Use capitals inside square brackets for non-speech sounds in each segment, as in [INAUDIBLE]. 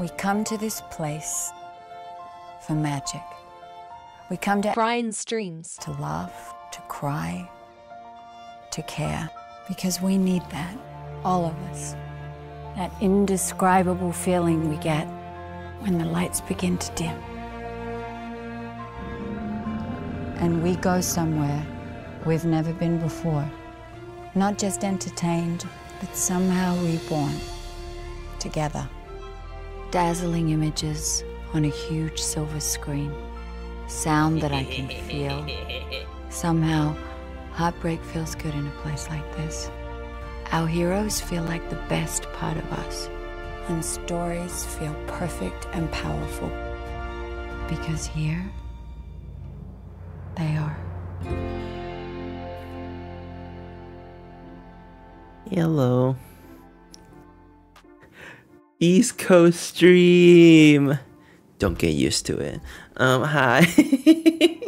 We come to this place for magic. We come to Brian streams. to laugh, to cry, to care, because we need that, all of us. That indescribable feeling we get when the lights begin to dim. And we go somewhere we've never been before. Not just entertained, but somehow reborn. Together. Dazzling images on a huge silver screen. Sound that I can feel. Somehow, heartbreak feels good in a place like this. Our heroes feel like the best part of us. And stories feel perfect and powerful. Because here, they are. Hello. East Coast stream. Don't get used to it. Um, hi. [LAUGHS]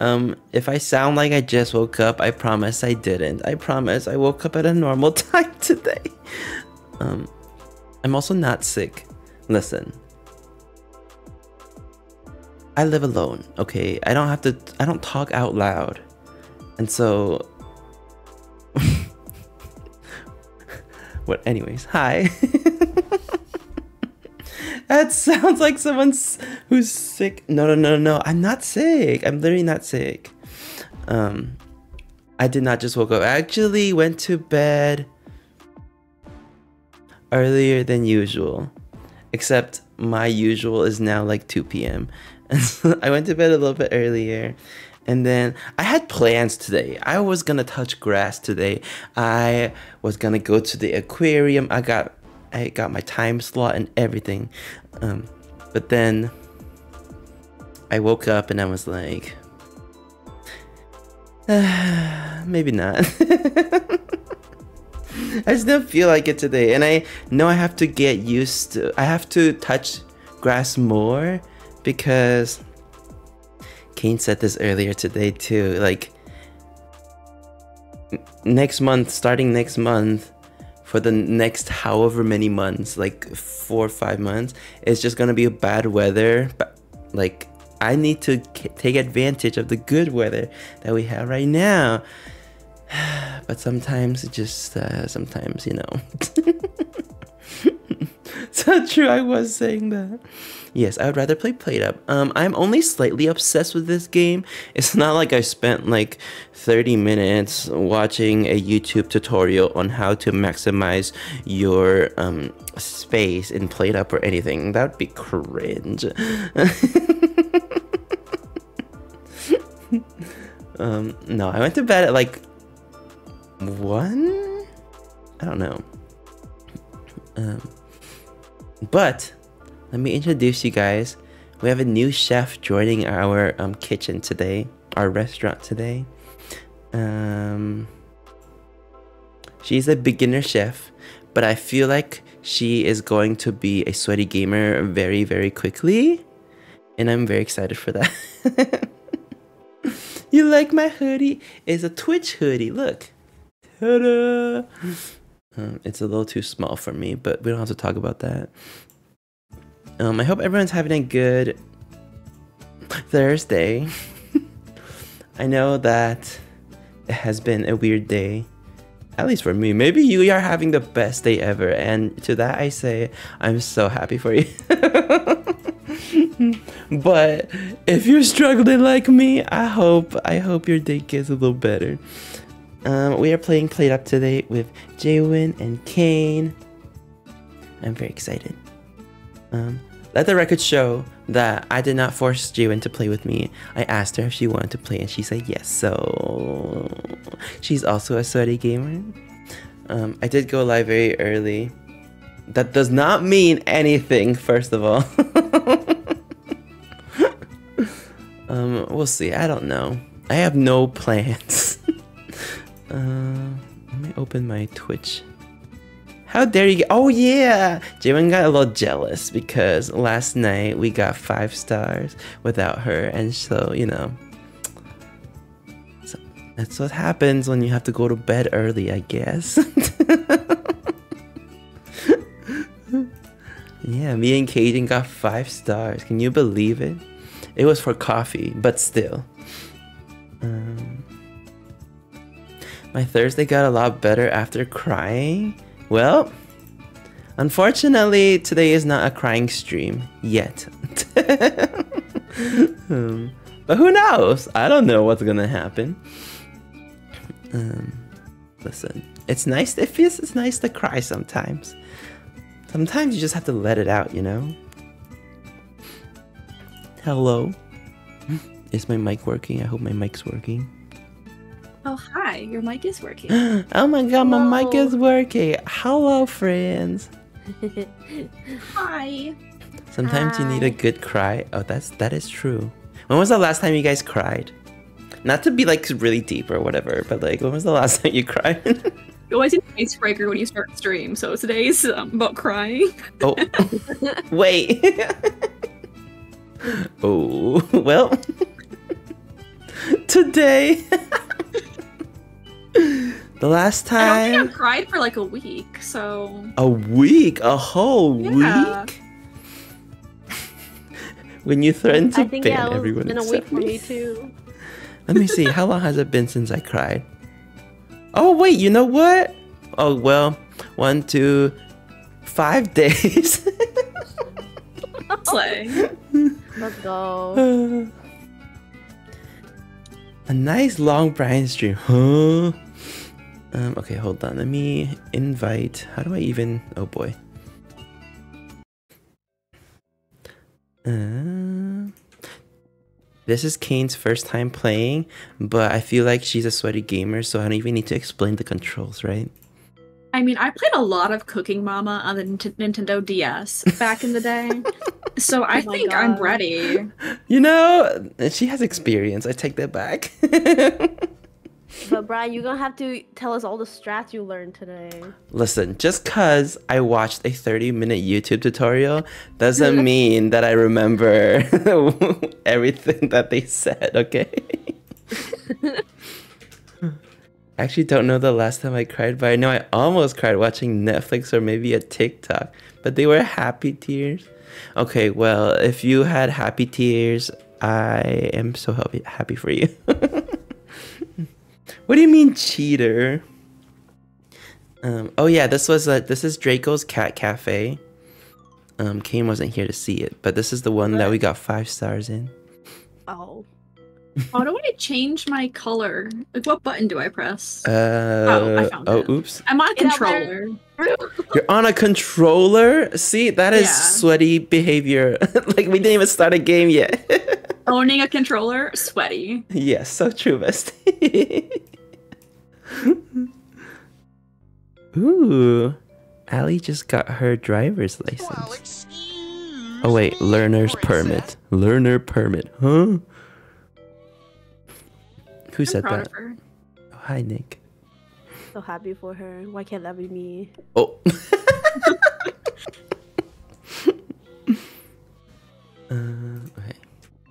um, if I sound like I just woke up, I promise I didn't. I promise I woke up at a normal [LAUGHS] time today. Um, I'm also not sick. Listen. I live alone, okay? I don't have to I don't talk out loud. And so what anyways hi. [LAUGHS] That sounds like someone's who's sick. No no no no i'm not sick. I'm literally not sick. Um i did not just woke up. I actually went to bed earlier than usual except my usual is now like 2 p.m and [LAUGHS] i went to bed a little bit earlier and then I had plans today. I was gonna touch grass today. I was gonna go to the aquarium. I got I got my time slot and everything. Um, but then I woke up and I was like, [SIGHS] maybe not. [LAUGHS] I just don't feel like it today, and I know I have to get used to. I have to touch grass more because Kane said this earlier today too. Like next month, starting next month, for the next however many months, like four or five months, it's just gonna be bad weather. But like I need to take advantage of the good weather that we have right now. [SIGHS] But sometimes it just, uh, sometimes you know. [LAUGHS] so true. I was saying that. Yes, I would rather play Plate Up. Um, I'm only slightly obsessed with this game. It's [LAUGHS] not like I spent like 30 minutes watching a YouTube tutorial on how to maximize your um, space in Plate Up or anything. That would be cringe. [LAUGHS] um, no, I went to bed at like one. I don't know. Um, but let me introduce you guys. We have a new chef joining our um, kitchen today, our restaurant today. Um, she's a beginner chef, but I feel like she is going to be a sweaty gamer very, very quickly. And I'm very excited for that. [LAUGHS] you like my hoodie? It's a Twitch hoodie. Look. Ta-da! Um, it's a little too small for me, but we don't have to talk about that. Um, I hope everyone's having a good Thursday. [LAUGHS] I know that it has been a weird day, at least for me. Maybe you are having the best day ever, and to that I say, I'm so happy for you. [LAUGHS] but if you're struggling like me, I hope I hope your day gets a little better. Um, we are playing Plate Up today with Jaywin and Kane. I'm very excited. Um, let the record show that I did not force Jaywin to play with me. I asked her if she wanted to play, and she said yes. So she's also a sweaty gamer. Um, I did go live very early. That does not mean anything. First of all, [LAUGHS] um, we'll see. I don't know. I have no plans. [LAUGHS] uh, let me open my Twitch. How dare you? Oh yeah, Jamin got a little jealous because last night we got five stars without her, and so you know, so that's what happens when you have to go to bed early, I guess. [LAUGHS] Yeah, me and Cajun got five stars. Can you believe it? It was for coffee, but still. Um, my Thursday got a lot better after crying. Well, unfortunately, today is not a crying stream yet. [LAUGHS] um, but who knows? I don't know what's gonna happen. Um, listen, it's nice. It feels it's nice to cry sometimes. Sometimes you just have to let it out, you know. Hello. [LAUGHS] Is my mic working? I hope my mic's working. Oh, hi. Your mic is working. [GASPS] oh my god, my mic is working. Hello, friends. [LAUGHS] hi. Sometimes you need a good cry. Oh, that's that is true. When was the last time you guys cried? Not to be like really deep or whatever, but like when was the last [LAUGHS] time you cried? You always an icebreaker when you start stream. So today's um, about crying. oh, [LAUGHS] wait. oh, well. Today. The last time. I don't think time. I've cried for like a week. So A week, a whole Yeah. week. when you threatened to I think ban yeah, it was everyone been a except week for me. me too. Let me see. How long has it been since I cried? Oh wait, you know what? Oh well, one, two, five [LAUGHS] days. slay. Let's go. A nice long Brian stream, huh? Um, okay, hold on. Let me invite. How do I even? Oh boy. Uh, this is Kane's first time playing, but I feel like she's a sweaty gamer, so I don't even need to explain the controls, right? I mean, I played a lot of Cooking Mama on the Nint- Nintendo DS back in the day. [LAUGHS] so I Oh my think I'm ready. You know, she has experience. I take that back. [LAUGHS] But Brian, you're gonna have to tell us all the strats you learned today. Listen, just cause I watched a 30 minute YouTube tutorial doesn't [LAUGHS] mean that I remember [LAUGHS] everything that they said, okay? [LAUGHS] I actually don't know the last time I cried, but I know I almost cried watching Netflix or maybe a TikTok, but they were happy tears. Okay, well, if you had happy tears, I am so happy, happy for you. What do you mean, cheater? Um, oh yeah, this was a, this is Draco's Cat Cafe. Um, Kane wasn't here to see it, but this is the one that we got five stars in. Oh, How do I change my color? Like, what button do I press? Uh, I found oh, it. oops! I'm on a Get out there. controller. [LAUGHS] You're on a controller. See, that is Yeah. sweaty behavior. [LAUGHS] like we didn't even start a game yet. [LAUGHS] Owning a controller, sweaty. yes, so true, bestie. Ooh, Ali just got her driver's license. Oh wait, learner's permit. Learner permit, huh? Who I'm said proud that? of her. Oh, hi, Nick. so happy for her. Why can't that be me? Oh. [LAUGHS] uh, okay.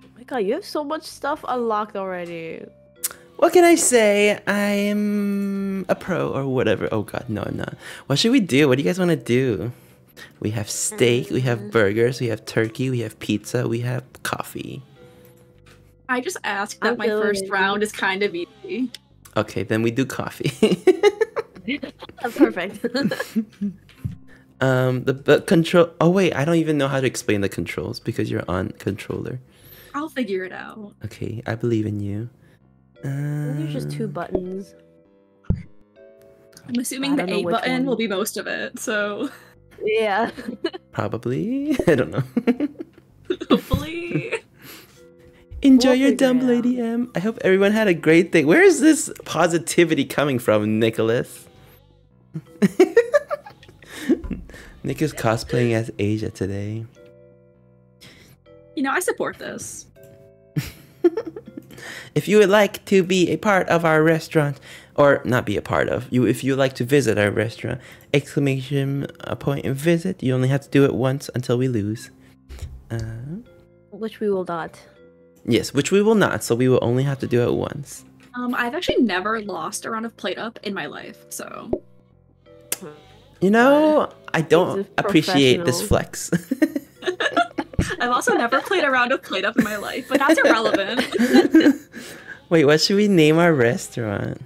Oh my god, you have so much stuff unlocked already. What can I say? I'm a pro or whatever. Oh god, no, I'm not. What should we do? What do you guys want to do? We have steak, we have burgers, we have turkey, we have pizza, we have coffee. I just asked that I'm my first round is kind of easy. Okay, then we do coffee. That's [LAUGHS] perfect. [LAUGHS] um, the but control. Oh wait, I don't even know how to explain the controls because you're on controller. I'll figure it out. Okay, I believe in you. Uh, There's just two buttons. I'm assuming the A which button will be most of it, so Yeah. [LAUGHS] Probably. I don't know. hopefully. Enjoy We'll your figure dumb lady M. I hope everyone had a great day. Where is this positivity coming from, Nicholas? [LAUGHS] Nick is cosplaying as Asia today. You know, I support this. [LAUGHS] If you would like to be a part of our restaurant, or not be a part of, you if you would like to visit our restaurant, exclamation uh, point and visit. You only have to do it once until we lose. Uh, Which we will not. Yes, which we will not. So we will only have to do it once. Um, I've actually never lost a round of plate up in my life, so You know, I don't appreciate this flex. [LAUGHS] I've also never played a round of Plate Up in my life, but that's irrelevant. [LAUGHS] Wait, what should we name our restaurant?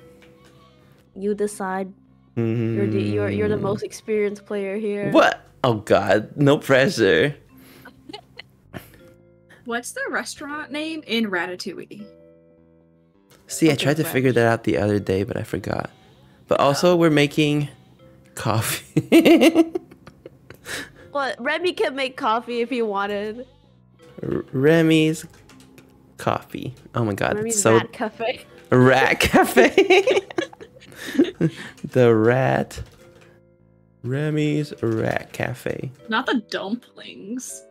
You decide. You're the you're you're the Mm, most experienced player here. What? Oh God, no pressure. What's the restaurant name in Ratatouille? See, I tried to figure that out the other day, but I forgot. But oh. also, we're making coffee. [LAUGHS] But Remy can make coffee if he wanted. R- Remy's coffee. Oh my God, Remy's it's so Rat Cafe. rat cafe. [LAUGHS] the rat. Remy's rat cafe. Not the dumplings.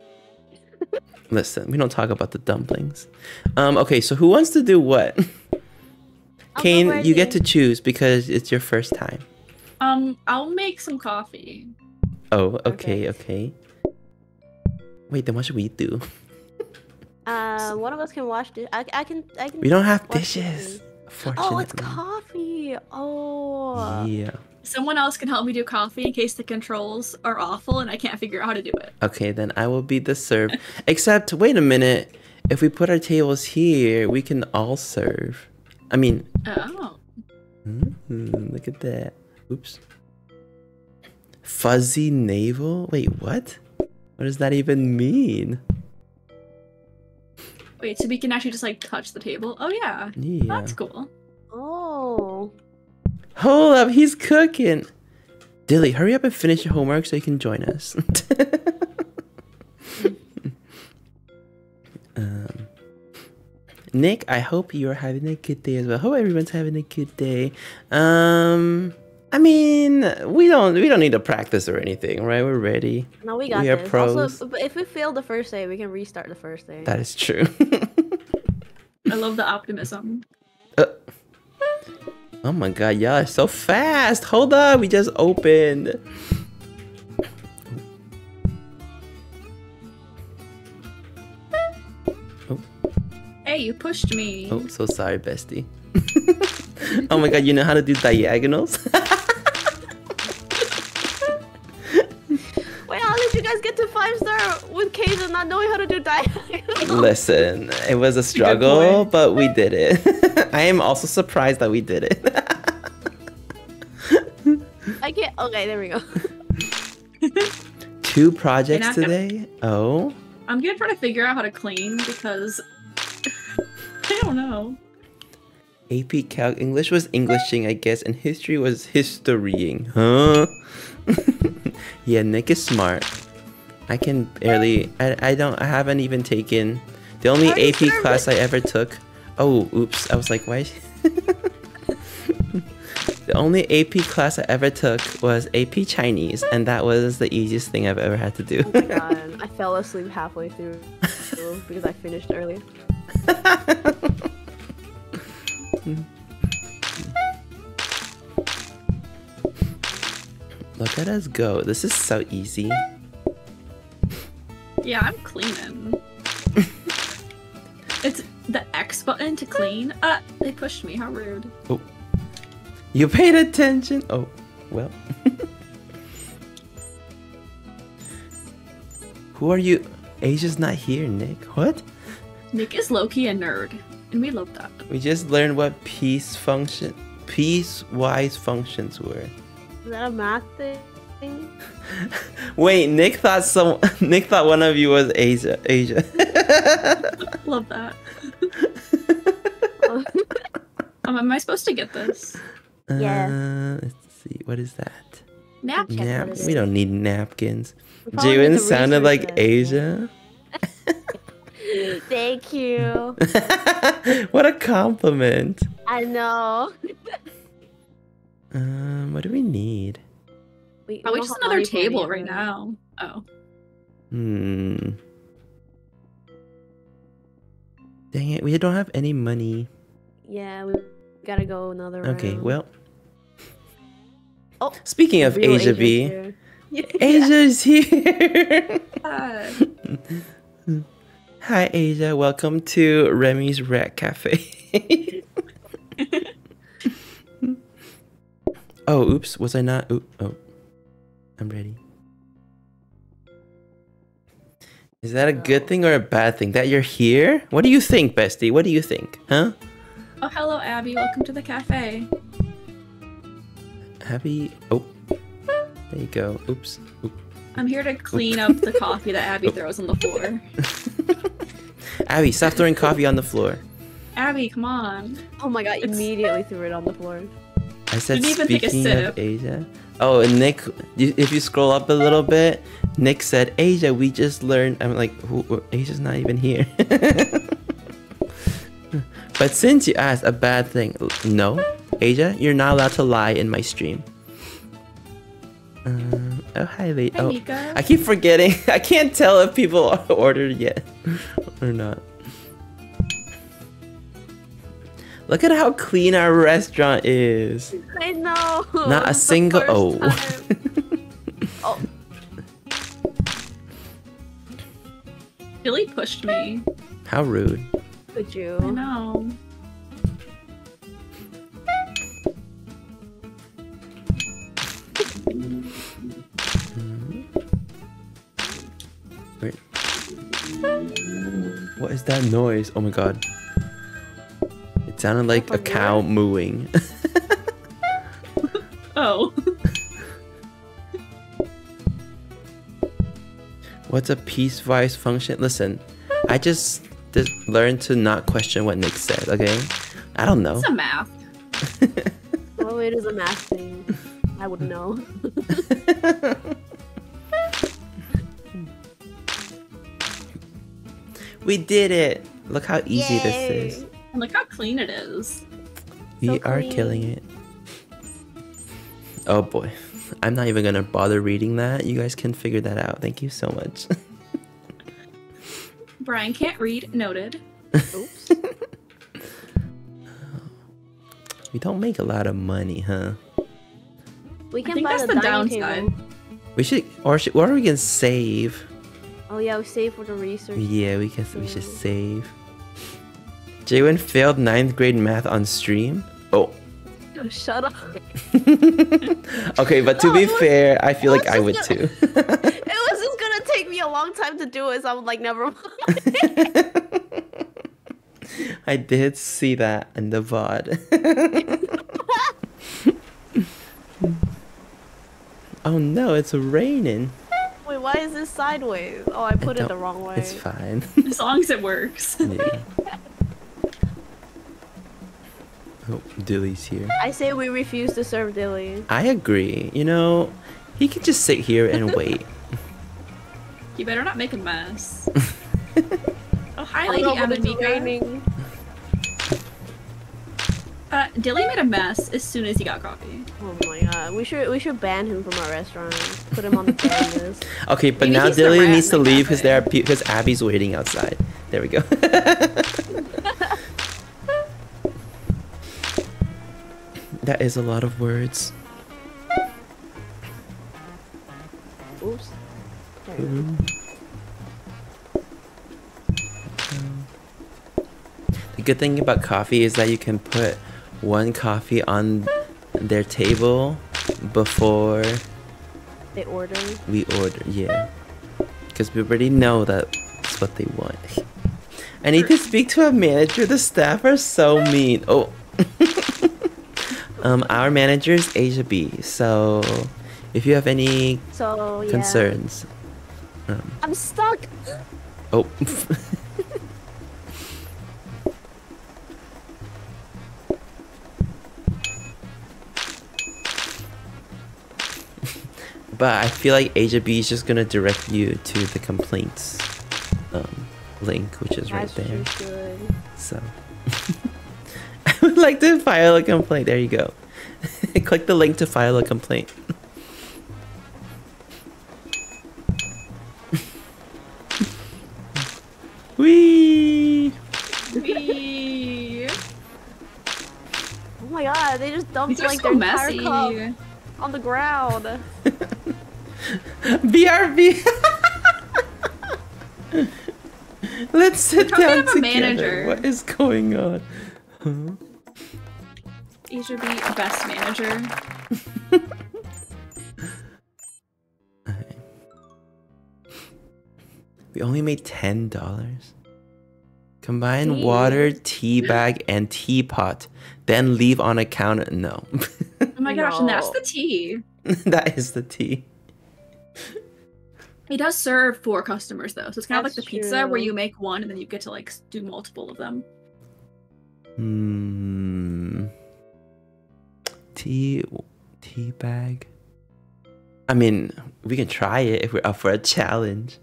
Listen, we don't talk about the dumplings. Um, okay, so who wants to do what? [LAUGHS] I'll Kane, you get to choose because it's your first time. Um, I'll make some coffee. Oh, okay, okay. Wait, then what should we do? [LAUGHS] Uh, one of us can wash this. I, I can I can. We don't have dishes. dishes. Fortunately. Oh, it's coffee. Oh. Yeah. Someone else can help me do coffee in case the controls are awful and I can't figure out how to do it. Okay, then I will be the serve. [LAUGHS] Except, wait a minute. If we put our tables here, we can all serve. I mean, Oh. mm, look at that. Oops. Fuzzy navel? Wait, what? What does that even mean? Wait, so we can actually just like touch the table? Oh yeah. Yeah. That's cool. Oh. Hold up, he's cooking. Dilly, hurry up and finish your homework so you can join us. [LAUGHS] um, Nick, I hope you're having a good day as well. Hope everyone's having a good day. Um, I mean, we don't we don't need to practice or anything, right? We're ready. No, we got We are this. pros. Also, if we fail the first day, we can restart the first day. That is true. [LAUGHS] I love the optimism. Uh, oh my god, y'all are so fast. Hold up, we just opened. Hey, you pushed me. Oh, so sorry, bestie. [LAUGHS] oh my god, you know how to do diagonals? [LAUGHS] guys get five star with Kate not knowing how to do diagonal? [LAUGHS] Listen, it was a struggle, point. but we did it. [LAUGHS] I am also surprised that we did it. I can't. Okay, there we go. [LAUGHS] Two projects And I- today? Oh. I'm gonna try to figure out how to clean because I don't know. AP Calc English was Englishing, I guess, and history was historying. Huh? yeah, Nick is smart. I can barely. I, I don't. I haven't even taken the only you AP class I ever took. Oh, oops! I was like, why? [LAUGHS] the only AP class I ever took was AP Chinese, and that was the easiest thing I've ever had to do. Oh my [LAUGHS] god, I fell asleep halfway through [LAUGHS] because I finished early. Look at us go! This is so easy. Yeah, I'm cleaning. [LAUGHS] it's the X button to clean. Uh, they pushed me. How rude. Oh. You paid attention? Oh, well. [LAUGHS] Who are you? Asia's not here, Nick. What? Nick is Loki a nerd, and we love that. We just learned what piece function, piecewise functions were. Is that a math thing? [LAUGHS] [LAUGHS] Wait, Nick thought some. [LAUGHS] Nick thought one of you was Asia. Asia. [LAUGHS] Love that. Um, am I supposed to get this? Yeah. Uh, let's see. What is that? Napkins. Check Nap- we don't need napkins. We probably need Jalen to sounded like this, Asia. Thank you. what a compliment. I know. Um, what do we need? We, Probably just another money for any table right them. now. Oh. Hmm. Dang it, we don't have any money. Yeah, we gotta go another round. Okay, well. [LAUGHS] Oh, Speaking of Asia Asia's B, here. Asia's here. [LAUGHS] Uh, Hi, Asia. Welcome to Remy's Rat Cafe. [LAUGHS] oh, oops. Was I not? Oop, oh. I'm ready. Is that a good thing or a bad thing that you're here? What do you think, bestie? What do you think? Huh? Oh, hello, Abby. Welcome to the cafe. Abby. Oh. There you go. Oops. Oop. I'm here to clean up the coffee that Abby [LAUGHS] throws on the floor. [LAUGHS] Abby, stop throwing coffee on the floor. Abby, come on. Oh my god! It's- Immediately threw it on the floor. I said Didn't even take a speaking of. Asia. Oh, and Nick, if you scroll up a little bit, Nick said, "Asia, we just learned." I'm like, who, Asia's not even here. [LAUGHS] but since you asked a bad thing, no, Asia, you're not allowed to lie in my stream. Um, oh hi, lady. Hi, Oh, Mika. I keep forgetting. [LAUGHS] I can't tell if people are [LAUGHS] ordered yet or not. Look at how clean our restaurant is. I know. Not a single. Oh. [LAUGHS] oh, Billy pushed me. how rude. could you? I you? know. Wait. What is that noise? Oh my god. It sounded like a from cow mooing. [LAUGHS] Oh. What's a piecewise function? Listen, I just, just learned to not question what Nick said, okay? I don't know. It's a math. [LAUGHS] Oh, it is a math thing. I would know. [LAUGHS] we did it! Look how easy this is. And look how clean it is. We So are clean. killing it. Oh boy. I'm not even gonna bother reading that. You guys can figure that out. Thank you so much. [LAUGHS] Brian can't read. Noted. Oops. [LAUGHS] we don't make a lot of money, huh? We can think buy that's the, the dining downside. table. We should, or should, or we can save. Oh yeah, we save for the research. Yeah, we can. We should save. Jaywin failed ninth grade math on stream. Oh. Oh, shut up. [LAUGHS] okay, but to No, be was- fair, I feel like I would was too. [LAUGHS] it was just gonna take me a long time to do it, so I'm like, never mind. [LAUGHS] I did see that in the VOD. oh no, it's raining. Wait, why is this sideways? Oh, I put it the wrong way. It's fine. As long as it works. yeah. Oh, Dilly's here. I say we refuse to serve dilly. I agree. You know, he could just sit here and [LAUGHS] wait. You better not make a mess. [LAUGHS] oh, hi, Lady know, but it's Amamika. raining. Uh, Dilly made a mess as soon as he got coffee. Oh my god, we should we should ban him from our restaurant. Put him on the [LAUGHS] ban list. Okay, but Maybe now Dilly needs to leave because cafe. there are because Abby's waiting outside. There we go. That is a lot of words. Oops. The good thing about coffee is that you can put one coffee on their table before They order. we order. Yeah, because we already know that that's what they want. [LAUGHS] I need to speak to a manager. The staff are so mean. Oh. [LAUGHS] um, our manager is Asia B. So, if you have any So yeah. concerns, um, I'm stuck. oh. [LAUGHS] but I feel like Asia B is just gonna direct you to the complaints um, link, which is right That's there. good. So [LAUGHS] would [LAUGHS] like to file a complaint. There you go. [LAUGHS] Click the link to file a complaint. [LAUGHS] Wee! Whee! Oh my god, they just dumped These like so their entire cup on the ground. BRB! Let's sit How can down have a together. manager? What is going on? You should be best manager. [LAUGHS] We only made ten dollars. Combine water, tea bag, and teapot. Then leave on account. No. oh my gosh, no. and that's the [LAUGHS] tea. [LAUGHS] that is the tea. It does serve four customers though, so it's kind that's of like the true. pizza where you make one and then you get to like do multiple of them. Hmm. Tea, tea bag. I mean, we can try it if we're up for a challenge.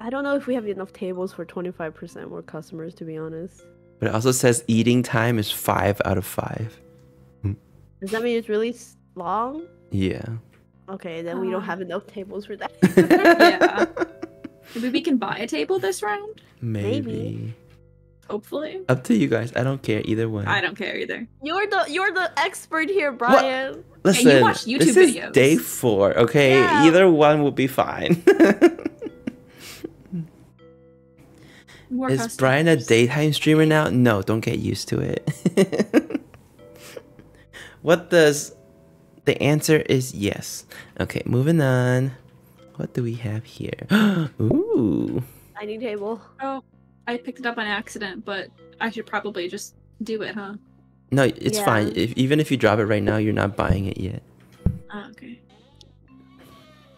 I don't know if we have enough tables for 25% more customers, to be honest. But it also says eating time is five out of five. Does that mean it's really long? Yeah. Okay, then we don't Ah. have enough tables for that. [LAUGHS] Yeah. [LAUGHS] Maybe we can buy a table this round. Maybe. Hopefully. Up to you guys. I don't care either one. I don't care either. You're the you're the expert here, Brian. What? Listen, watch YouTube this is videos. day four. Okay, Yeah. either one will be fine. [LAUGHS] More is Brian a daytime streamer now? No, don't get used to it. [LAUGHS] what does the answer is yes. Okay, moving on. What do we have here? [GASPS] Ooh. Dining table. Oh, I picked it up on accident, but I should probably just do it, huh? No, it's fine. If, even if you drop it right now, you're not buying it yet. Oh, okay.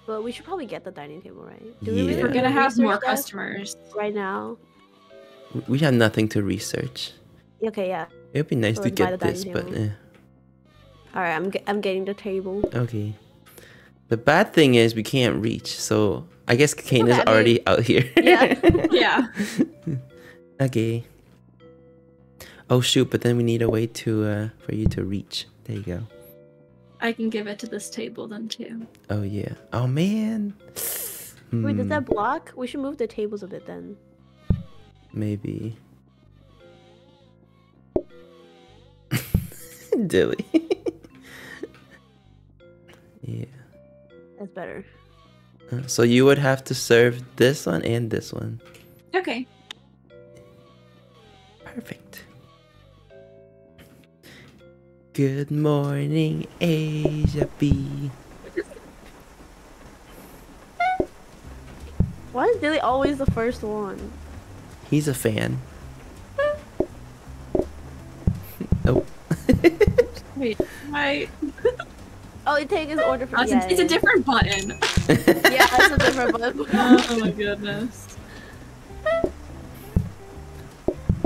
But we should probably get the dining table, right? Yeah. really We're need gonna have more customers. right now. We have nothing to research. Okay, yeah. It would be nice So to get this, dining but table. eh, All right, I'm I'm getting the table. okay. The bad thing is we can't reach, so I guess Kane is okay, I mean- already out here. [LAUGHS] Yeah. [LAUGHS] Yeah. okay. Oh shoot! But then we need a way to uh for you to reach. There you go. I can give it to this table then too. Oh yeah. Oh man. Wait, does Hmm, that block? We should move the tables a bit then. maybe? [LAUGHS] Dilly. yeah. That's better. So you would have to serve this one and this one. Okay. Perfect. Good morning, Asia B. Why is Dilly always the first one? He's a fan. oh. Wait. I. [LAUGHS] Oh, it takes his order for Oh, it's, [LAUGHS] yeah, it's a different button. Yeah, it's [LAUGHS] a different button. oh my goodness.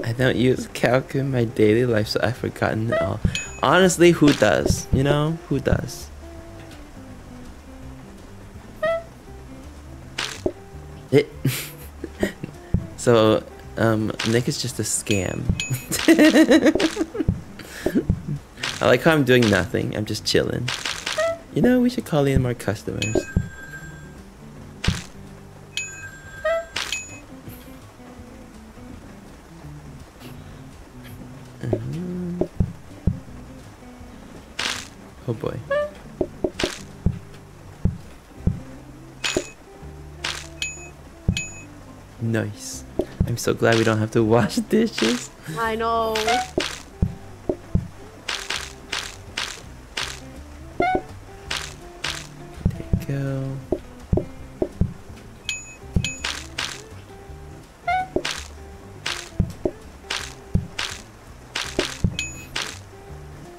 I don't use calc in my daily life, so I've forgotten it all. Honestly, who does? You know, who does? It. [LAUGHS] so, um, Nick is just a scam. I like how I'm doing nothing. I'm just chilling. You know, we should call in more customers. Mm. Oh boy. Nice. I'm so glad we don't have to wash [LAUGHS] dishes. I know. Go.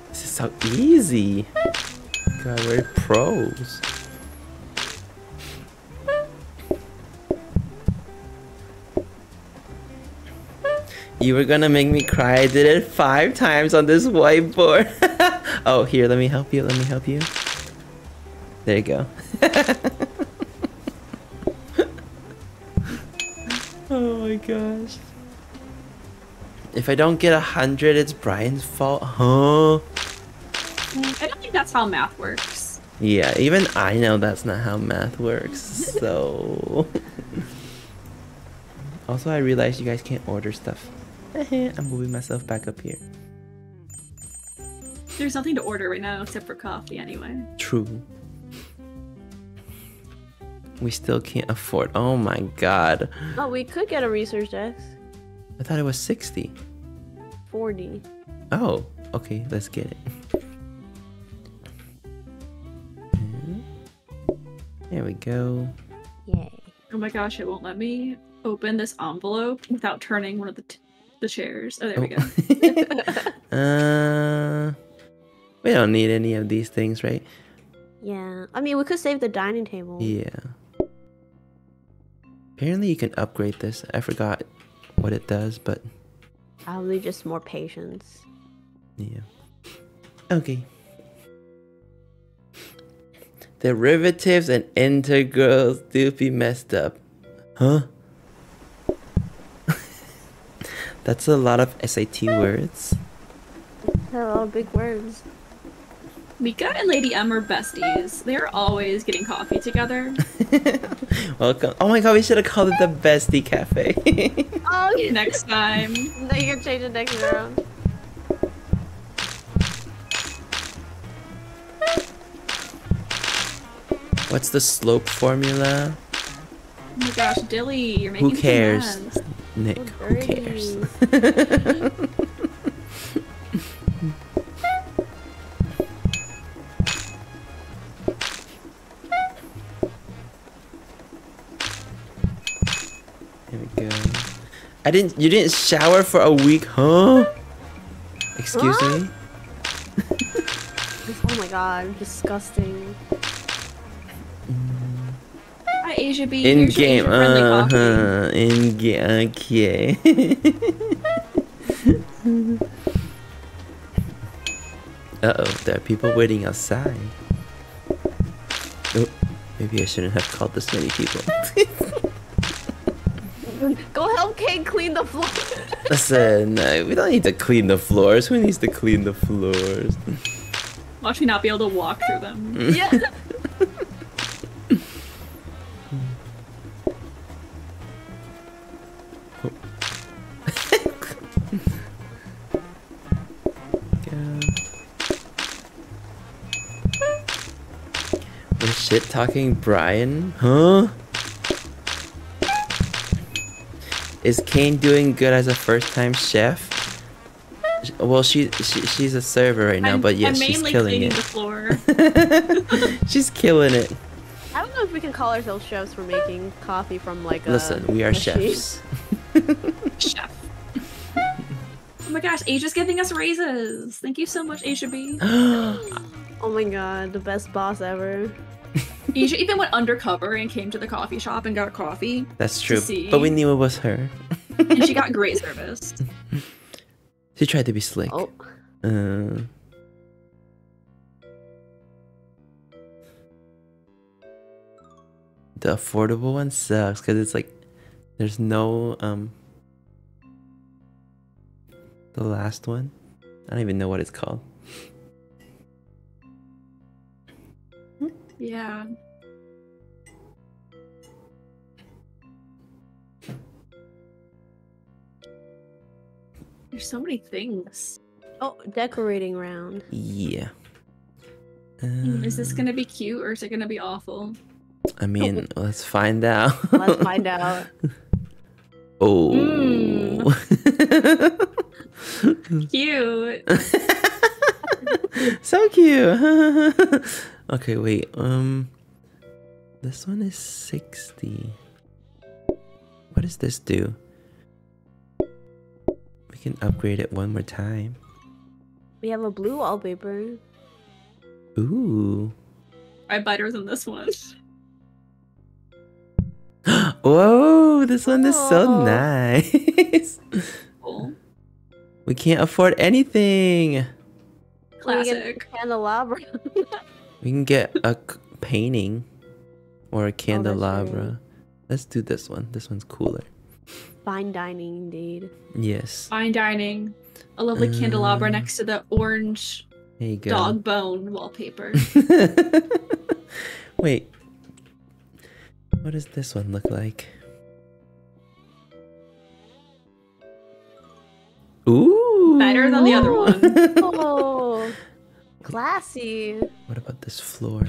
This is so easy. God, we're pros. You were gonna make me cry. I did it five times on this whiteboard. [LAUGHS] oh, here, let me help you. Let me help you. There you go. [LAUGHS] [LAUGHS] oh my gosh. If I don't get a hundred, it's Brian's fault, huh? I don't think that's how math works. Yeah, even I know that's not how math works. [LAUGHS] So. also, I realized you guys can't order stuff. [LAUGHS] I'm moving myself back up here. There's nothing to order right now except for coffee anyway. True. We still can't afford. Oh my god. Oh, we could get a research desk. I thought it was 60. 40. Oh, okay, let's get it. There we go. Yay. Oh my gosh, it won't let me open this envelope without turning one of the t- the chairs. Oh, there we go. [LAUGHS] uh, we don't need any of these things, right? Yeah. I mean, we could save the dining table. Yeah. Apparently, you can upgrade this. I forgot what it does, but Probably just more patience. yeah. Okay. Derivatives and integrals do be messed up. Huh? [LAUGHS] That's a lot of SAT words. A lot of big words. Mika and Lady M are besties. They're always getting coffee together. [LAUGHS] Welcome. Oh my god, we should have called it the Bestie Cafe. [LAUGHS] Oh, yeah. [LAUGHS] Next time. No, you can change it next round. What's the slope formula? Oh my gosh, Dilly, you're making Who cares? Nick, Oh, who cares? I didn't. You didn't shower for a week, huh? Excuse Huh? me. Oh my god, disgusting. Hi, Asia B. In Here's your game. Asia-friendly Uh coffee. huh. In game. Okay. [LAUGHS] uh oh, there are people waiting outside. Oh, maybe I shouldn't have called this many people. [LAUGHS] Go help Kate clean the floor. [LAUGHS] Listen, uh, we don't need to clean the floors. Who needs to clean the floors? Watch me not be able to walk through them. [LAUGHS] yeah. [LAUGHS] Go. We're shit talking Brian? Huh? Is Kane doing good as a first time chef? Well, she, she she's a server right now, I'm, but yes, I'm she's killing it. the floor. [LAUGHS] she's killing it. I don't know if we can call ourselves chefs for making coffee from like a Listen, we are machine. chefs. [LAUGHS] Chef. Oh my gosh, Asia's giving us raises. Thank you so much, Asia B. [GASPS] Oh my god, the best boss ever. Asia even went undercover and came to the coffee shop and got coffee, That's true, but we knew it was her. and she got great service. [LAUGHS] She tried to be slick. Oh. Uh, the affordable one sucks because it's like there's no um the last one. I don't even know what it's called. Yeah. There's so many things. Oh, decorating round. Yeah. Hmm, Is this Uh, gonna be cute or is it gonna be awful? I mean, let's find out. Let's find [LAUGHS] out. Oh. [LAUGHS] Cute. [LAUGHS] so cute. Okay, wait. Um, this one is sixty. What does this do? We can upgrade it one more time. We have a blue wallpaper. Ooh. I better than this one. [GASPS] Whoa, this one is so nice. [LAUGHS] Cool. we can't afford anything. We get Classic. Candelabra. [LAUGHS] We can get a painting or a Oh, candelabra. Let's do this one. This one's cooler. Fine dining indeed. Yes. Fine dining. A lovely candelabra Uh, next to the orange There you go. dog bone wallpaper. [LAUGHS] Wait. What does this one look like? Ooh. Better than the other one. [LAUGHS] Oh, classy. What about this floor?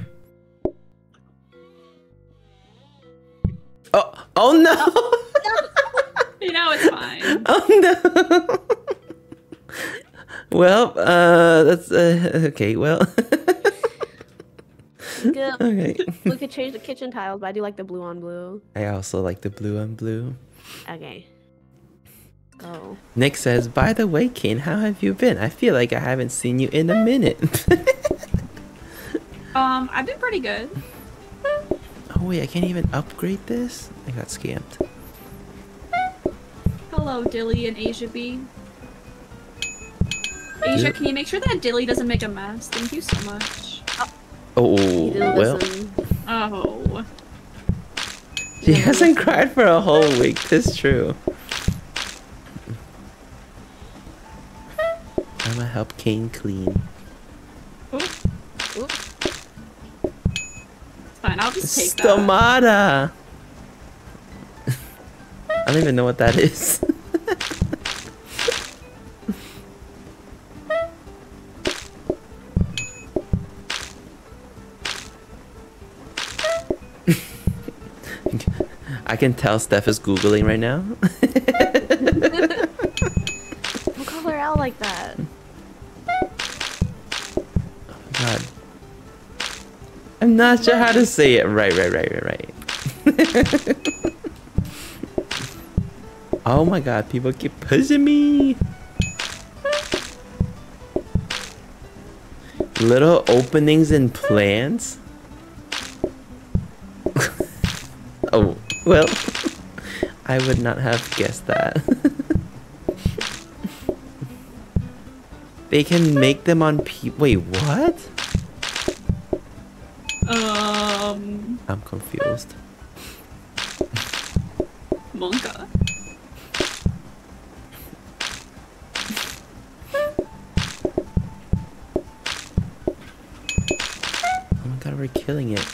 Oh, oh no! [LAUGHS] you know, it's fine. oh no! well, uh, that's uh, okay. Well, Good. [LAUGHS] Okay. we could change the kitchen tiles, but I do like the blue on blue. I also like the blue on blue. Okay. Oh. Nick says, By the way, Kane, how have you been? I feel like I haven't seen you in a minute. [LAUGHS] Um, I've been pretty good. oh, wait, I can't even upgrade this? I got scammed. Hello, Dilly and Asia B. Asia, can you make sure that Dilly doesn't make a mess? Thank you so much. Oh, He didn't well. listen. Oh. She hasn't cried for a whole week. That's true. I'm gonna help Kane clean. Oops. It's fine, I'll just take that. Stomata! I don't even know what that is. [LAUGHS] I can tell Steph is googling right now. Don't call her out like that. God. I'm not sure how to say it. Right, right, right, right, right. oh my god, people keep pushing me. Little openings in plants. [LAUGHS] oh, well, [LAUGHS] I would not have guessed that. [LAUGHS] they can make them on pe- Wait, what? Um, I'm confused. Monka. Oh my god, we're killing it.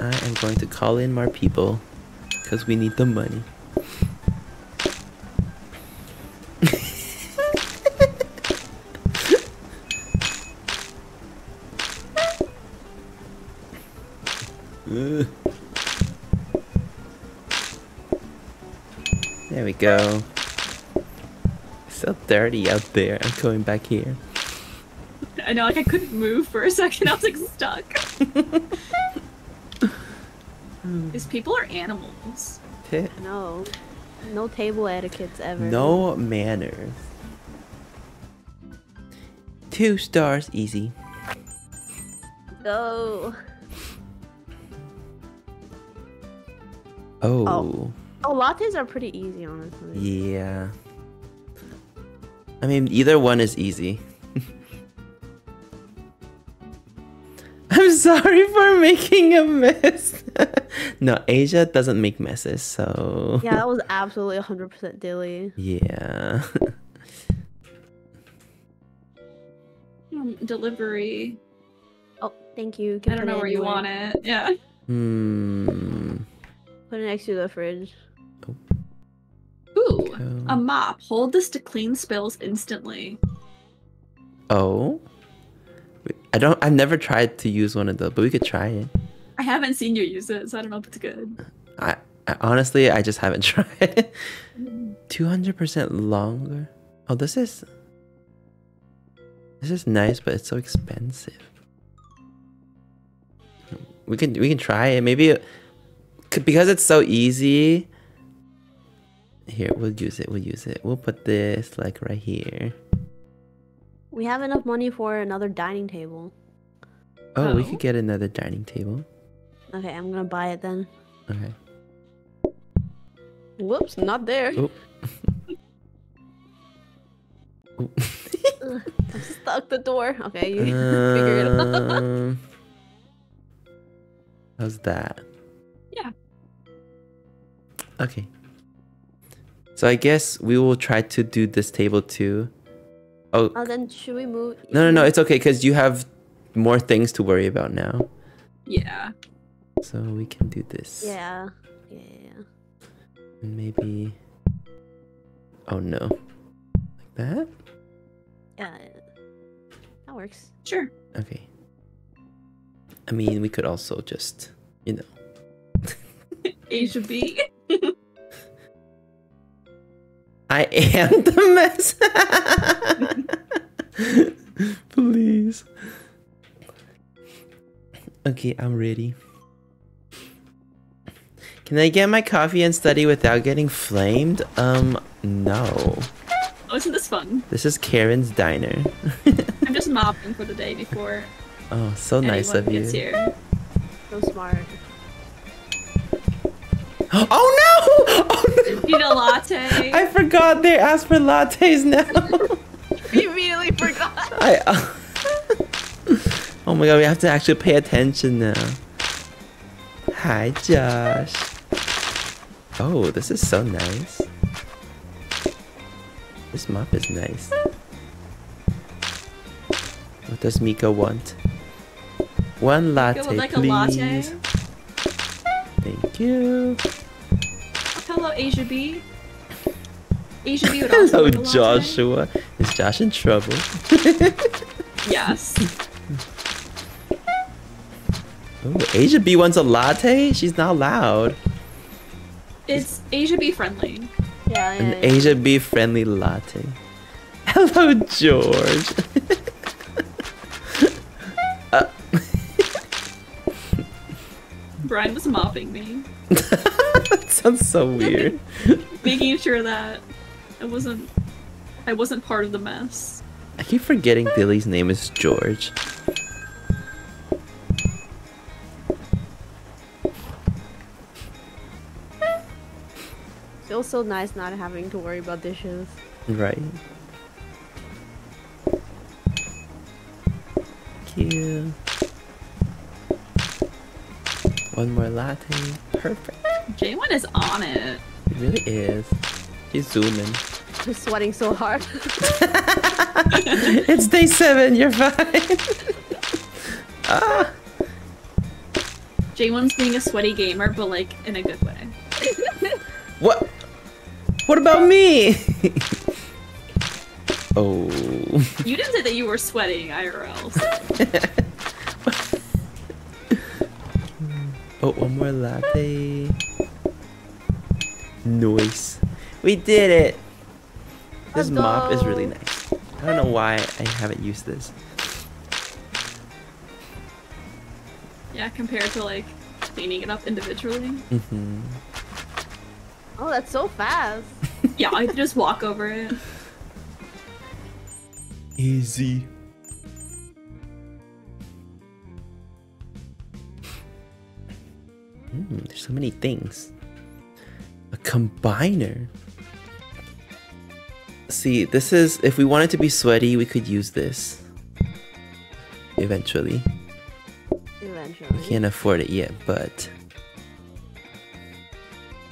I am going to call in more people because we need the money. Ugh. There we go. It's so dirty out there. I'm going back here. I know, like I couldn't move for a second. [LAUGHS] I was like stuck. [LAUGHS] These people are animals. Tit. No. No table etiquettes ever. No manners. Two stars, easy. Go. Oh, Oh, lattes are pretty easy, honestly. yeah. I mean, either one is easy. [LAUGHS] I'm sorry for making a mess. [LAUGHS] no, Asia doesn't make messes, so. Yeah, that was absolutely 100% dilly. Yeah. Um, delivery. Oh, thank you. I don't know where you want it. Yeah. hmm. Put it next to the fridge. Ooh, Go. a mop. Hold this to clean spills instantly. Oh. I don't. I've never tried to use one of those, but we could try it. I haven't seen you use it, so I don't know if it's good. I, I honestly, I just haven't [LAUGHS] tried. Two hundred percent longer. Oh, this is. This is nice, but it's so expensive. We can we can try it. Maybe it- c- because it's so easy. Here, we'll use it. We'll use it. We'll put this like right here. We have enough money for another dining table. Oh, we Oh. could get another dining table. Okay, I'm gonna buy it then. Okay. Whoops, not there. Oop. Oop. I'm stuck the door. Okay, you [LAUGHS] figure it out. Um, How's that? Yeah. Okay. So I guess we will try to do this table too. Oh Oh, then should we move? no no no! It's okay because you have more things to worry about now. Yeah. So we can do this. Yeah. Yeah. yeah. And maybe. Oh no. Like that. Yeah. That works. Sure. Okay. I mean, we could also just, you know. [LAUGHS] Asia B. I am the mess. [LAUGHS] Please. Okay, I'm ready. Can I get my coffee and study without getting flamed? Um, no. Oh, isn't this fun? This is Karen's diner. [LAUGHS] I'm just mopping for the day before oh, so nice of you. here. So smart. [GASPS] Oh no! [GASPS] Oh no! Need a latte. [LAUGHS] I forgot they asked for lattes now. [LAUGHS] We immediately forgot. I. Uh, [LAUGHS] oh my god, we have to actually pay attention now. Hi, Josh. Oh, this is so nice. This mop is nice. What does Mika want? One latte, like please. a latte. Thank you. Oh, hello, Asia B. Asia B would [LAUGHS] also Hello, like a. Joshua. Is Josh in trouble? [LAUGHS] Yes. [LAUGHS] Oh, Asia B wants a latte? She's not loud. It's Asia B friendly. Yeah, yeah. An yeah. Asia B friendly latte. Hello, George. uh, Brian was mopping me, that sounds so weird. [LAUGHS] making sure that I wasn't I wasn't part of the mess. I keep forgetting Billy's name is George. Feels so nice not having to worry about dishes. Right. Thank you. One more latte. Perfect. J1 is on it. It really is. He's zooming. I'm sweating so hard. [LAUGHS] it's day seven, you're fine. [LAUGHS] ah! J1's being a sweaty gamer, but like in a good way. [LAUGHS] What? What about me? oh. You didn't say that you were sweating IRL. so- Oh, one more latte. Nice. We did it! This mop is really nice. I don't know why I haven't used this. yeah, compared to like cleaning it up individually. hmm oh, that's so fast. [LAUGHS] Yeah, I could just walk over it. Easy. Mm, there's so many things. A combiner. See, this is if we want it to be sweaty, we could use this. Eventually. Eventually. We can't afford it yet, but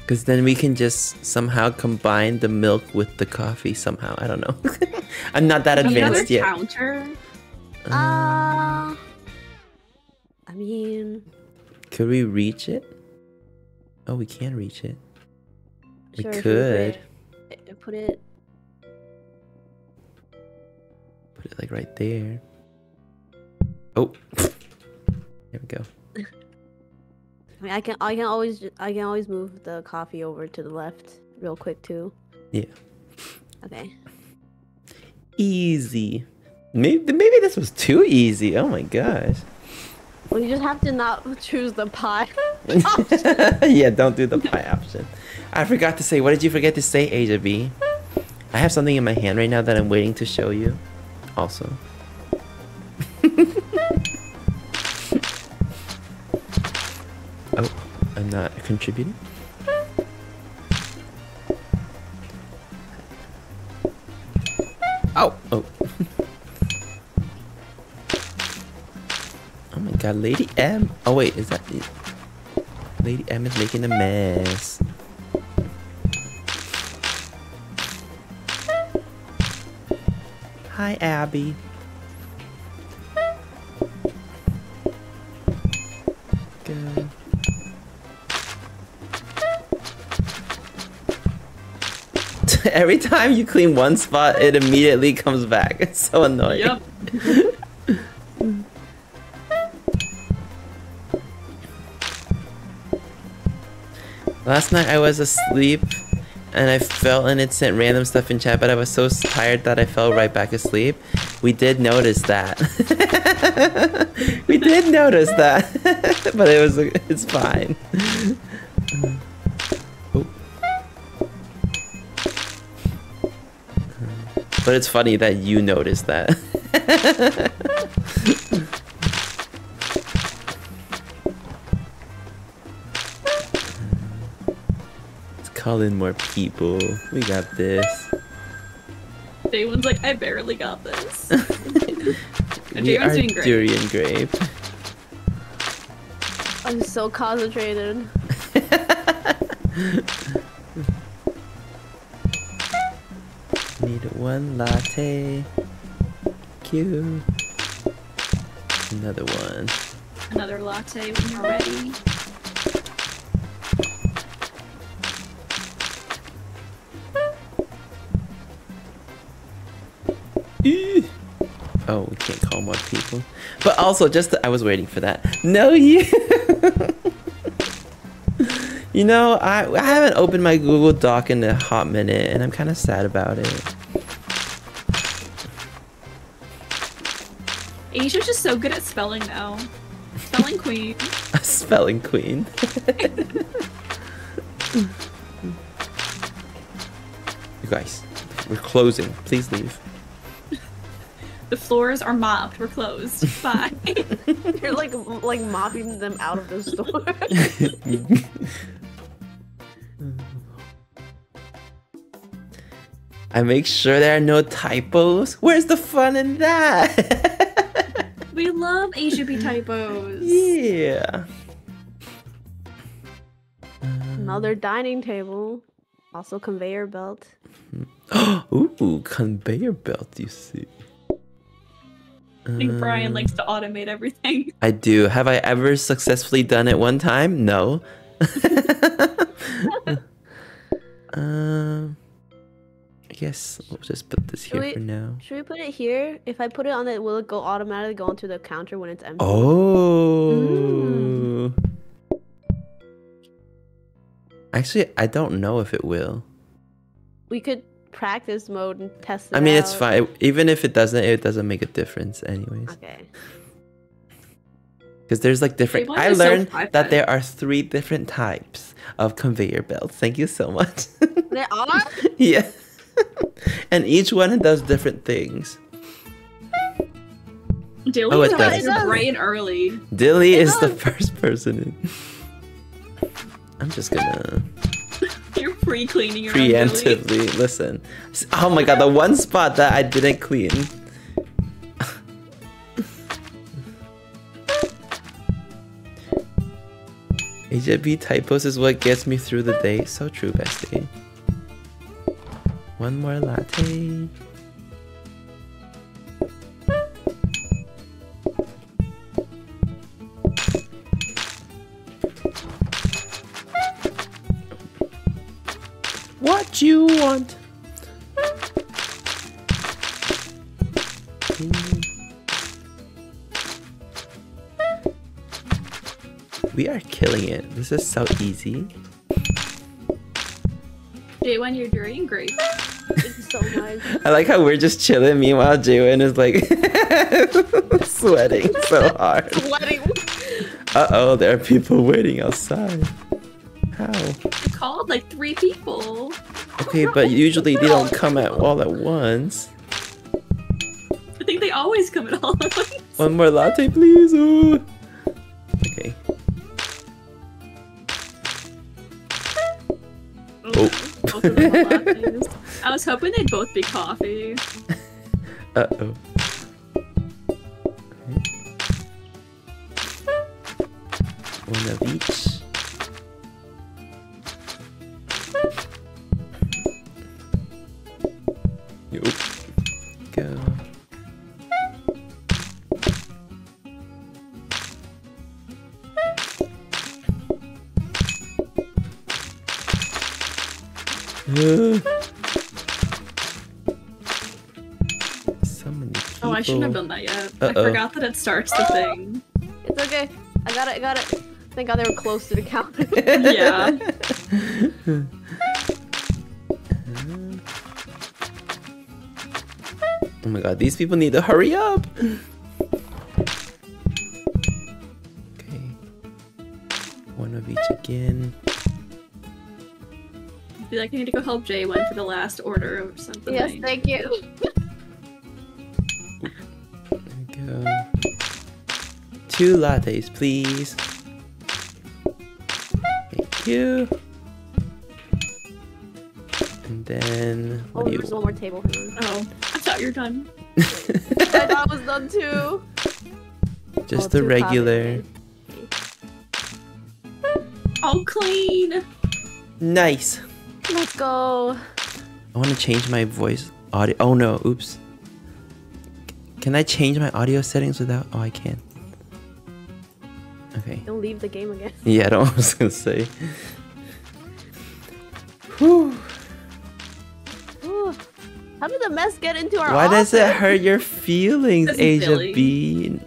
because then we can just somehow combine the milk with the coffee somehow. I don't know. [LAUGHS] I'm not that advanced yet. counter. Uh, I mean, Could we reach it? Oh, we can reach it. We sure, should could. put it- Put it. Put it like right there. Oh, there we go. [LAUGHS] I mean, I can. I can always. I can always move the coffee over to the left real quick too. Yeah. Okay. Easy. Maybe maybe this was too easy. Oh my gosh. You just have to not [LAUGHS] choose the pie. [LAUGHS] [LAUGHS] yeah, don't do the pie option. I forgot to say. What did you forget to say, Asia B? I have something in my hand right now that I'm waiting to show you. Also. oh, I'm not contributing. Oh, oh. Oh my god, Lady M. Oh wait, is that it? Lady M is making a mess. Hi, Abby. Go. [LAUGHS] Every time you clean one spot, it immediately comes back. [LAUGHS] It's so annoying. Yep. [LAUGHS] Last night I was asleep and I fell and it sent random stuff in chat, but I was so tired that I fell right back asleep. We did notice that. [LAUGHS] we did notice that, [LAUGHS] but it was it's fine. [LAUGHS] Oh. But it's funny that you noticed that. Call in more people. We got this. Day one's like, I barely got this. [LAUGHS] And we are doing great. durian grape. I'm so concentrated. [LAUGHS] Need one latte. Cute. Another one. Another latte when you're ready. Oh, we can't call more people. But also, just I was waiting for that. No, you. [LAUGHS] you know, I I haven't opened my Google Doc in a hot minute, and I'm kind of sad about it. Asia's just so good at spelling now. Spelling queen. [LAUGHS] A spelling queen. [LAUGHS] you guys, we're closing. Please leave. The floors are mopped. We're closed. [LAUGHS] Bye. [LAUGHS] You're like like mopping them out of the store. [LAUGHS] I make sure there are no typos. Where's the fun in that? we love Asia B typos. yeah. Another dining table. Also conveyor belt. [GASPS] Ooh, conveyor belt, you see. I think Brian Um, likes to automate everything. [LAUGHS] I do. Have I ever successfully done it one time? No. [LAUGHS] um, I guess we'll just put this here Wait. for now. Should we put it here? If I put it on it, will it go automatically go onto the counter when it's empty? Oh. Actually, I don't know if it will. We could practice mode and test it I mean, it's fine. Even if it doesn't, it doesn't make a difference, anyways. Okay. Because there's like different. I is so learned that there are three different types of conveyor belts. Thank you so much. [LAUGHS] There are? yeah. [LAUGHS] and each one does different things. Dilly Oh, it is does. always bright and early. Dilly It is the [LAUGHS] first person in. I'm just gonna You're pre-cleaning your preemptively listen. Oh my god, the one spot that I didn't clean. HB typos is what gets me through the day. So true, bestie. One more latte. What you want? We are killing it. This is so easy. Jay, when you're doing great. It's so [LAUGHS] nice. I like how we're just chilling. Meanwhile, Jaywin is like [LAUGHS] sweating so hard. Sweating. Uh oh, there are people waiting outside. How? I called like three people. Okay, but usually they don't come at all at once. I think they always come at all at once. One more latte, please. Ooh. Okay. Oh. Both of them. [LAUGHS] I was hoping they'd both be coffee. [LAUGHS] Uh oh. One of each. Yup. Go. Uh. So many people. Oh, I shouldn't have done that yet. Uh-oh. I forgot that it starts the thing. It's okay. I got it. I got it. Thank God they were close to the counter. [LAUGHS] Yeah. [LAUGHS] Oh my god, these people need to hurry up! Okay. One of each again. Be like, I need to go help Jay one for the last order or something. Yes, thank you. There we go. Two lattes, please. Thank you. And then Oh, do you there's one more table. Oh, I thought you were done. I thought it was done too. Just Oh, the regular. coffee. [LAUGHS] All clean. Nice. Let's go. I want to change my voice audio. Oh no, oops. Can I change my audio settings without? Oh, I can. Okay. Don't leave the game again. Yeah, I don't I was gonna say. Whew. How did the mess get into our Why does it hurt your feelings, Asia Billy. B?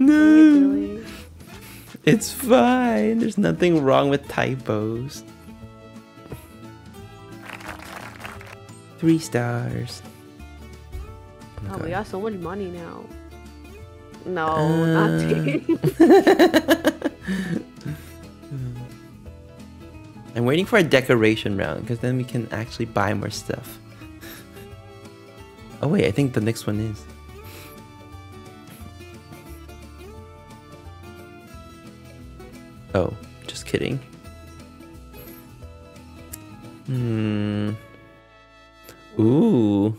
No, it's fine. There's nothing wrong with typos. Three stars. Oh Oh, we got so much money now. No, Uh. not taking. [LAUGHS] [LAUGHS] I'm waiting for a decoration round because then we can actually buy more stuff. Oh wait, I think the next one is. Oh, just kidding. Hmm. Ooh.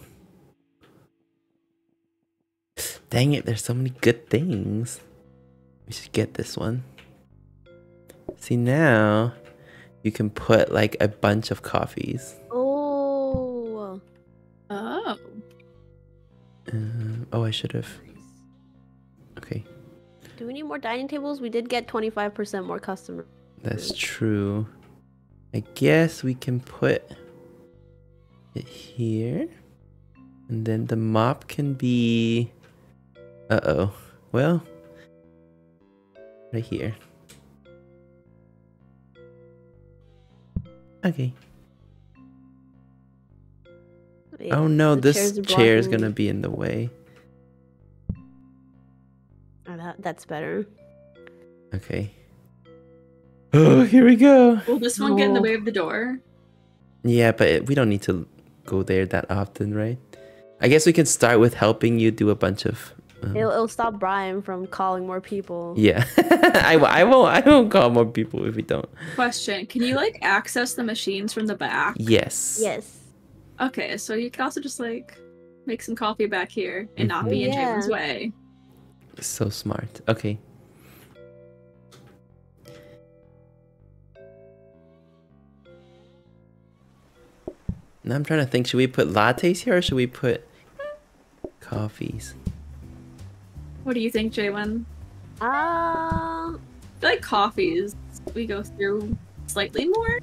Dang it, there's so many good things. We should get this one. See now, you can put like a bunch of coffees. oh. Oh. Um, oh, I should have. Okay, Do we need more dining tables? We did get 25% more customers. that's true. I guess we can put it here. And then the mop can be. Uh oh. Well, right here. Okay. Yeah, oh no, this chairs chair is gonna be in the way. Oh, that, that's better. Okay. Oh, here we go. Will this one get in the way of the door? Yeah, but it- we don't need to go there that often, right? I guess we can start with helping you do a bunch of. Um, It'll, it'll stop Brian from calling more people. yeah, [LAUGHS] I won't. I won't call more people if we don't. Question: Can you like access the machines from the back? Yes. Yes. Okay, so you could also just like make some coffee back here and not be in Yeah. Javen's way. So smart. Okay. Now I'm trying to think. Should we put lattes here or should we put coffees? What do you think, Jalen? Uh, I feel like coffees we go through slightly more.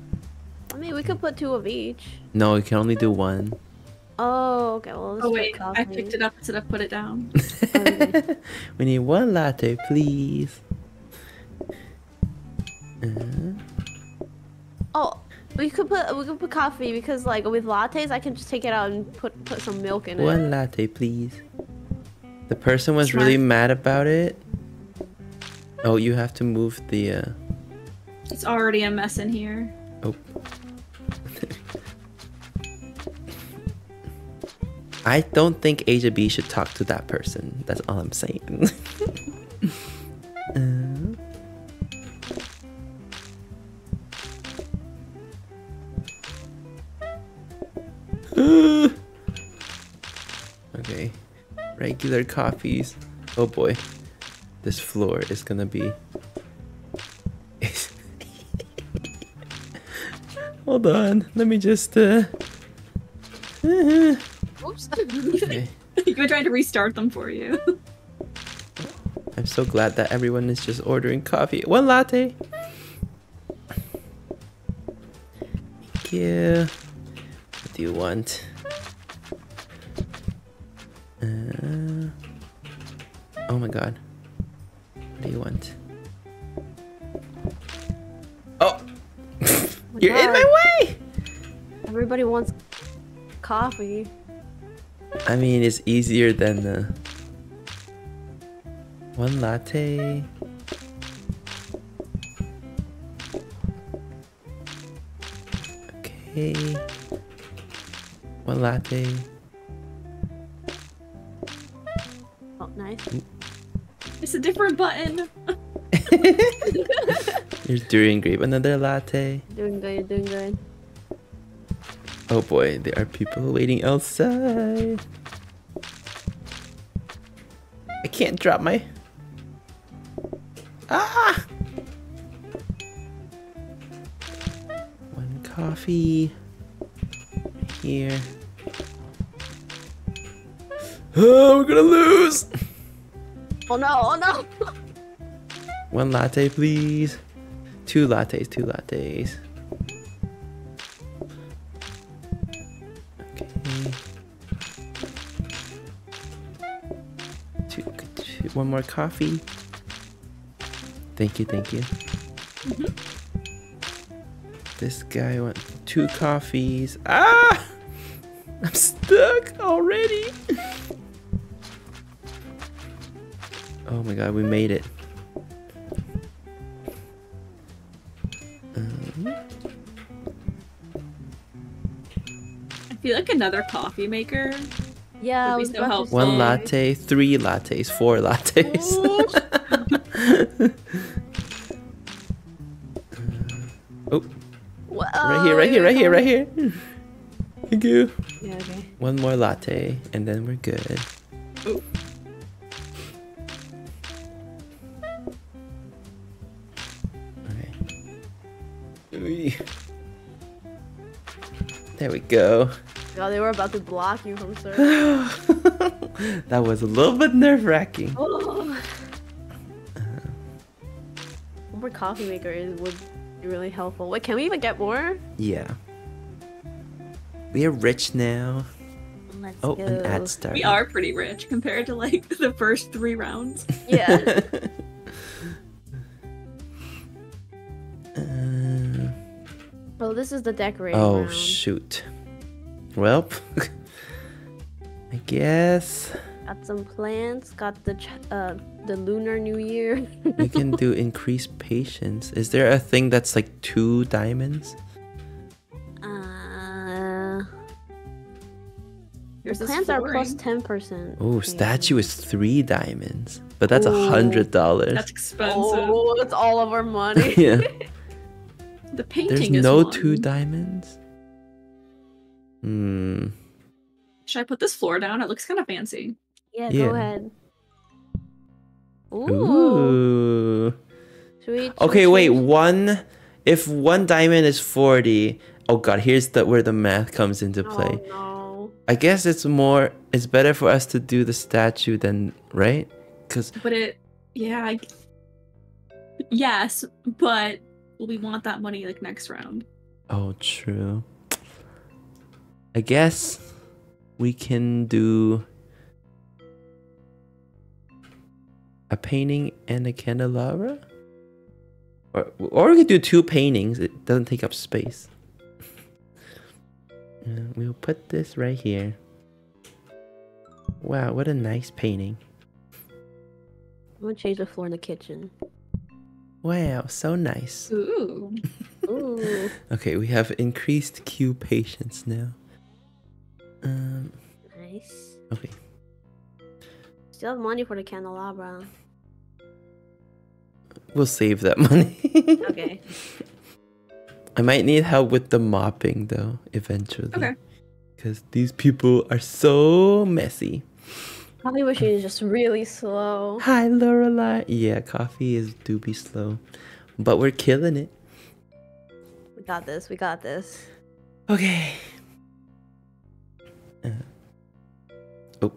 I mean, we could put two of each. No, we can only do one. Oh, okay. Well, let's Oh wait, coffee. I picked it up instead of put it down. [LAUGHS] we need one latte, please. Uh, Oh, we could put we could put coffee because like with lattes, I can just take it out and put put some milk in it. one latte, please. The person was Smart. really mad about it. Oh, you have to move the. Uh... It's already a mess in here. Oh. I don't think Asia B should talk to that person. That's all I'm saying. [LAUGHS] Uh, [GASPS] okay. Regular coffees. Oh boy. This floor is gonna be. [LAUGHS] Hold on. Let me just. Uh... [LAUGHS] Oops. okay. You've been trying to restart them for you. [LAUGHS] I'm so glad that everyone is just ordering coffee. One latte. Thank you. What do you want? Uh, oh my god. What do you want? Oh! [LAUGHS] You're in my way! Everybody wants coffee. I mean, it's easier than the one latte. Okay. One latte. Oh, nice. It's a different button. [LAUGHS] You're doing great. Another latte. Doing good, doing good. Oh boy, there are people waiting outside. I can't drop my. Ah! One coffee. Here. Oh, [GASPS] we're gonna lose! Oh no, oh no! One latte, please. Two lattes, two lattes. One more coffee. Thank you, thank you. This guy wants two coffees. Ah! I'm stuck already. oh my god, we made it. Um, I feel like another coffee maker. Yeah, I Would be was so about helpful. one latte, three lattes, four lattes. [LAUGHS] oh, Wha- right here, right here, right here, right here. Thank you. Yeah, okay. One more latte, and then we're good. Oh. Okay. There we go. God, they were about to block you from serving. [LAUGHS] that was a little bit nerve wracking. oh. One more coffee maker is would be really helpful. Wait, can we even get more? Yeah. We are rich now. Let's Oh, go. an ad started. We are pretty rich compared to like [LAUGHS] the first three rounds. [LAUGHS] Yeah. Uh, oh, this is the decorating oh round. shoot. Well, [LAUGHS] I guess Got some plants. Got the ch- uh the lunar new year. we can do [LAUGHS] increased patience. Is there a thing that's like two diamonds? uh, Here's the plants are plus ten percent. Oh, statue is three diamonds, but that's a hundred dollars. That's expensive. Oh, that's all of our money. [LAUGHS] Yeah. The painting There's is no one. two diamonds. Hmm. Should I put this floor down? It looks kind of fancy. yeah, Yeah. go ahead. Ooh. Ooh. Should we? should Okay, we wait. change- One. If one diamond is forty. Oh god, here's the where the math comes into play. Oh no. I guess it's more. It's better for us to do the statue than right, because But it, yeah, I, yes, but we want that money like next round. oh true. I guess we can do a painting and a candelabra, or or we could do two paintings. It doesn't take up space. [LAUGHS] Uh, we'll put this right here. Wow, what a nice painting. I'm gonna change the floor in the kitchen. Wow, so nice. Ooh, Ooh. [LAUGHS] Okay, we have increased queue patience now. Um, nice. okay. Still have money for the candelabra. We'll save that [LAUGHS] money. Okay. I might need help with the mopping though, eventually. Okay. Because these people are so messy. Coffee machine is just really slow. Hi, Lorelai. Yeah, coffee is do be slow, but we're killing it. We got this. We got this. Okay. Uh, oh.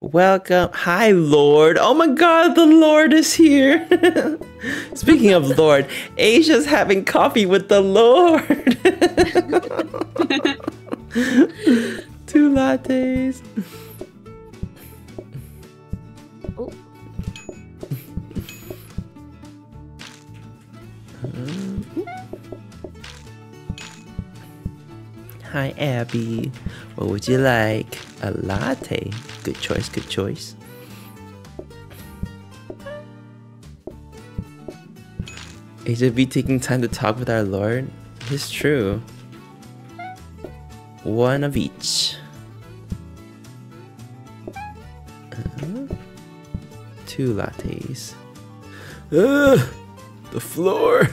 Welcome. Hi, Lord. Oh my god, the Lord is here. [LAUGHS] Speaking of Lord, Asia's having coffee with the Lord. [LAUGHS] [LAUGHS] Two lattes. Hi, Abby. What would you like? A latte. Good choice, good choice. HB taking time to talk with our Lord? It's true. One of each. Uh, two lattes. Ugh, the floor.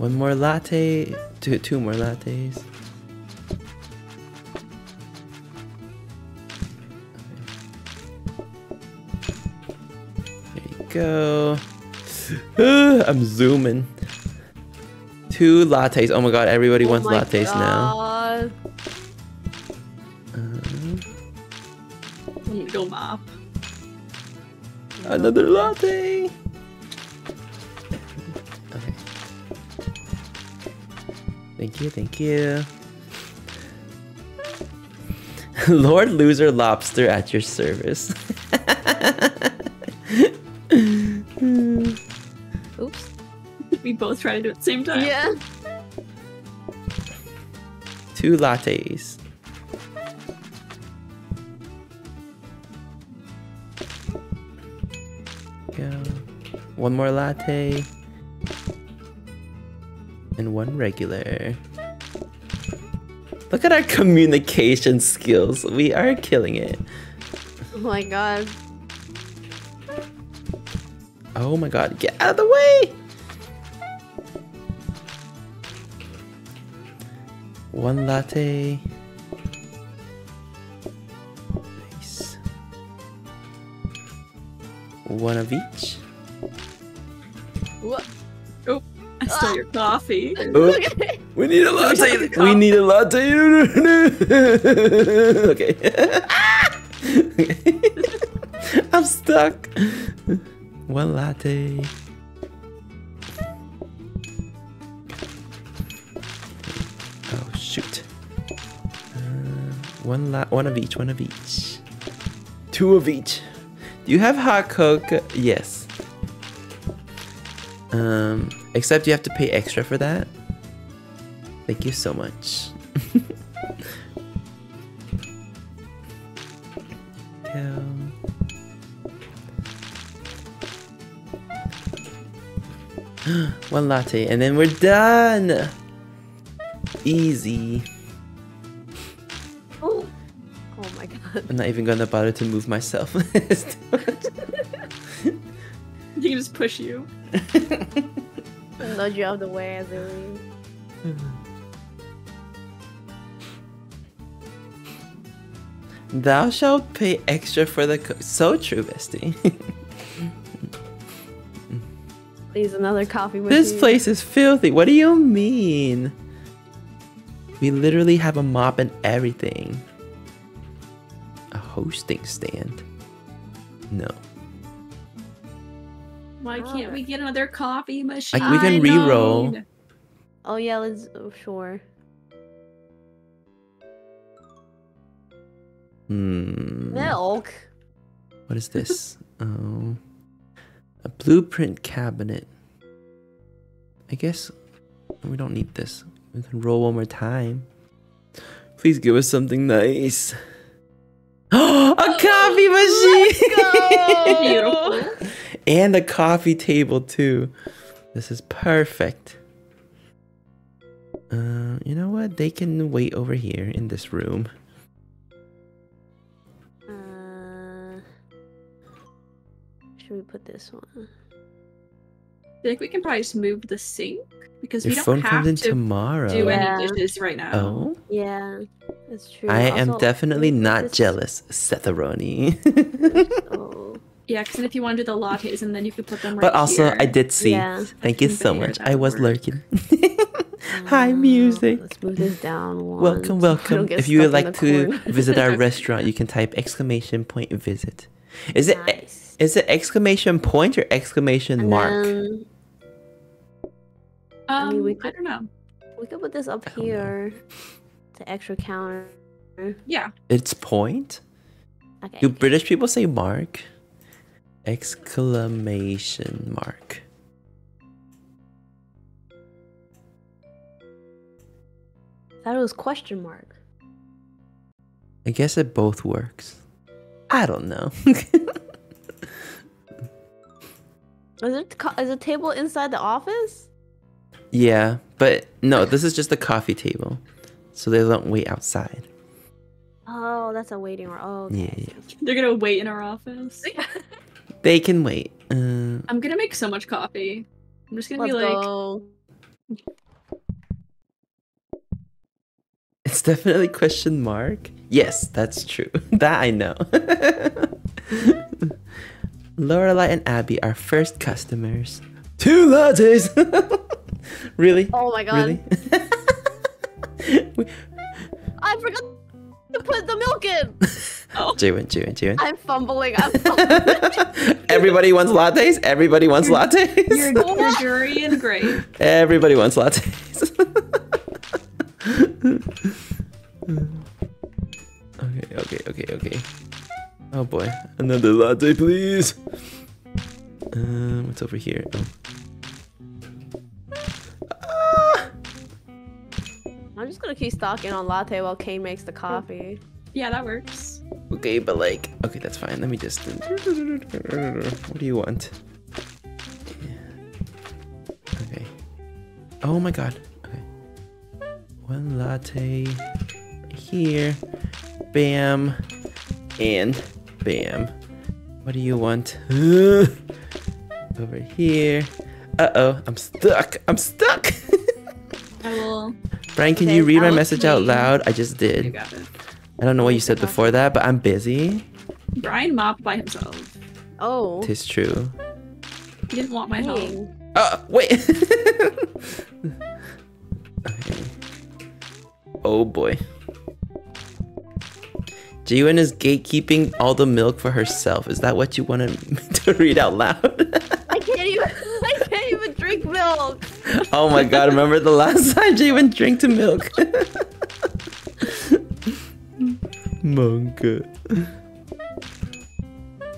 One more latte. Two, two more lattes. There you go. [SIGHS] I'm zooming. Two lattes. Oh my god, everybody Oh wants lattes now. God. Um, me go mop. Another latte. Thank you, thank you. [LAUGHS] Lord Loser Lobster at your service. [LAUGHS] Oops. We both try to do it at the same time. Yeah. Two lattes. Go. One more latte. And one regular. Look at our communication skills. We are killing it. Oh my god. Oh my god, get out of the way! One latte. Nice. One of each. What? I stole your coffee. Oh, we need a latte. We need a latte. [LAUGHS] okay. [LAUGHS] I'm stuck. One latte. Oh shoot. Uh, one la- one of each. One of each. Two of each. Do you have hot coke? Yes. Um, except you have to pay extra for that. Thank you so much. [LAUGHS] [GASPS] One latte, and then we're done. Easy. Oh. oh my god. I'm not even gonna bother to move myself. [LAUGHS] [LAUGHS] You can just push you. Nudge you out of the way as they leave. Thou shalt pay extra for the co- so true, bestie. [LAUGHS] Please, another coffee machine. this place is filthy. What do you mean? We literally have a mop and everything. A hosting stand. No. Why can't we get another coffee machine? Like, we can re-roll. Oh yeah, let's. Oh, sure. Hmm. Milk. What is this? [LAUGHS] oh. A blueprint cabinet. I guess we don't need this. We can roll one more time. Please give us something nice. [GASPS] a coffee machine! [LAUGHS] Beautiful. And a coffee table too. This is perfect. Uh, you know what? They can wait over here in this room. Uh, should we put this one? I think we can probably just move the sink because Your we don't phone have comes in to tomorrow. do Yeah. any dishes right now. Oh, Yeah, that's true. I am definitely can we put not this- jealous, Setheroni. [LAUGHS] Oh, Yeah, because if you want to do the lattes and then you could put them right but also, here. I did see. Yeah. Thank you so much. I was work. lurking. [LAUGHS] Hi, music. Let's move this down one. Welcome, [LAUGHS] welcome. If you would like to visit our [LAUGHS] restaurant, you can type exclamation point visit. Is it nice. is it exclamation point or exclamation And mark? then um, I mean, we I could- don't know. we could put this up I don't know. here. The extra counter. Yeah, It's point. Okay. Do British people say mark? Exclamation mark. thought it was question mark. I guess it both works. I don't know. [LAUGHS] Is it co- is a table inside the office? yeah, but no, this is just a coffee table. So they don't wait outside. Oh, that's a waiting room. Oh, okay. Yeah, yeah. They're gonna wait in our office. [LAUGHS] [LAUGHS] They can wait. Uh, I'm gonna make so much coffee. I'm just gonna Let's be like, go. [LAUGHS] it's definitely question mark. Yes, that's true. [LAUGHS] that I know. [LAUGHS] Lorelai and Abby are first customers. Two lattes. really? Oh my god. Really? I forgot to put the milk in. oh, Jalen, Jalen, Jalen. I'm fumbling. I'm [LAUGHS] fumbling. Everybody wants lattes. Everybody wants You're lattes. you're jury and great. Everybody wants lattes. okay, okay, okay, okay. Oh boy, another latte, please. Um, what's over here? Oh. I'm just gonna keep stalking on latte while Kane makes the coffee. Yeah, that works. Okay, but like, okay, that's fine. Let me just. What do you want? Okay. Oh my god. Okay. One latte here. Bam. And bam. What do you want? [GASPS] Over here. Uh oh, I'm stuck. I'm stuck. [LAUGHS] I will. Brian, can Okay, you read my I'll message out loud? I just You did. got it. I don't know what you said before that, but I'm busy. Brian mopped by himself. Oh. Tis true. He didn't want my help. dang. Uh, wait. [LAUGHS] okay. Oh boy. Jiwon is gatekeeping all the milk for herself. Is that what you wanted me [LAUGHS] to read out loud? I can't even. I can't even drink milk. oh my god, remember the last [LAUGHS] time Jiwon drank the milk? [LAUGHS] Monka.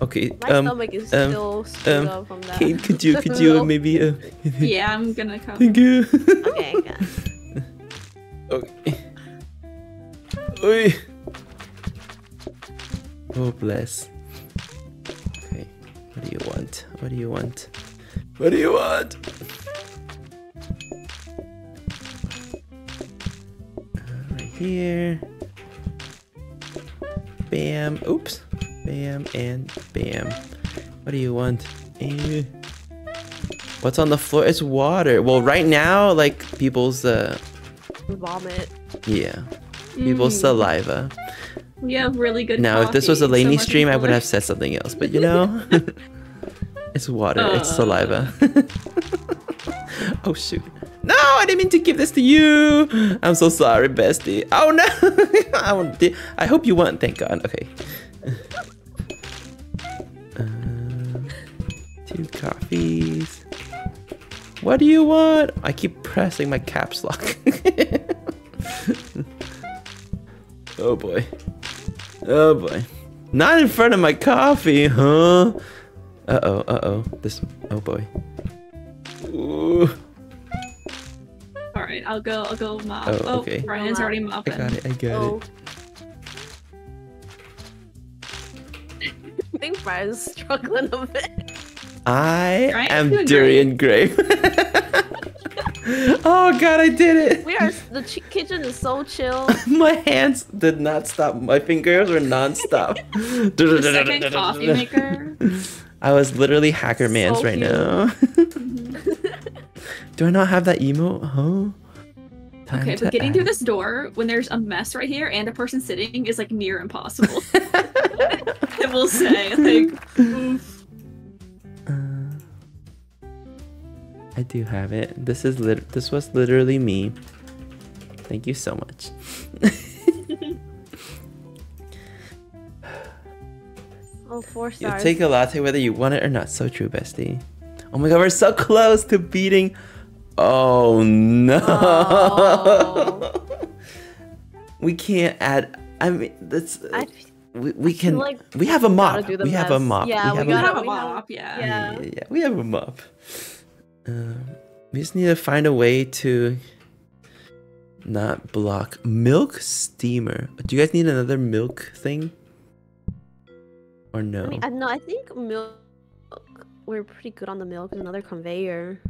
Okay, My um, stomach is um, still screwed um, up from that. Kate, could you, could you milk. maybe, uh, Yeah, I'm gonna come. thank you. Okay, got. Okay. Oi. Oh bless. Okay. What do you want? What do you want? What do you want? Uh, right here. Bam. Oops. Bam and bam. What do you want? Eh. What's on the floor? It's water. Well, right now, like people's uh, Vomit. yeah, people's Mm, saliva. We have really good. Now, if this was a coffee, so Laney stream, I would have said something else, but you know, [LAUGHS] it's water, it's Uh. saliva. [LAUGHS] oh shoot! No, I didn't mean to give this to you. I'm so sorry, bestie. Oh no! [LAUGHS] I, won't I hope you won. Thank God. Okay. Um, two coffees. What do you want? I keep pressing my caps lock. oh boy. Oh boy. Not in front of my coffee, huh? Uh oh, uh oh. This. Oh boy. Ooh. All right, I'll go. I'll go mop. Oh, Oh, okay. Brian's I'll already I got it, I got Oh. it. I think Brian's struggling a bit. I am durian grape. [LAUGHS] oh god, I did it! We are. The ch- kitchen is so chill. [LAUGHS] My hands did not stop. My fingers were non-stop. [LAUGHS] Second coffee maker. I was literally hacker man's So right cute. now. Mm-hmm. Do I not have that emote? Huh? Time Okay, but getting through this door when there's a mess right here and a person sitting is like near impossible. I will say, like, oof. I do have it. This is lit. This was literally me. Thank you so much. [LAUGHS] Oh, four stars. You'll take a latte whether you want it or not. So true, bestie. Oh my god, we're so close to beating. Oh no. Oh. [LAUGHS] we can't add. I mean, that's. I, uh, we, we can. like we have a mop. gotta We have a mess. mop. Yeah, we have We a gotta- have a we have- mop, yeah. yeah. yeah, yeah, yeah. We have a mop. Um, we just need to find a way to Not block. Milk steamer. Do you guys need another milk thing? Or no? I mean, I no, I think milk. We're pretty good on the milk. Another conveyor.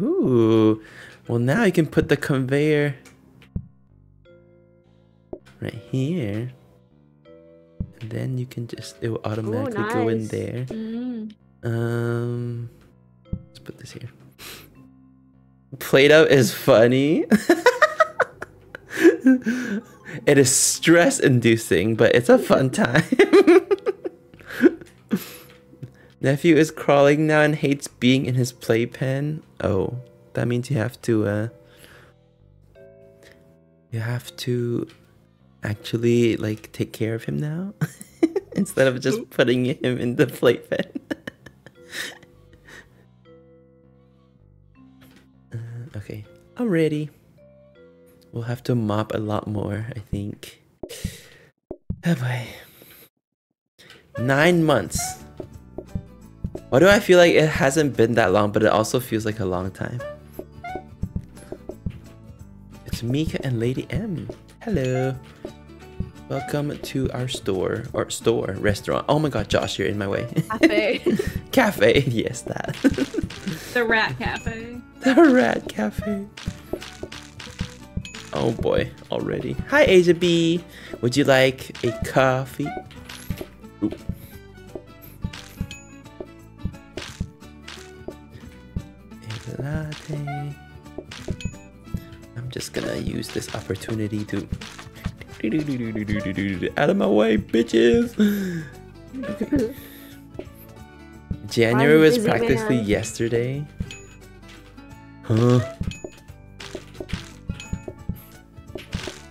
Ooh. Well, now you can put the conveyor right here. And then you can just, it will automatically go in nice. there. Mm. Um, let's put this here. Plate Up is funny. it is stress-inducing, but it's a fun time. [LAUGHS] Nephew is crawling now and hates being in his playpen. Oh, that means you have to, uh, you have to actually like take care of him now [LAUGHS] instead of just putting him in the playpen. [LAUGHS] okay, I'm ready. We'll have to mop a lot more, I think. Oh [SIGHS] boy. Nine months. Why do I feel like it hasn't been that long, but it also feels like a long time? It's Mika and Lady M. Hello. Welcome to our store or store restaurant. Oh my god, Josh, you're in my way. Cafe. [LAUGHS] Cafe, yes, that. [LAUGHS] The Rat Cafe. [LAUGHS] the Rat Cafe. Oh boy, already. Hi, Asia B. Would you like a coffee? Ooh. A latte. I'm just gonna use this opportunity to. [LAUGHS] Out of my way, bitches! [LAUGHS] January was practically yesterday. Huh?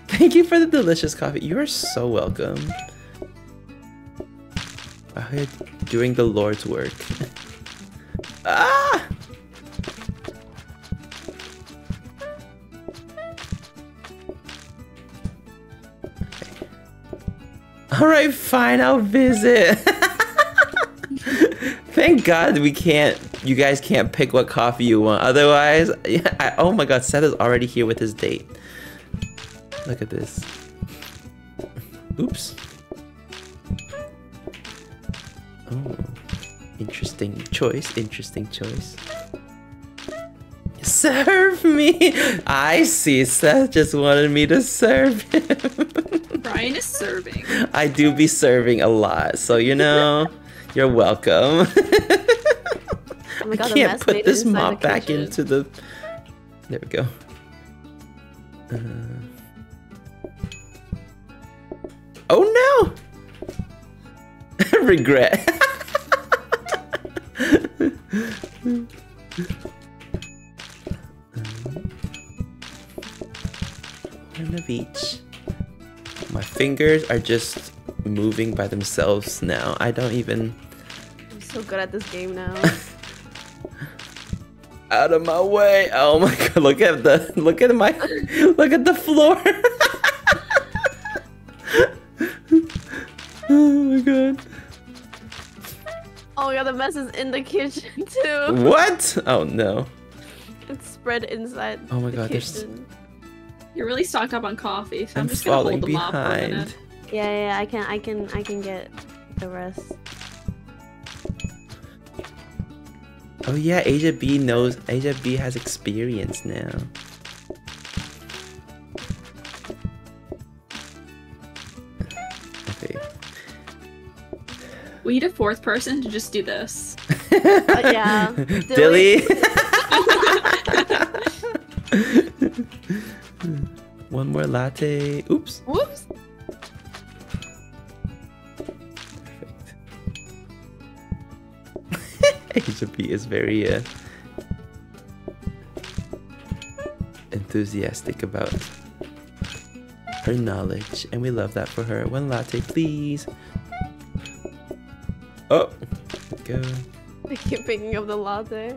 Thank you for the delicious coffee. You are so welcome. Here doing the Lord's work. [LAUGHS] ah! All right, fine. I'll visit. [LAUGHS] Thank God we can't. You guys can't pick what coffee you want. Otherwise, [LAUGHS] yeah. I, oh my God, Seth is already here with his date. Look at this. Oops. Oh, interesting choice. Interesting choice. Serve me. I see. Seth just wanted me to serve him. [LAUGHS] Brian is serving. I do be serving a lot, so you know, you're welcome. [LAUGHS] Oh my I god, the can't put this mop back kitchen. into the. There we go. Uh... Oh no! [LAUGHS] Regret. [LAUGHS] One of each. My fingers are just moving by themselves now. I don't even. I'm so good at this game now. [LAUGHS] out of my way. Oh my [LAUGHS] god, look at the look at my look at the floor. [LAUGHS] oh my god. oh my god, the mess is in the kitchen [LAUGHS] too. What? Oh no. It's spread inside. Oh my the God, there's- You're really stocked up on coffee, so I'm, I'm just gonna falling hold the mop for a behind. minute. Yeah, yeah, yeah, I can, I can, I can get the rest. Oh yeah, Asia B knows Asia B has experience now. Okay. We need a fourth person to just do this. [LAUGHS] Uh, yeah. [LAUGHS] Dilly. [LAUGHS] One more latte. Oops. Whoops. Perfect. Asia B is very uh, enthusiastic about her knowledge, and we love that for her. One latte, please. Oh, go. I keep picking up the latte.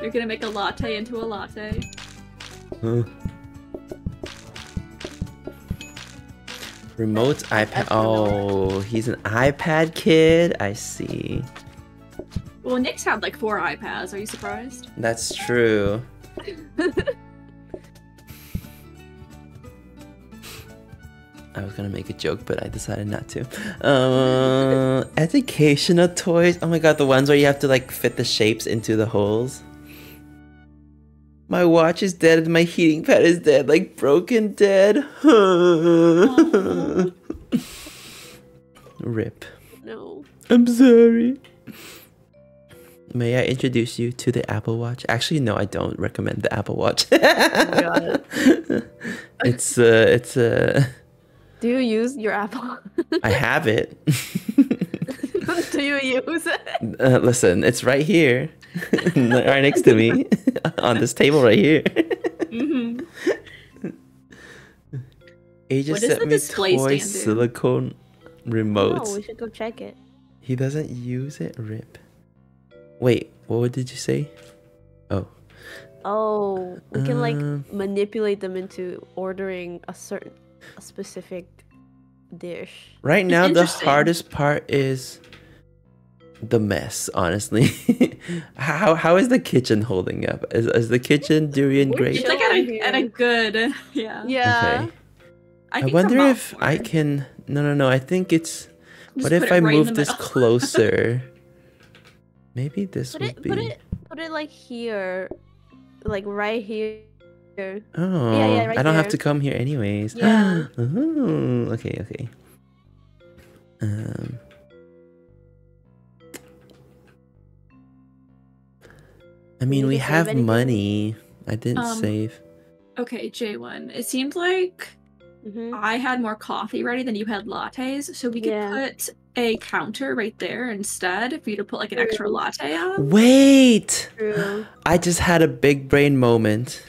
You're gonna make a latte into a latte. Huh. Remote iPad. Oh, he's an iPad kid. I see. Well, Nick's had like four iPads. Are you surprised? That's true. I was gonna make a joke, but I decided not to. Uh, educational toys. Oh my god, the ones where you have to like fit the shapes into the holes. My watch is dead and my heating pad is dead, like broken dead. [LAUGHS] Rip. No. I'm sorry. May I introduce you to the Apple Watch? Actually, no, I don't recommend the Apple Watch. Oh [LAUGHS] it's uh, it's uh, Do you use your Apple? [LAUGHS] I have it. [LAUGHS] Do you use it? Uh, listen, it's right here, right next to me, on this table right here. Asia What does sent the me display toy silicone No, remotes. we should go check it. He doesn't use it. Rip. Wait, what did you say? Oh, Oh, we can like Um, manipulate them into ordering a certain, a specific dish. right now the hardest part is the mess. Honestly, [LAUGHS] how how is the kitchen holding up? Is, is the kitchen doing We're great? It's like at a, at a good, yeah. Yeah. Okay. I, I, wonder if I can. No, no, no. I think it's. Just what if put I right move this middle. closer? [LAUGHS] Maybe this Put would it, be. put it, put it like here, like right here. Oh, yeah, right I don't have to come here anyways. Yeah. [GASPS] oh, okay, okay. Um. I mean, we have money. I didn't Um, save. Okay, J1. It seemed like hmm I had more coffee ready than you had lattes, so we could Yeah. put a counter right there instead for you to put like an extra latte on. Wait! True. I just had a big brain moment.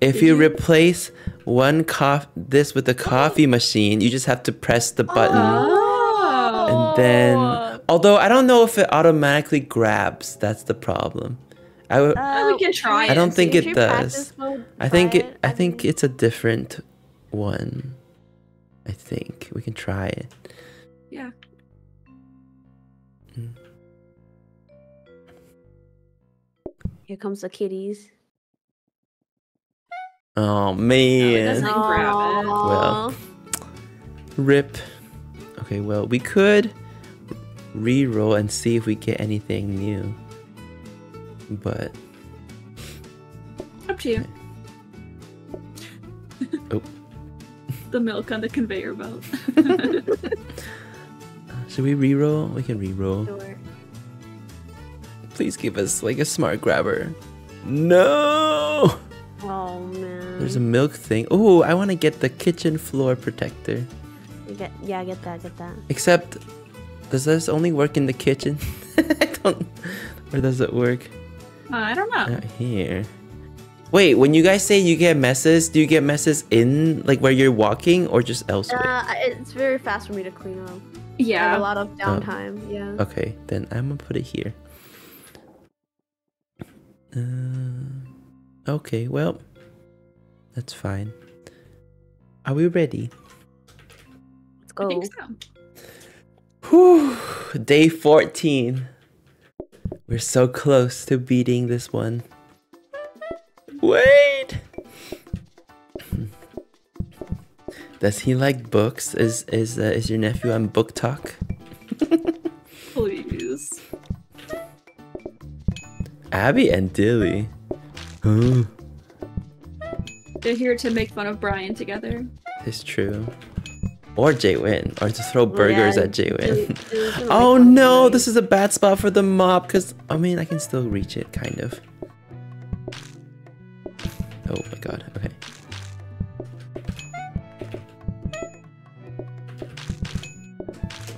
If Did you, you? replace one coff this with a coffee machine, you just have to press the button. Oh. And then, although I don't know if it automatically grabs, that's the problem. I would. Uh, we can try I don't think it does. I think it. I think it's a different one. I think we can try it. Yeah. Hmm. Here comes the kitties. Oh it man, doesn't- grab it. Well. Rip. Okay, well we could re-roll and see if we get anything new. But Up to you. The milk on the conveyor belt. [LAUGHS] should we re-roll? We can re-roll. Sure. Please give us like a smart grabber. No. Oh man. There's a milk thing. Oh, I want to get the kitchen floor protector. You get yeah, get that, get that. Except, does this only work in the kitchen? [LAUGHS] I don't. Or does it work Uh, I don't know. Not here? Wait, when you guys say you get messes, do you get messes in like where you're walking or just elsewhere? Uh, it's very fast for me to clean up. I have yeah. a lot of downtime. Yeah. Okay, then I'm gonna put it here. Uh, okay, well, that's fine. Are we ready? Let's I go. think so. Whew, day 14. We're so close to beating this one. Wait! Does he like books? Is is uh, is your nephew on BookTok? Please. Abby and Dilly. Huh, They're here to make fun of Brian together. it's true. Or Jaywin, or to throw burgers yeah, at Jaywin. Dilly- [LAUGHS] Oh make fun of no, this is a bad spot for the mop because I mean I can still reach it kind of. Oh my god, okay.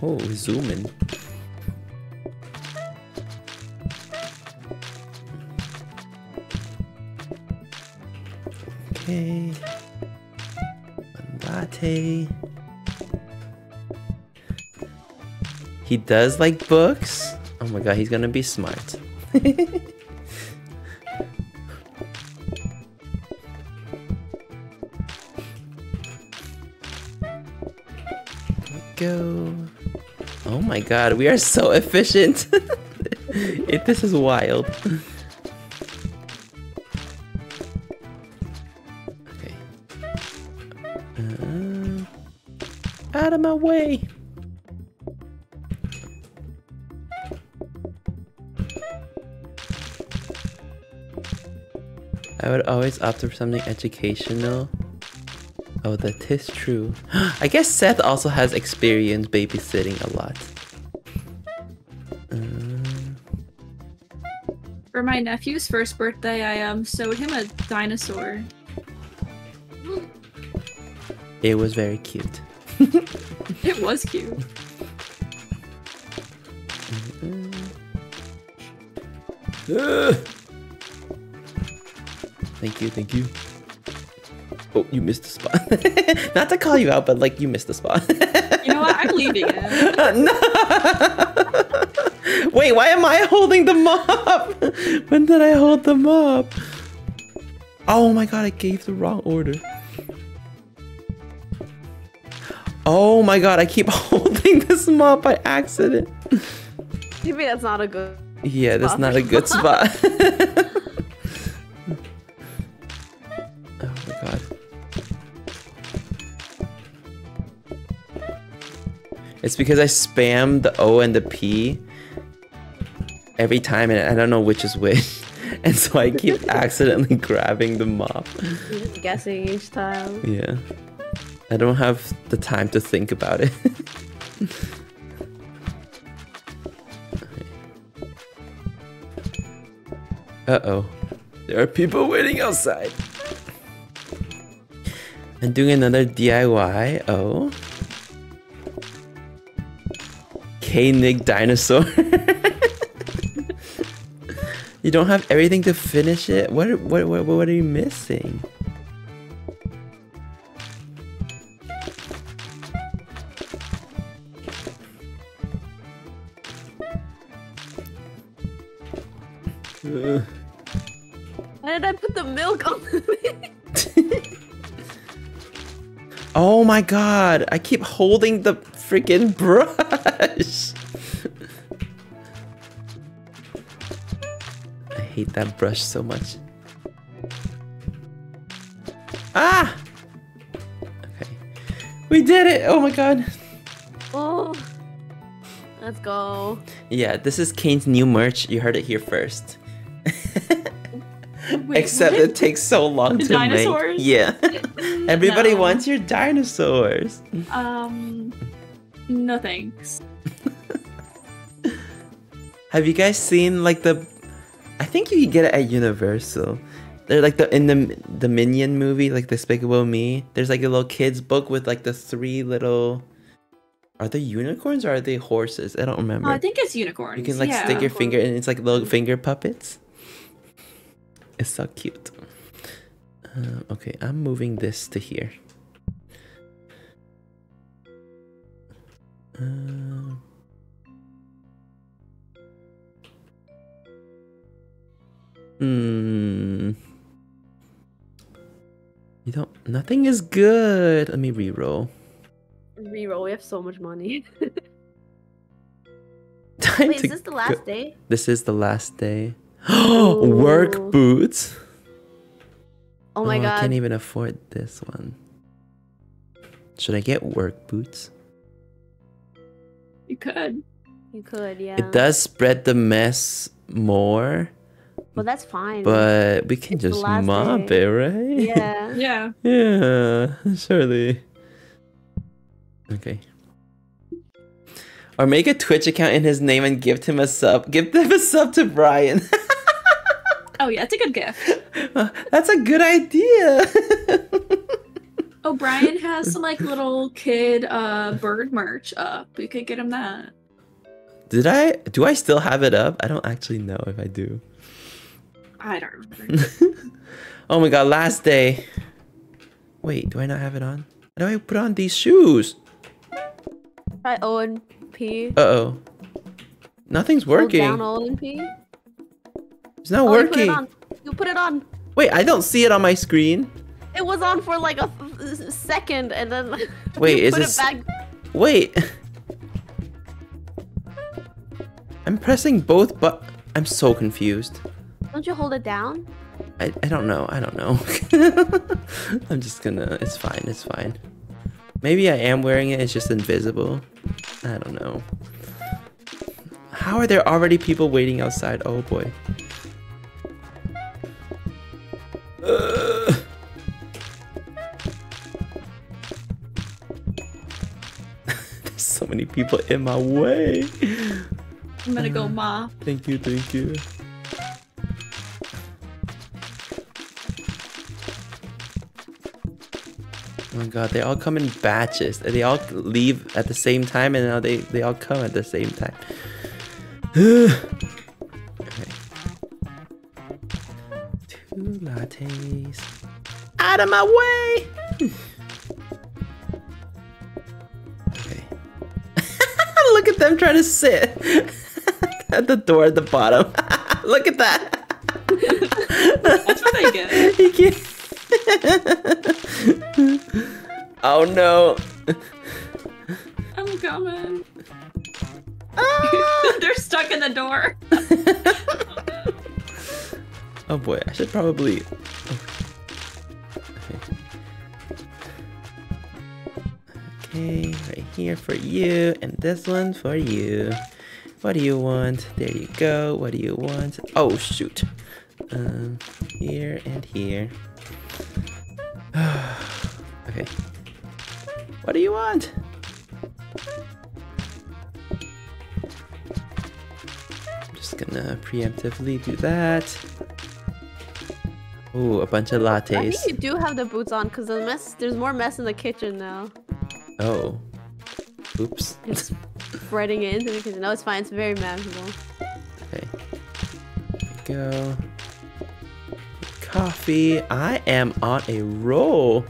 Oh, zooming. Okay. Latte. He does like books. Oh my god, he's gonna be smart. [LAUGHS] Go. Oh my god, we are so efficient. [LAUGHS] it, this is wild. Okay. Uh, Out of my way. I would always opt for something educational. Oh, that is true. [GASPS] I guess Seth also has experience babysitting a lot. Um, For my nephew's first birthday, I um sewed him a dinosaur. it was very cute. [LAUGHS] It was cute. [LAUGHS] Thank you, thank you. Oh, you missed the spot. [LAUGHS] Not to call you out, but like you missed the spot. You know what? I'm leaving it. [LAUGHS] no. Wait, why am I holding the mop? When did I hold the mop? Oh my god, I gave the wrong order. Oh my god, I keep [LAUGHS] holding this mop by accident. Maybe that's not a good. Yeah, that's not a good spot. It's because I spam the O and the P every time and I don't know which is which. [LAUGHS] And so I keep [LAUGHS] accidentally grabbing the mop. You're just guessing each time. Yeah. I don't have the time to think about it. [LAUGHS] uh oh. There are people waiting outside. I'm doing another DIY. Oh. K-Nig dinosaur. [LAUGHS] you don't have everything to finish it? What, are- what, what, what are you missing? Uh, [SIGHS] Why did I put the milk on the [LAUGHS] [LAUGHS] oh my god, I keep holding the freaking brush. I hate that brush so much. Ah! Okay. We did it! Oh my god. Oh. Let's go. Yeah, this is Kane's new merch. You heard it here first. [LAUGHS] Wait, Except what? it takes so long The to dinosaurs? make. Yeah. [LAUGHS] Everybody No. wants your dinosaurs. Um, no thanks. [LAUGHS] Have you guys seen like the? I think you can get it at Universal. They're like the in the the Minion movie, like Despicable Me. There's like a little kids book with like the three little. Are they unicorns or are they horses? I don't remember. Oh, I think it's unicorns. you can like yeah. stick your finger and it's like little finger puppets. It's so cute. Uh, okay, I'm moving this to here. Um, Hmm. You don't. Nothing is good. Let me re-roll. Reroll. We have so much money. [LAUGHS] Time Wait, to is this the go- last day? This is the last day. [GASPS] Work boots. Oh my I god. I can't even afford this one. Should I get work boots? You could. You could, yeah. It does spread the mess more, Well, that's fine. but we can It's just mop day. it, right? yeah. [LAUGHS] Yeah. Yeah, [LAUGHS] surely. Okay. Or make a Twitch account in his name and give him a sub. Give them a sub to Brian. Oh yeah, it's a good gift. [LAUGHS] That's a good idea. Oh, Brian has some like little kid uh bird merch up. We could get him that. Did I? Do I still have it up? I don't actually know if I do. I don't remember. [LAUGHS] oh my god, last day. Wait, do I not have it on? How do I put on these shoes? Try O and P. Uh oh. Nothing's Hold working. down O and P. It's not Oh, you put it working. on. You put it on. Wait, I don't see it on my screen. It was on for like a f- s- second, and then [LAUGHS] Wait, you is put this- it back. Wait. I'm pressing both but I'm so confused. Don't you hold it down? I, I don't know. I don't know. [LAUGHS] I'm just gonna it's fine, it's fine. Maybe I am wearing it, it's just invisible. I don't know. How are there already people waiting outside? Oh boy. Ugh. So many people in my way. I'm gonna go ma. Thank you, thank you. Oh my god, they all come in batches. They all leave at the same time and now they, they all come at the same time. [SIGHS] okay. Two lattes. Out of my way! Look at them trying to sit [LAUGHS] at the door at the bottom. [LAUGHS] Look at that. That's what I get. [LAUGHS] Can't. oh no. I'm coming. Ah! They're stuck in the door. Oh boy, I should probably. Okay, right here for you, and this one for you. What do you want? There you go. What do you want? Oh shoot. Um, here and here. [SIGHS] okay. What do you want? I'm just gonna preemptively do that. Ooh, a bunch of lattes. I think you do have the boots on because the mess. There's more mess in the kitchen now. Oh. Oops. It's spreading it into the kitchen. No, it's fine. It's very manageable. Okay. There we go. Coffee. I am on a roll.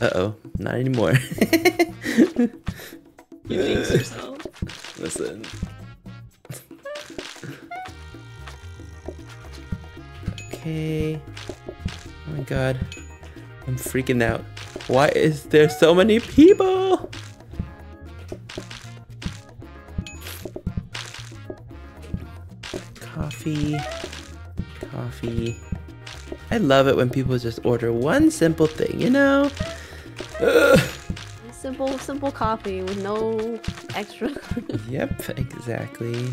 Uh oh. Not anymore. [LAUGHS] You jinx yourself. [LAUGHS] Listen. Okay. Oh my god. I'm freaking out. Why is there so many people? Coffee. Coffee. I love it when people just order one simple thing, you know? Ugh. Simple, simple coffee with no extra. [LAUGHS] Yep, exactly.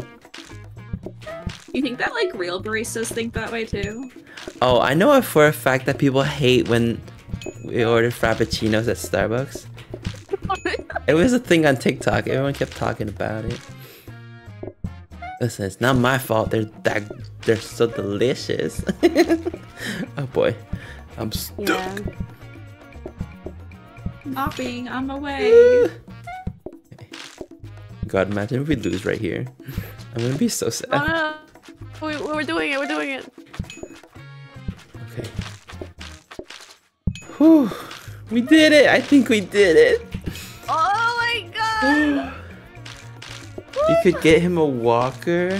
You think that like real baristas think that way too? Oh, I know for a fact that people hate when we ordered frappuccinos at Starbucks. It was a thing on TikTok. Everyone kept talking about it. Listen, it's not my fault. They're that they're so delicious. [LAUGHS] oh boy, I'm stuck. yeah. Hopping on my way. [SIGHS] God, imagine if we lose right here. I'm gonna be so oh, sad. Oh no! We, we're doing it. We're doing it. Okay. Whew. We did it. I think we did it. Oh my god! [GASPS] You could get him a walker.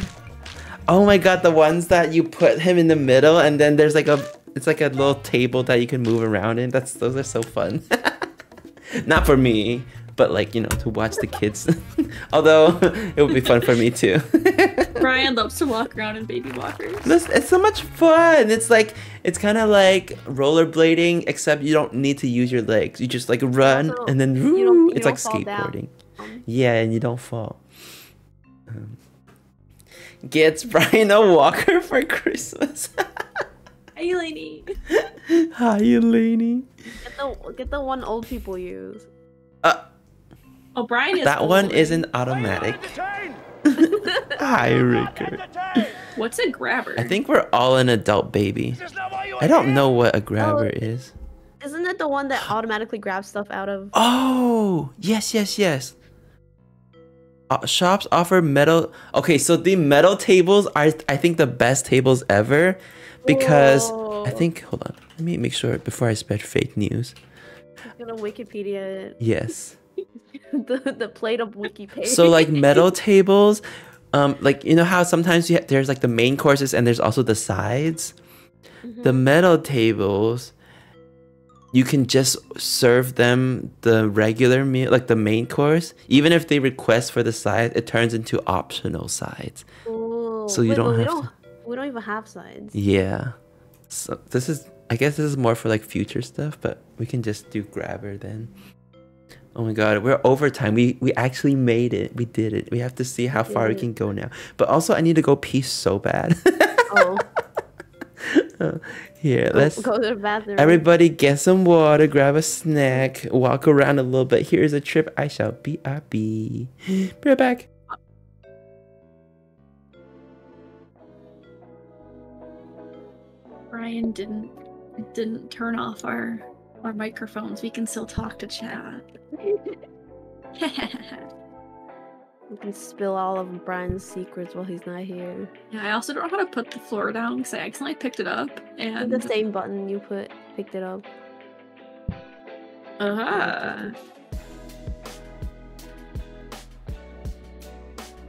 Oh my god, the ones that you put him in the middle and then there's like a it's like a little table that you can move around in. That's those are so fun. [LAUGHS] Not for me, but like, you know, to watch the kids. [LAUGHS] Although [LAUGHS] it would be fun for me too. Brian loves to walk around in baby walkers. Listen, it's so much fun. It's like it's kind of like rollerblading, except you don't need to use your legs. You just like run Also, and then you don't- you it's don't like fall down. skateboarding. Yeah, and you don't fall. Um, gets Brian a walker for Christmas. Hi, Lainey. Hi, Eleni. Get the get the one old people use. Uh, Oh, Brian is that one isn't automatic. Hi, Ricker. What's a grabber? I think we're all an adult baby. I don't know what a grabber is. Isn't it the one that automatically grabs stuff out of? Oh, yes, yes, yes. Uh, shops offer metal. Okay, so the metal tables are, I think, the best tables ever because I think. Hold on, let me make sure before I spread fake news. I'm gonna Wikipedia it. Yes. [LAUGHS] the the Plate Up wiki page. So like metal [LAUGHS] tables, um, like you know how sometimes you ha- there's like the main courses and there's also the sides. The metal tables, you can just serve them the regular meal, like the main course. Even if they request for the side, it turns into optional sides. Ooh, so you wait, don't but we have don't, we don't even have sides. Yeah. So this is, I guess this is more for like future stuff, but we can just do grabber then. Oh my god, we're overtime. We we actually made it. We did it. We have to see how far we can go now. But also, I need to go pee so bad. [LAUGHS] Oh, uh, Here, let's. go to the bathroom. Everybody get some water, grab a snack, walk around a little bit. Here's a trip. I shall be happy. [GASPS] Be right back. Brian didn't didn't turn off our our microphones. We can still talk to chat. [LAUGHS] You can spill all of Brian's secrets while he's not here. yeah, I also don't know how to put the floor down because I accidentally picked it up and the same button you put, picked it up. uh huh.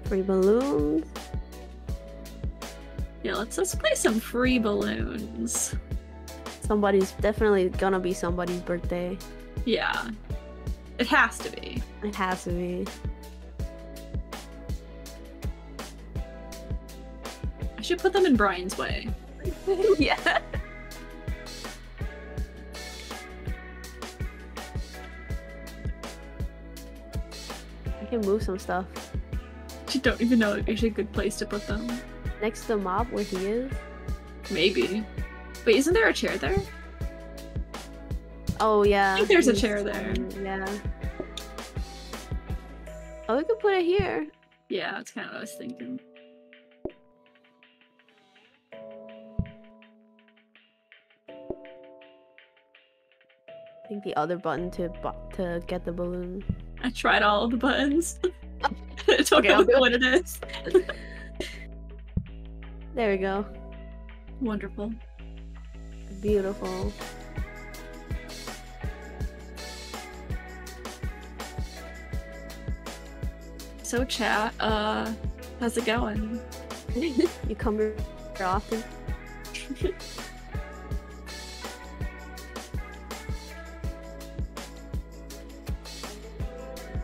Free balloons. yeah, let's let's play some free balloons. Somebody's definitely gonna be somebody's birthday. Yeah, it has to be. It has to be. I should put them in Brian's way. [LAUGHS] yeah. I can move some stuff. I don't even know if it's a good place to put them. Next to the Mob, where he is. Maybe. Wait, isn't there a chair there? Oh yeah. I think there's a chair there. yeah. Oh, we could put it here. Yeah, that's kind of what I was thinking. I think the other button to to get the balloon. I tried all of the buttons. [LAUGHS] I don't Okay, I'll do what it is. There we go. Wonderful. Beautiful. So chat, uh, how's it going? you come here often.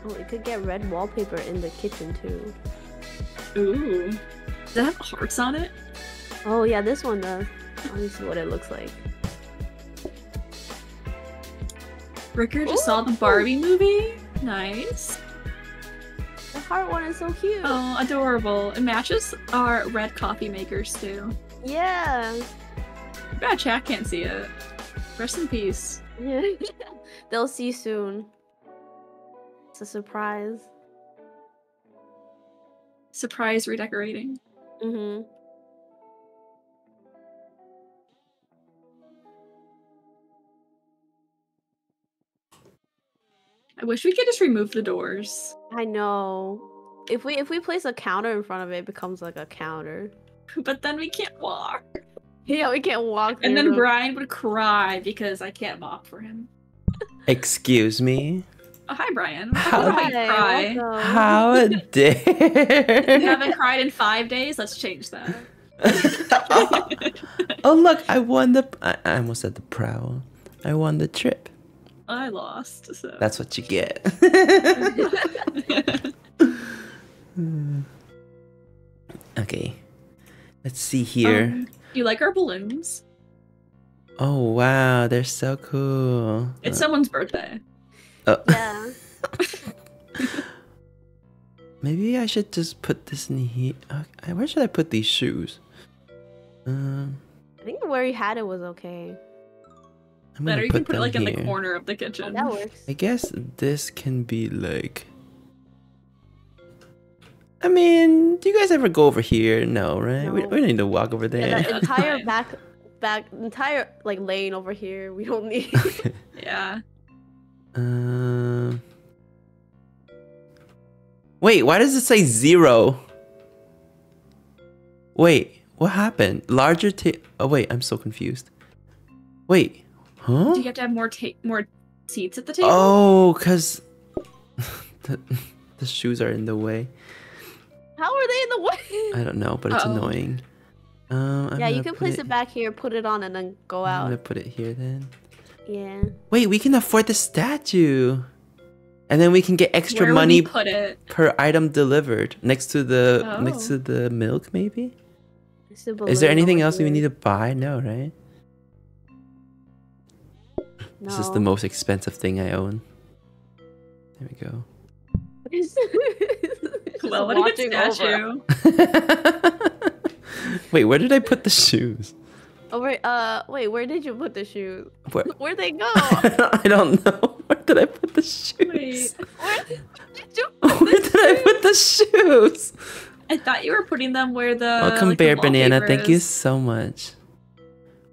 Oh, we could get red wallpaper in the kitchen too. Ooh. Does it have hearts on it? Oh yeah, this one does. Let me see what it looks like. Ricker just saw the Barbie movie. Nice. Heart one is so cute. Oh, adorable. It matches our red coffee makers too. Yeah. Bad chat can't see it. Rest in peace. Yeah. [LAUGHS] They'll see soon. It's a surprise. Surprise redecorating. Mm-hmm. I wish we could just remove the doors. I know. If we if we place a counter in front of it, it becomes like a counter. [LAUGHS] But then we can't walk. [LAUGHS] Yeah, we can't walk. And then the- Brian would cry because I can't mop for him. [LAUGHS] Excuse me. Oh, hi, Brian. How- How you Hi, cry? welcome. How You dare? haven't cried in five days? Let's change that. oh, oh, look, I won the. I, I almost said the prowl. I won the trip. I lost, so. That's what you get. [LAUGHS] okay. Let's see here. Um, you like our balloons? oh wow, they're so cool. It's Uh, someone's birthday. oh. Yeah. [LAUGHS] [LAUGHS] Maybe I should just put this in here. Okay, where should I put these shoes? Um, I think where you had it was okay. I'm Better, you put can put it them like in the corner of the kitchen. That works. I guess this can be like. I mean, do you guys ever go over here? No, right? We, No. we don't need to walk over there. Yeah, that [LAUGHS] that's entire back back entire like lane over here. We don't need. [LAUGHS] Yeah. Um. Wait, why does it say zero? Wait, what happened? Larger ta- Oh wait, I'm so confused. Wait, huh? Do you have to have more ta- more seats at the table? Oh, cause [LAUGHS] the [LAUGHS] the shoes are in the way. How are they in the way? I don't know, but it's Uh-oh. annoying. Um, I'm yeah, you can place it back here, put it on, and then go out. I'm gonna put it here then. Yeah. Wait, we can afford the statue, and then we can get extra Where money put it? per item delivered next to the next Oh. to the milk maybe is there anything over else we need to buy no right this is the most expensive thing i own There we go. Just Well, what a good watching over- statue. [LAUGHS] Wait, where did I put the shoes? Oh wait, uh, wait, where did you put the shoes? Where? [LAUGHS] Where'd they go? [LAUGHS] I don't know. Where did I put the shoes? Wait, Where did you put Where the did I put the shoes? I thought you were putting them where the Welcome, like, the Bear Banana. wallpaper Thank you so much.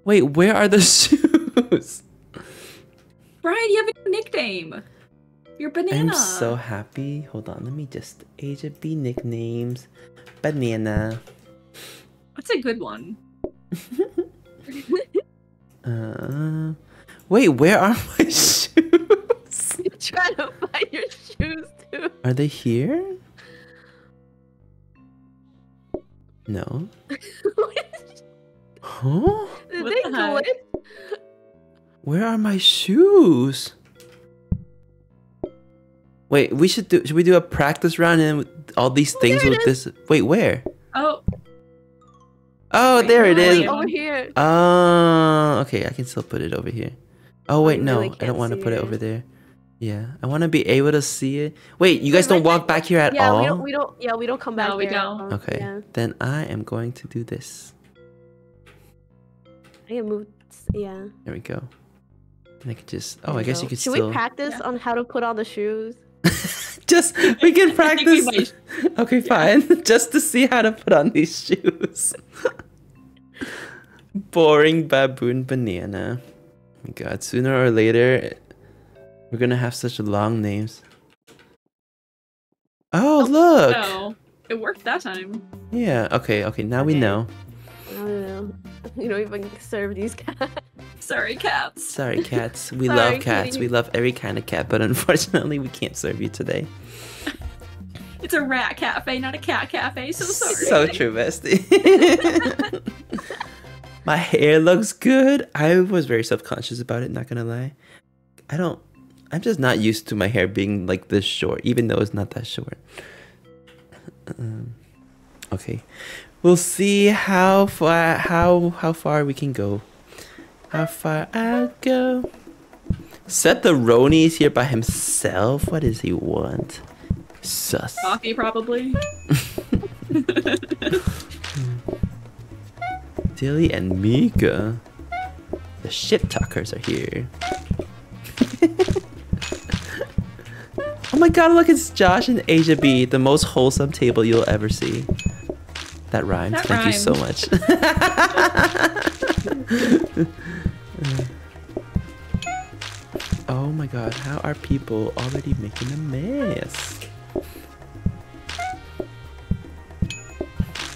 Wait, where are the shoes? Brian, you have a nickname. You're banana. I'm so happy. Hold on, let me just Asia B nicknames. Banana. That's a good one. [LAUGHS] [LAUGHS] Uh, wait, where are my [LAUGHS] shoes? trying to find your shoes too. Are they here? No. Huh? Did What they the heck? glitch? Where are my shoes? Wait, we should do. Should we do a practice round and all these things there with this? Wait, where? Oh, Oh, Wait, there it is. wait. Over here. Oh, okay. I can still put it over here. Oh wait, you no, really I don't want to put it it. over there. Yeah, I want to be able to see it. Wait, you guys Wait, don't right walk back here at yeah, all? we don't. We don't. Yeah, we don't come back. No, we don't. Um, okay, Yeah. then I am going to do this. I can move. Yeah. There we go. And I could just. Oh, I we guess you could Should still. we practice Yeah. on how to put on the shoes? [LAUGHS] just we can [LAUGHS] I think we practice. might- [LAUGHS] okay, fine. just to see how to put on these shoes. Boring baboon banana. Oh my God, sooner or later, we're gonna have such long names. Oh, oh look! No, it worked that time. Yeah, okay, okay, now we know. I don't know. You don't even serve these cats. Sorry, cats. Sorry, cats. We [LAUGHS] Sorry, love cats. kitty. We love every kind of cat, but unfortunately, we can't serve you today. [LAUGHS] It's a rat cafe, not a cat cafe. So sorry. So true, bestie. [LAUGHS] My hair looks good. I was very self conscious about it, not gonna lie. I don't. I'm just not used to my hair being like this short, even though it's not that short. Um, okay, we'll see how far how how far we can go. How far I'll go. Set the Roni is here by himself. What does he want? Sus. Coffee, probably. [LAUGHS] Dilly and Mika. The shit talkers are here. [LAUGHS] oh my god, look, it's Josh and Asia B, the most wholesome table you'll ever see. That rhymes. That Thank you so much. [LAUGHS] oh my god, how are people already making a mess?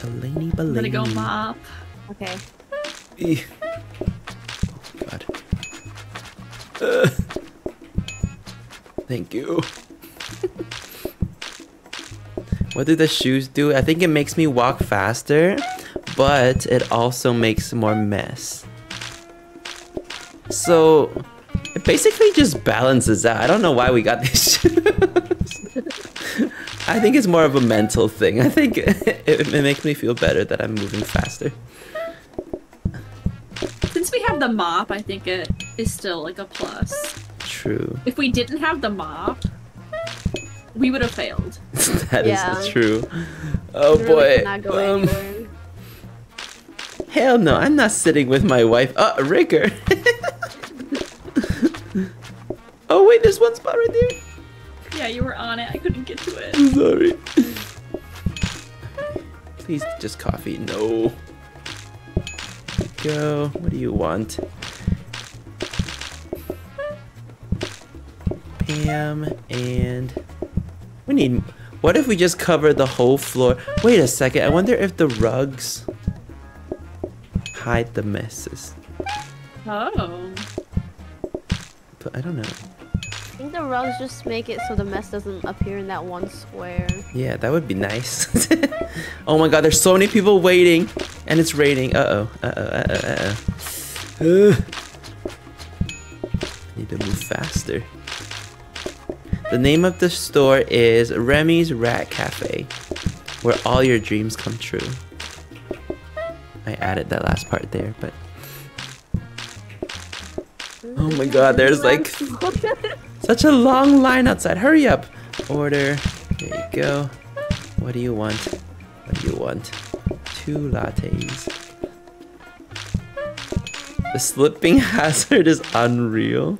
Delaney I'm gonna go mop. Okay. Eeh. Oh god. Uh. [LAUGHS] Thank you. [LAUGHS] what do the shoes do? I think it makes me walk faster, but it also makes more mess. So it basically just balances out. I don't know why we got these [LAUGHS] shoes. I think it's more of a mental thing. I think [LAUGHS] it, it makes me feel better that I'm moving faster. Since we have the mop, I think it is still like a plus. True. If we didn't have the mop, we would have failed. [LAUGHS] that is Yeah. true. Oh Literally boy. cannot Um, hell no, I'm not sitting with my wife. Uh, Ricker. [LAUGHS] oh wait, there's one spot right there. Yeah, you were on it. I couldn't get to it. I'm sorry. Please, just coffee. No. Go. What do you want? Pam and we need. What if we just cover the whole floor? Wait a second. I wonder if the rugs hide the messes. Oh. But I don't know. I think the rugs just make it so the mess doesn't appear in that one square. Yeah, that would be nice. [LAUGHS] oh my god, there's so many people waiting, and it's raining. Uh oh. Uh oh. Uh. [SIGHS] I need to move faster. The name of the store is Remy's Rat Cafe, where all your dreams come true. I added that last part there, but oh my god, there's like Such a long line outside. Hurry up. Order. There you go. What do you want? What do you want? Two lattes. The slipping [LAUGHS] hazard is unreal.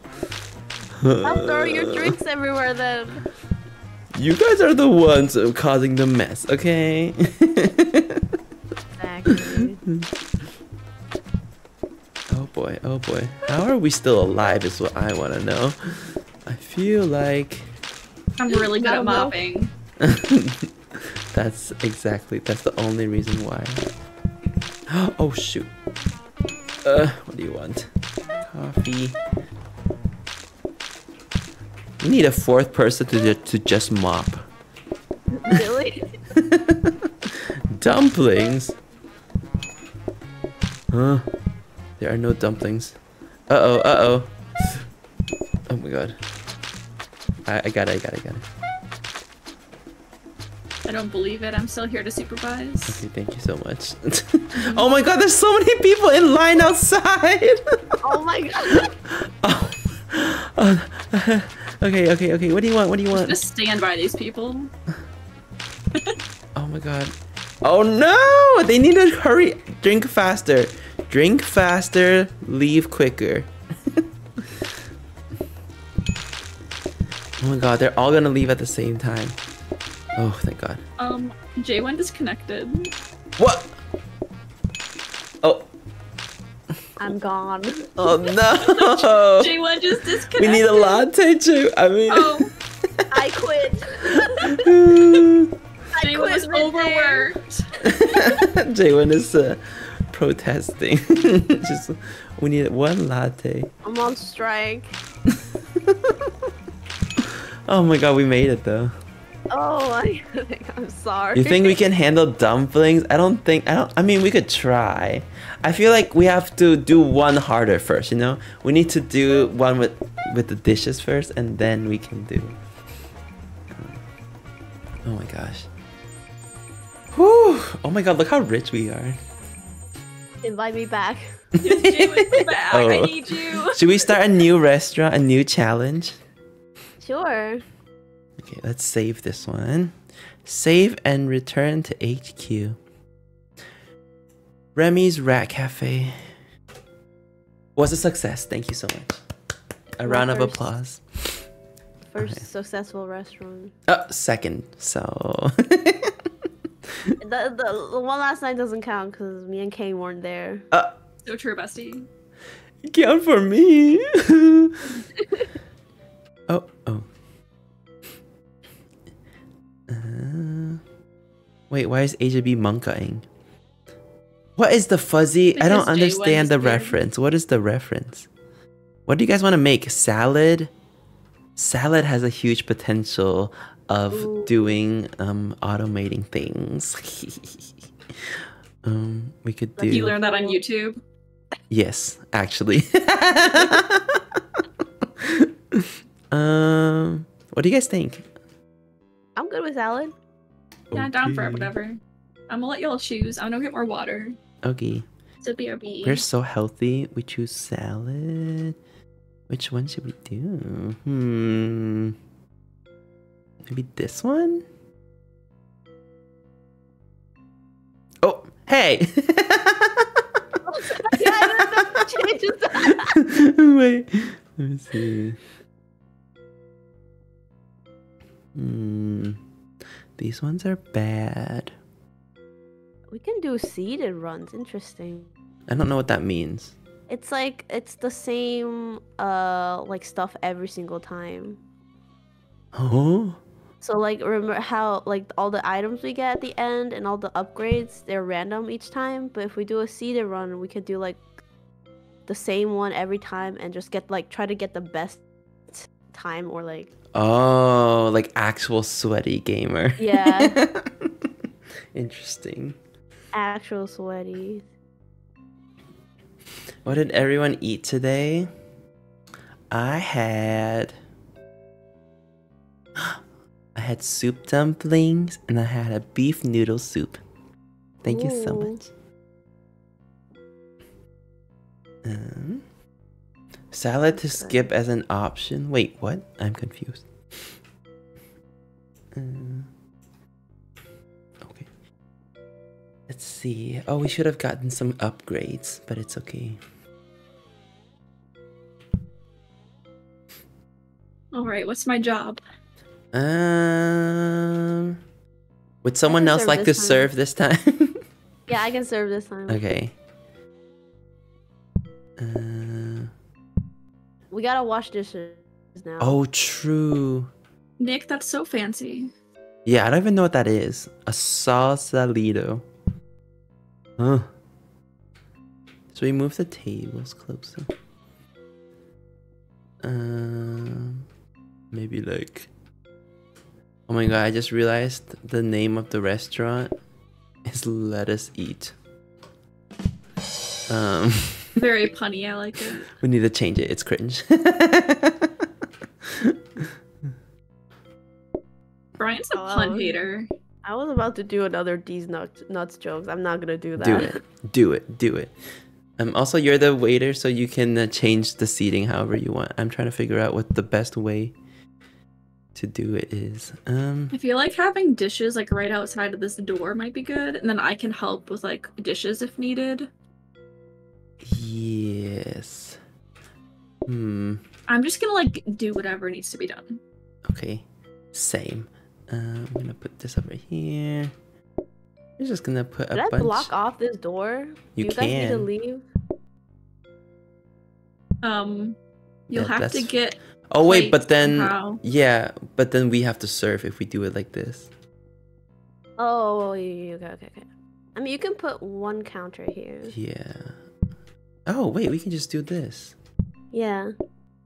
Stop throw your drinks everywhere then. You guys are the ones causing the mess, okay? Exactly. oh boy, oh boy. How are we still alive is what I want to know. I feel like I'm really good at mopping. [LAUGHS] that's exactly, that's the only reason why. [GASPS] Oh shoot. Uh, what do you want? Coffee. Need a fourth person to, to just mop. really? [LAUGHS] Dumplings? Huh? There are no dumplings. Uh oh, uh oh. Oh my god. I, I got it, I got it, I got it. I don't believe it. I'm still here to supervise. Okay, thank you so much. [LAUGHS] oh my god, there's so many people in line outside! [LAUGHS] Oh my god. oh. Oh. [LAUGHS] okay, okay, okay. What do you want? What do you want? Just stand by these people. Oh my god. Oh no! They need to hurry. Drink faster. Drink faster. Leave quicker. [LAUGHS] oh my god, they're all gonna leave at the same time. Oh, thank god. Um, J1 disconnected. What? I'm gone. oh no! [LAUGHS] J1 just disconnected. we need a latte too. I mean, Oh, [LAUGHS] I quit. [LAUGHS] I J1 quit. was mid-air. overworked. Is uh, protesting. Just we need one latte. I'm on strike. Oh my god, we made it though. Oh [LAUGHS] I think I'm sorry. You think we can handle dumplings? I don't think I don't I mean we could try. I feel like we have to do one harder first, you know? We need to do one with with the dishes first and then we can do. Oh my gosh. Whew. Oh my god, look how rich we are. invite me back? [LAUGHS] J1, come back. I Oh. need you. Should we start a new restaurant, a new challenge? Sure. Okay, let's save this one. Save and return to HQ. Remy's Rat Cafe was a success. Thank you so much. A My round of applause. First Okay. successful restaurant. Uh, second. So [LAUGHS] The, the, the one last night doesn't count because me and Kane weren't there. uh, So true, bestie. count for me. [LAUGHS] oh, oh. Wait, why is Asia B monkaing? What is the fuzzy? I don't understand the there. reference. What is the reference? What do you guys want to make? Salad? Salad has a huge potential of Ooh. doing um automating things. [LAUGHS] um, we could do. Like you learned that on YouTube. Yes, actually. [LAUGHS] um, what do you guys think? I'm good with salad. Yeah, down for it, whatever. I'm gonna let y'all choose. I'm gonna get more water. Okay, So BRB. we're so healthy. We choose salad. Which one should we do? Hmm. Maybe this one. Oh, hey. I don't know. Changes that. Wait, let me see. Hmm, these ones are bad. We can do seeded runs. Interesting. I don't know what that means. It's like it's the same uh like stuff every single time. Oh, So like remember how like all the items we get at the end and all the upgrades they're random each time, but if we do a seeded run, we could do like the same one every time and just get like try to get the best time or like oh, like actual sweaty gamer. Yeah. [LAUGHS] Interesting. actual sweaty. What did everyone eat today? I had. [GASPS] I had soup dumplings and I had a beef noodle soup. Thank you so much. Um, Salad to skip as an option. Wait, what? I'm confused. Uh, okay. Let's see. Oh, we should have gotten some upgrades, but it's okay. All right, what's my job? Um, would someone else like to time. serve this time? [LAUGHS] Yeah, I can serve this time. okay. Uh, We gotta wash dishes now. oh, true. Nick, that's so fancy. Yeah, I don't even know what that is. A sausalito. Huh. So we move the tables closer. Um, maybe like. Oh my god! I just realized the name of the restaurant is Let Us Eat. Um, [LAUGHS] Very punny. I like it. we need to change it. It's cringe. [LAUGHS] Brian's a Oh, pun wow. hater. I was about to do another D's nuts, nuts jokes. I'm not gonna do that. do it. Do it. Do it. Um, also, you're the waiter, so you can uh, change the seating however you want. I'm trying to figure out what the best way to do it is. Um, I feel like having dishes like right outside of this door might be good, and then I can help with like dishes if needed. Yes. Hmm. I'm just gonna like do whatever needs to be done. Okay. Same. Uh, I'm gonna put this over here. We're just gonna put Did a I bunch. block off this door? You Do you guys need to leave? Um, you'll Yeah, have to get. oh wait, but then somehow. yeah, but then we have to serve if we do it like this. Oh, yeah, yeah, okay, okay, okay. I mean, you can put one counter here. Yeah. Oh wait, we can just do this. Yeah.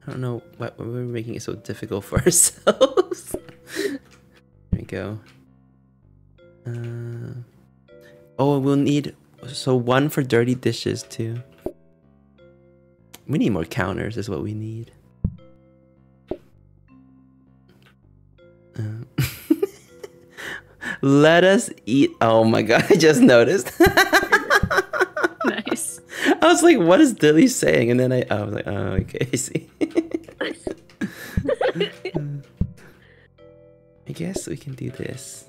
I don't know why we're making it so difficult for [LAUGHS] ourselves. there we go. Uh, oh, we'll need so one for dirty dishes too. We need more counters, is what we need. Uh, [LAUGHS] let us eat. Oh my god! [LAUGHS] I just noticed. I was like, "What is Dilly saying?" And then I, I was like, "Oh, okay, [LAUGHS] I see." I guess we can do this.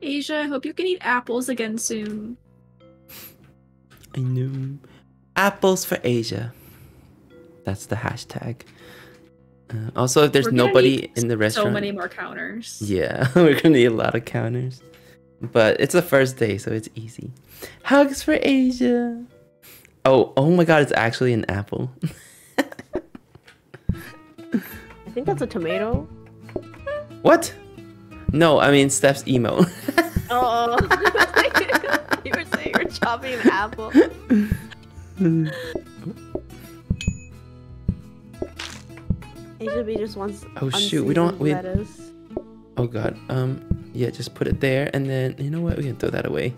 Asia, I hope you can eat apples again soon. I know. Apples for Asia. That's the hashtag. Uh, also, if there's nobody in the restaurant, So many more counters. yeah, [LAUGHS] we're gonna need a lot of counters. But it's the first day, so it's easy. Hugs for Asia. Oh, oh my God! It's actually an apple. I think that's a tomato. What? No, I mean Steph's emo. [LAUGHS] Oh. [LAUGHS] you were saying you're chopping an apple. B just wants. Oh, shoot, we don't- we- lettuce. oh God. Um. Yeah, just put it there, and then you know what? We can throw that away.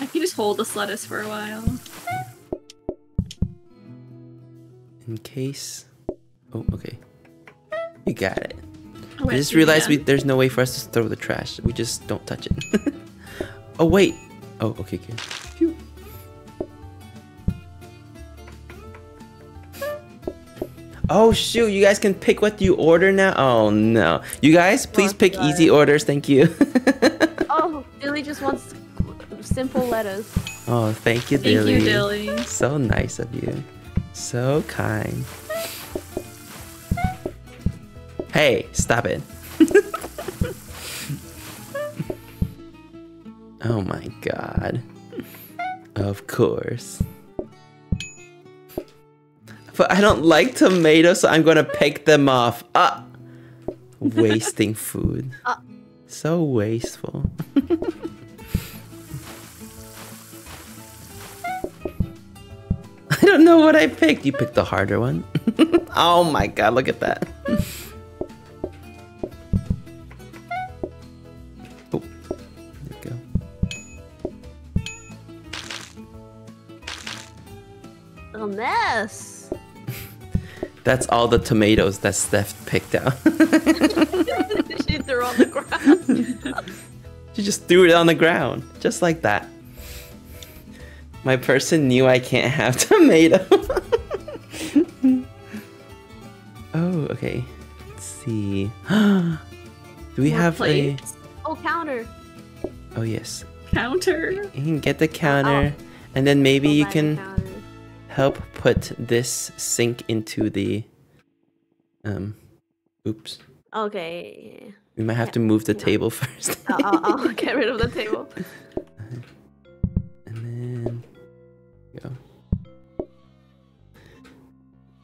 I can just hold this lettuce for a while. In case. Oh, okay. You got it. Oh, I just realized we there's no way for us to throw the trash. We just don't touch it. [LAUGHS] oh wait. Oh, okay, good. Phew. Oh shoot! You guys can pick what you order now. Oh no! You guys, please Oh, pick easy orders. Thank you. [LAUGHS] Oh, Dilly just wants simple lettuce. oh, thank you, Thank Dilly. you, Dilly. So nice of you. So kind. Hey, stop it. [LAUGHS] oh my god. Of course. But I don't like tomatoes, so I'm gonna pick them off. Ah! Wasting food. Ah. So wasteful. [LAUGHS] [LAUGHS] I don't know what I picked. You picked the harder one. [LAUGHS] oh my god, look at that. oh, there we go. A mess. [LAUGHS] That's all the tomatoes that Steph picked out. she threw on the ground. she just threw it on the ground, just like that. My person knew I can't have [LAUGHS] tomato. Oh, okay. Let's see. [GASPS] Do we More have plates. Oh, counter. Oh yes. Counter. You can get the counter, and then maybe you can help put this sink into the. Um. Oops. Okay. We might have Yeah, to move the table [LAUGHS] first. I'll, I'll, I'll get rid of the table. [LAUGHS]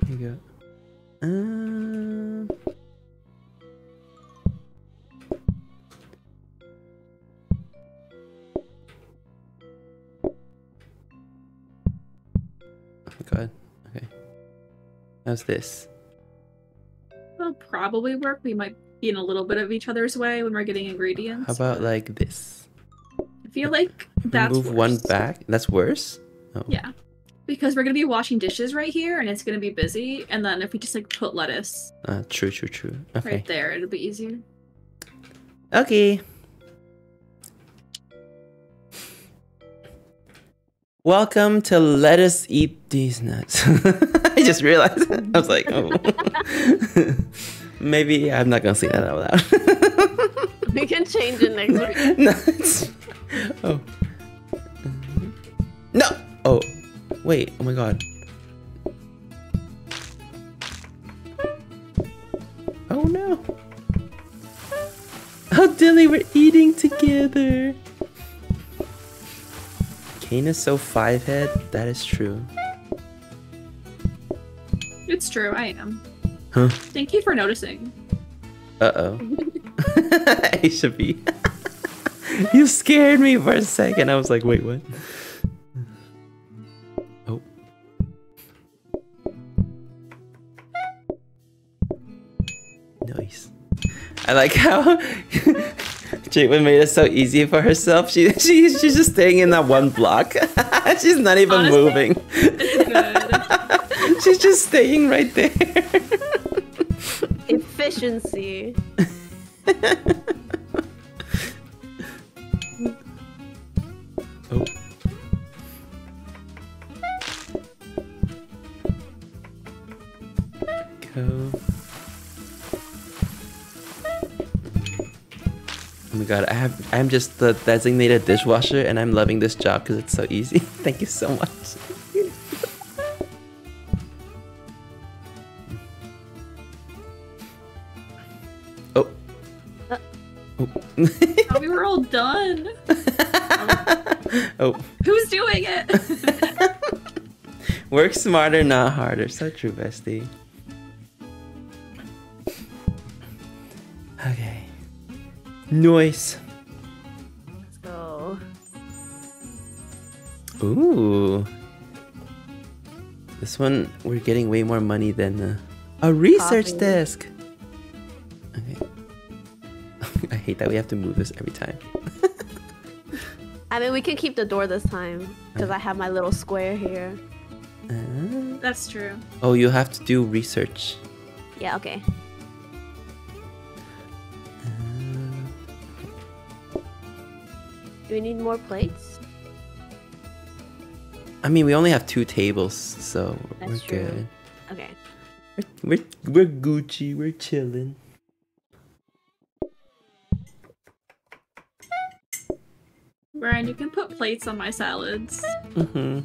you go. Um. Oh god. Okay. How's this? That'll probably work. We might be in a little bit of each other's way when we're getting ingredients. How about like this? I feel like that's Move one back. That's worse. Oh. Yeah. Because we're gonna be washing dishes right here and it's gonna be busy. And then if we just like put lettuce Uh, true, true, true. Okay. right there, it'll be easier. Okay. Welcome to Let Us Eat These Nuts. [LAUGHS] I just realized. I was like, oh. [LAUGHS] Maybe I'm not gonna say that out loud. [LAUGHS] We can change it next week. no, it's... Oh. No! Oh. Wait, oh my god. Oh no. Oh, dilly we're eating together. Kane is so five head. That is true. It's true, I am. Huh? Thank you for noticing. Uh oh. Aisha B. you scared me for a second. I was like, wait, what? I like how [LAUGHS] Jalen made it so easy for herself. She, [LAUGHS] she she's just staying in that one block. [LAUGHS] she's not even Honestly, moving. Good. she's just staying right there. Efficiency. Oh. Go. Oh my god, I have I'm just the designated dishwasher and I'm loving this job because it's so easy. [LAUGHS] Thank you so much. oh. [LAUGHS] Uh. Oh. Oh, [LAUGHS] we were all done. oh. Who's doing it? Work smarter, not harder. So true, bestie. Okay. Noise. Let's go. Ooh. This one, we're getting way more money than uh, a research Coffee. desk. Okay. [LAUGHS] I hate that we have to move this every time. [LAUGHS] I mean, we can keep the door this time because I have my little square here. Uh, That's true. oh, you have to do research. Yeah, okay. Do we need more plates? I mean, we only have two tables, so we're true. good. Okay. We're, we're Gucci. We're chilling. Brian, you can put plates on my salads. Mm-hmm.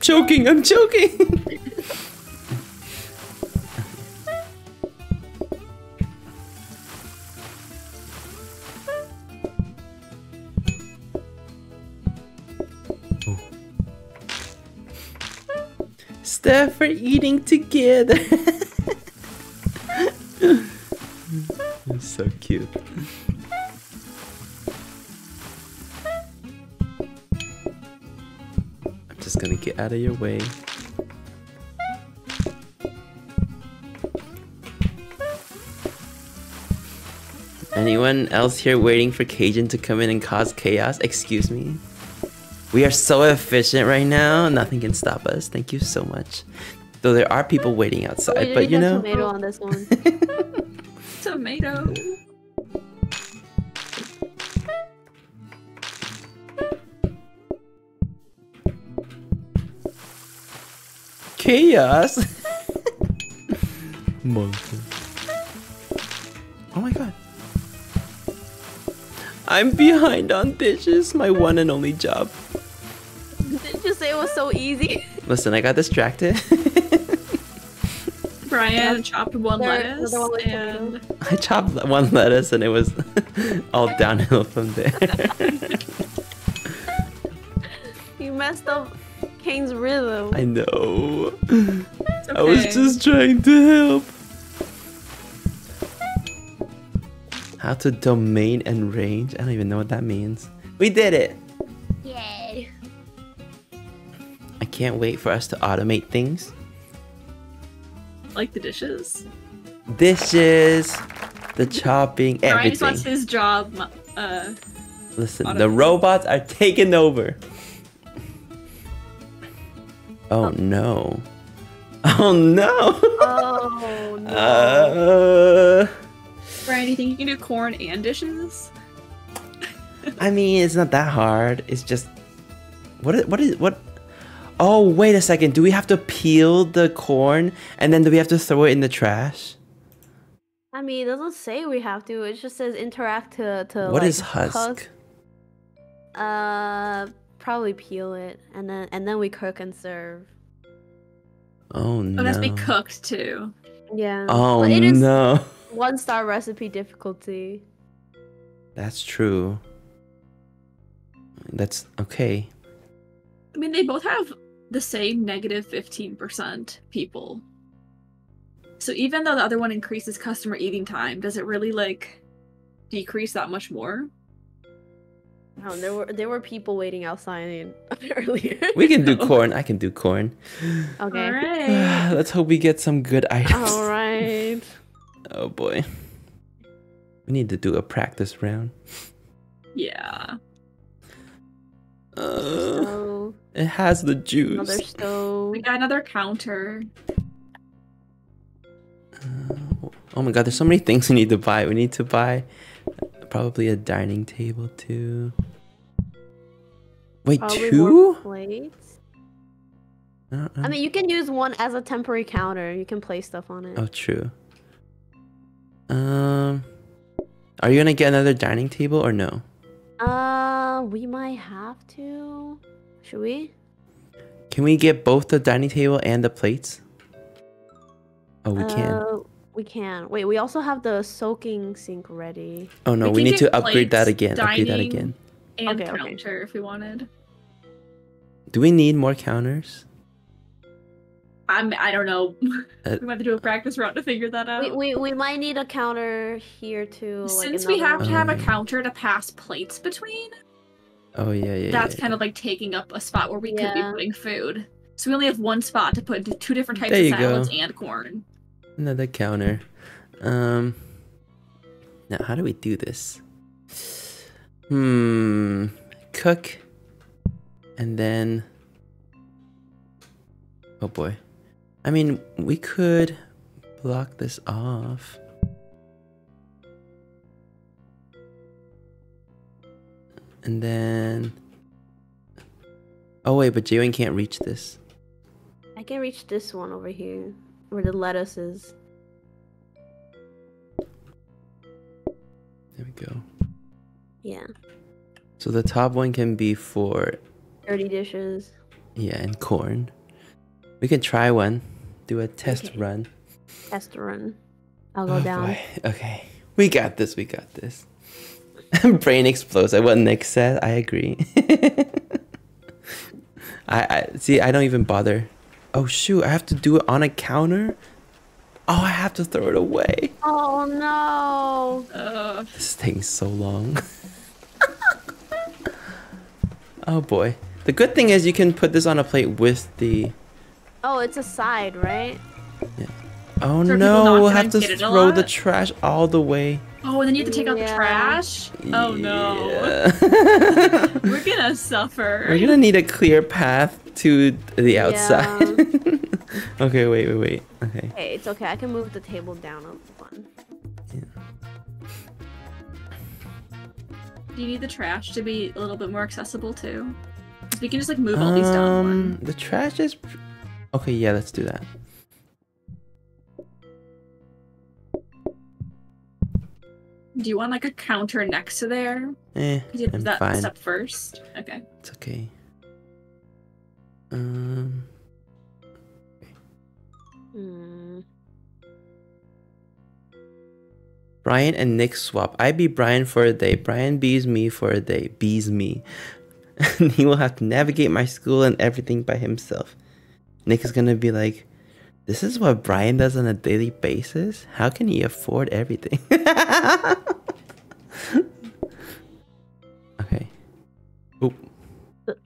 Choking. I'm choking. [LAUGHS] Steph, we're eating together. [LAUGHS] out of your way. Anyone else here waiting for Cajun to come in and cause chaos? Excuse me. We are so efficient right now. Nothing can stop us. Thank you so much. Though there are people waiting outside, didn't but you know. tomato on this one. [LAUGHS] Tomato. Chaos. [LAUGHS] Monster. Oh my god. I'm behind on dishes, my one and only job. Didn't you say it was so easy? [LAUGHS] Listen, I got distracted. [LAUGHS] Brian chopped one They're- they're lettuce one and I chopped one lettuce and it was all downhill from there. You messed up Kane's rhythm. I know. it's I was just trying to help. How to domain and range? I don't even know what that means. We did it! Yay. I can't wait for us to automate things. like the dishes. Dishes, the chopping, everything. Brian just wants his job. Uh, Listen, the robots are taking over. Oh no. Oh no! Oh [LAUGHS] no. Uh, Brian, do you think you can do corn and dishes? I mean, it's not that hard. It's just what is what is what? Oh, wait a second. Do we have to peel the corn and then do we have to throw it in the trash? I mean, it doesn't say we have to. It just says interact to to. What like, is husk? Uh, probably peel it and then and then we cook and serve. Oh no. Oh, that's be cooked too. Yeah. Oh but it is no. one star recipe difficulty. That's true. That's okay. I mean, they both have the same negative 15% people. So even though the other one increases customer eating time, does it really like decrease that much more? Oh, there were there were people waiting outside earlier. [LAUGHS] We can do [LAUGHS] corn. I can do corn. okay. All [SIGHS] right. Let's hope we get some good items. All right. [LAUGHS] Oh boy. We need to do a practice round. yeah. Uh, So it has the juice. another stove. We got another counter. Oh my god, there's so many things we need to buy. We need to buy probably a dining table too. Wait, Probably two? plates. I don't. I mean, you can use one as a temporary counter. You can place stuff on it. oh, true. Um, are you gonna get another dining table or no? Uh, we might have to. Should we? Can we get both the dining table and the plates? Oh, we can. We can. Wait, we also have the soaking sink ready. Oh no, we we, need to upgrade that plates, again. Upgrade that again. And Okay, okay. counter if we wanted. Do we need more counters? I'm I don't know. [LAUGHS] Uh, we might have to do a practice round to figure that out. We, we we might need a counter here too. Like Since we have another to one. have a Um, counter to pass plates between, Oh yeah, yeah. that's yeah, kind of like taking up a spot where we could be putting food. So we only have one spot to put two different types There of you go. salads and corn. Another counter. Um. Now, how do we do this? Hmm. Cook. And then. Oh boy. I mean, we could block this off. And then. Oh wait, but Jaywin can't reach this. I can reach this one over here, where the lettuce is. There we go. Yeah, So the top one can be for dirty dishes. Yeah, and corn. We can try one. Do a test Okay. run. Test run. I'll go Oh, down. boy. Okay. We got this. We got this. [LAUGHS] Brain explodes at what Nick said. I agree. [LAUGHS] I, I see. I don't even bother. Oh shoot! I have to do it on a counter. Oh, I have to throw it away. Oh no! Uh, This thing's so long. [LAUGHS] oh boy. The good thing is you can put this on a plate with the Oh, it's a side, right? Yeah. Oh So no, we'll have to get it a throw the trash all the way. oh, and then you have to take out the trash. Oh no, Yeah. [LAUGHS] [LAUGHS] we're gonna suffer. We're gonna need a clear path to the outside. [LAUGHS] Okay, wait, wait, wait. Okay. Hey, it's okay. I can move the table down a one. Yeah. Do you need the trash to be a little bit more accessible too? 'Cause we can just like move all these down one. Um, the trash is. Okay, yeah, let's do that. Do you want like a counter next to there? Eh, you have I'm that fine. step first. Okay. It's okay. Um, Hmm. Brian and Nick swap. I be Brian for a day. Brian bees me for a day. Bees me. And [LAUGHS] he will have to navigate my school and everything by himself. Nick is gonna be like, "This is what Brian does on a daily basis. How can he afford everything?" [LAUGHS]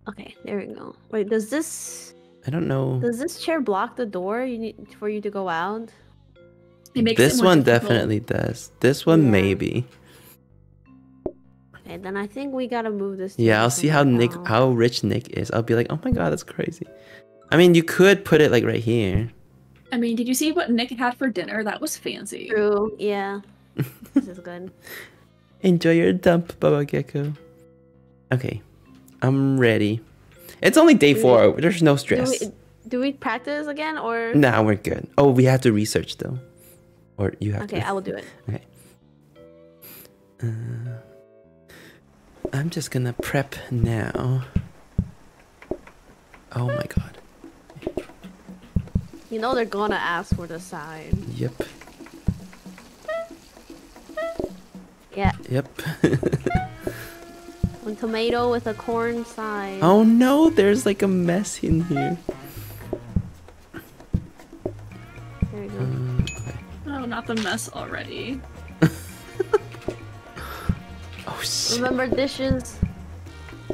Okay, there we go. Wait, does this I don't know. does this chair block the door you need for you to go out? It makes This more one difficult. definitely does. This one Yeah. maybe. Okay, then I think we gotta move this. Yeah, I'll see how somewhere Nick, else. how rich Nick is. I'll be like, oh my god, that's crazy. I mean, you could put it like right here. I mean, did you see what Nick had for dinner? That was fancy. True. Yeah. [LAUGHS] this is good. Enjoy your dump, Baba Gecko. Okay, I'm ready. It's only day Do we- four. There's no Do stress. we, do we practice again or? Nah, we're good. Oh, we have to research though, or you have Okay, to. Okay, I will do it. Uh, I'm just gonna prep now. Oh my god. You know they're gonna ask for the sign. Yep. Yeah, Yep. [LAUGHS] one tomato with a corn side. oh no, there's like a mess in here. There you go. Okay. Oh, not the mess already. [LAUGHS] Oh shit. Remember dishes.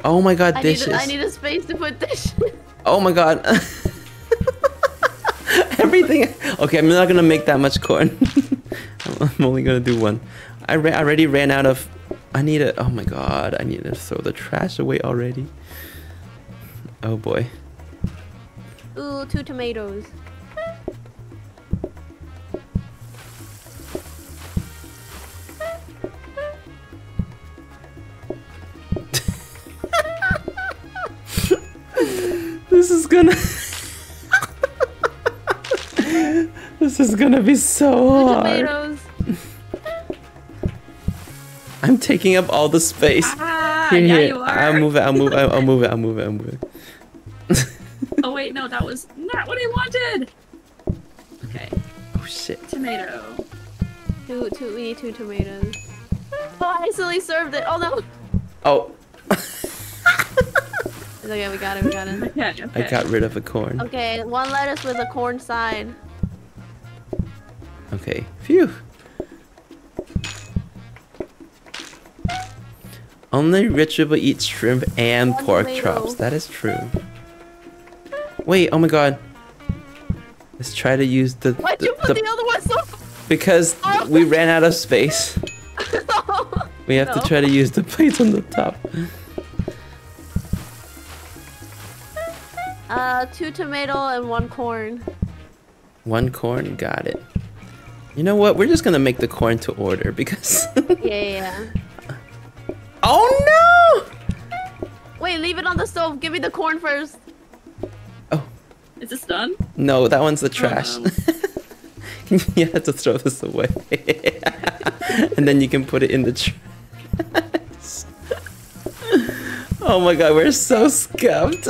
Oh my god, I need, dishes. a, I need a space to put dishes. Oh my god. [LAUGHS] Everything. Okay, I'm not gonna make that much corn. I'm- [LAUGHS] I'm only gonna do one. I ra- already ran out of. I need a. Oh my god, I need to throw the trash away already. Oh boy. Ooh, two tomatoes. [LAUGHS] This is gonna. [LAUGHS] this is gonna be so hard. Tomatoes. [LAUGHS] I'm taking up all the space. Ah, Here, yeah, here. you are. I'll move it. I'll move it. I'll I'll move it. I'll move it. I'll move it. [LAUGHS] Oh wait, no, that was not what I wanted. Okay, Oh shit. tomato. Two, two. We need two tomatoes. Oh, I accidentally served it. Oh no. Oh, [LAUGHS] It's okay, we got it. We got it. Okay, okay. I got rid of a corn. Okay, one lettuce with a corn side. Okay. Phew. Only rich people eat shrimp and pork chops. That is true. Wait, oh my god. Let's try to use the, Why'd the- you put the- the, other one so? because [LAUGHS] Oh. we ran out of space. [LAUGHS] We have to try to use the plates on the top. uh, two tomato and one corn. One corn, got it. You know what? We're just gonna make the corn to order because. Yeah, yeah, yeah. [LAUGHS] oh no! Wait, leave it on the stove. Give me the corn first. Oh Is this done? no, that one's the oh, trash. no. [LAUGHS] you have to throw this away, [LAUGHS] and then you can put it in the trash. [LAUGHS] oh my god, we're so scuffed.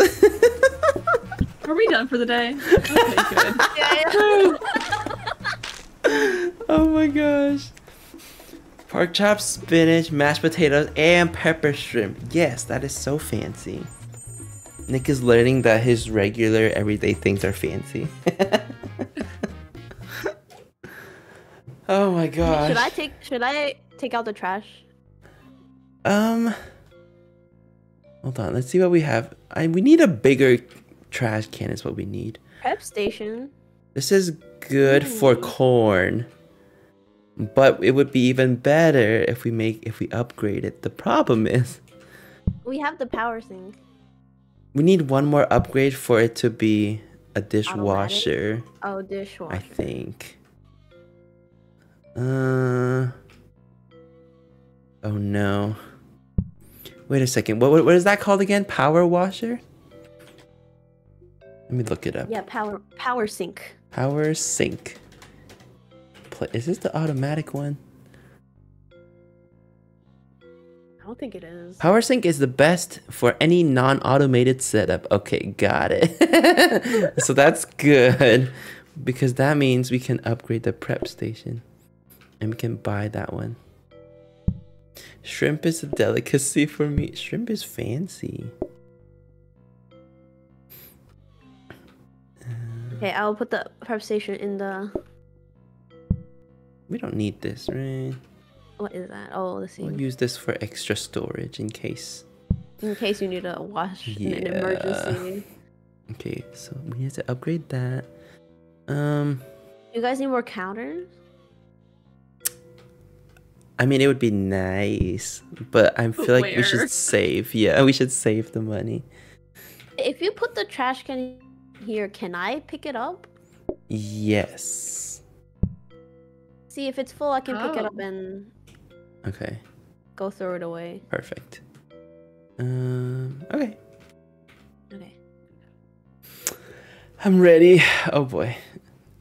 Are we done for the day? Okay, good. Yeah, yeah. oh my gosh. Pork chops, spinach, mashed potatoes, and pepper shrimp. Yes, that is so fancy. Nick is learning that his regular everyday things are fancy. [LAUGHS] oh my gosh. Should I take? Should I take out the trash? Um. Hold on. Let's see what we have. I we need a bigger trash can. Is what we need. Prep station. This is good for corn. But it would be even better if we make if we upgrade it. The problem is We have the power sink. we need one more upgrade for it to be a dishwasher. Oh, dishwasher. I think. Uh. Oh no. Wait a second. What, what what is that called again? Power washer? Let me look it up. Yeah, power power sink. Power sink. Pla is this the automatic one? I don't think it is. Power sink is the best for any non-automated setup. Okay, got it. [LAUGHS] so that's good because that means we can upgrade the prep station and we can buy that one. Shrimp is a delicacy for me. Shrimp is fancy. Okay, I'll put the prep station in the. We don't need this, right? What is that? Oh, the We'll same. use this for extra storage in case. In case you need a wash in an emergency. Okay, so we need to upgrade that. Um, You guys need more counters? I mean, it would be nice, but I feel like we should save. Yeah, we should save the money. If you put the trash can here, can I pick it up? Yes. See, if it's full, I can pick it up Oh. and Okay, go throw it away. perfect. Um, okay. Okay. I'm ready. Oh boy.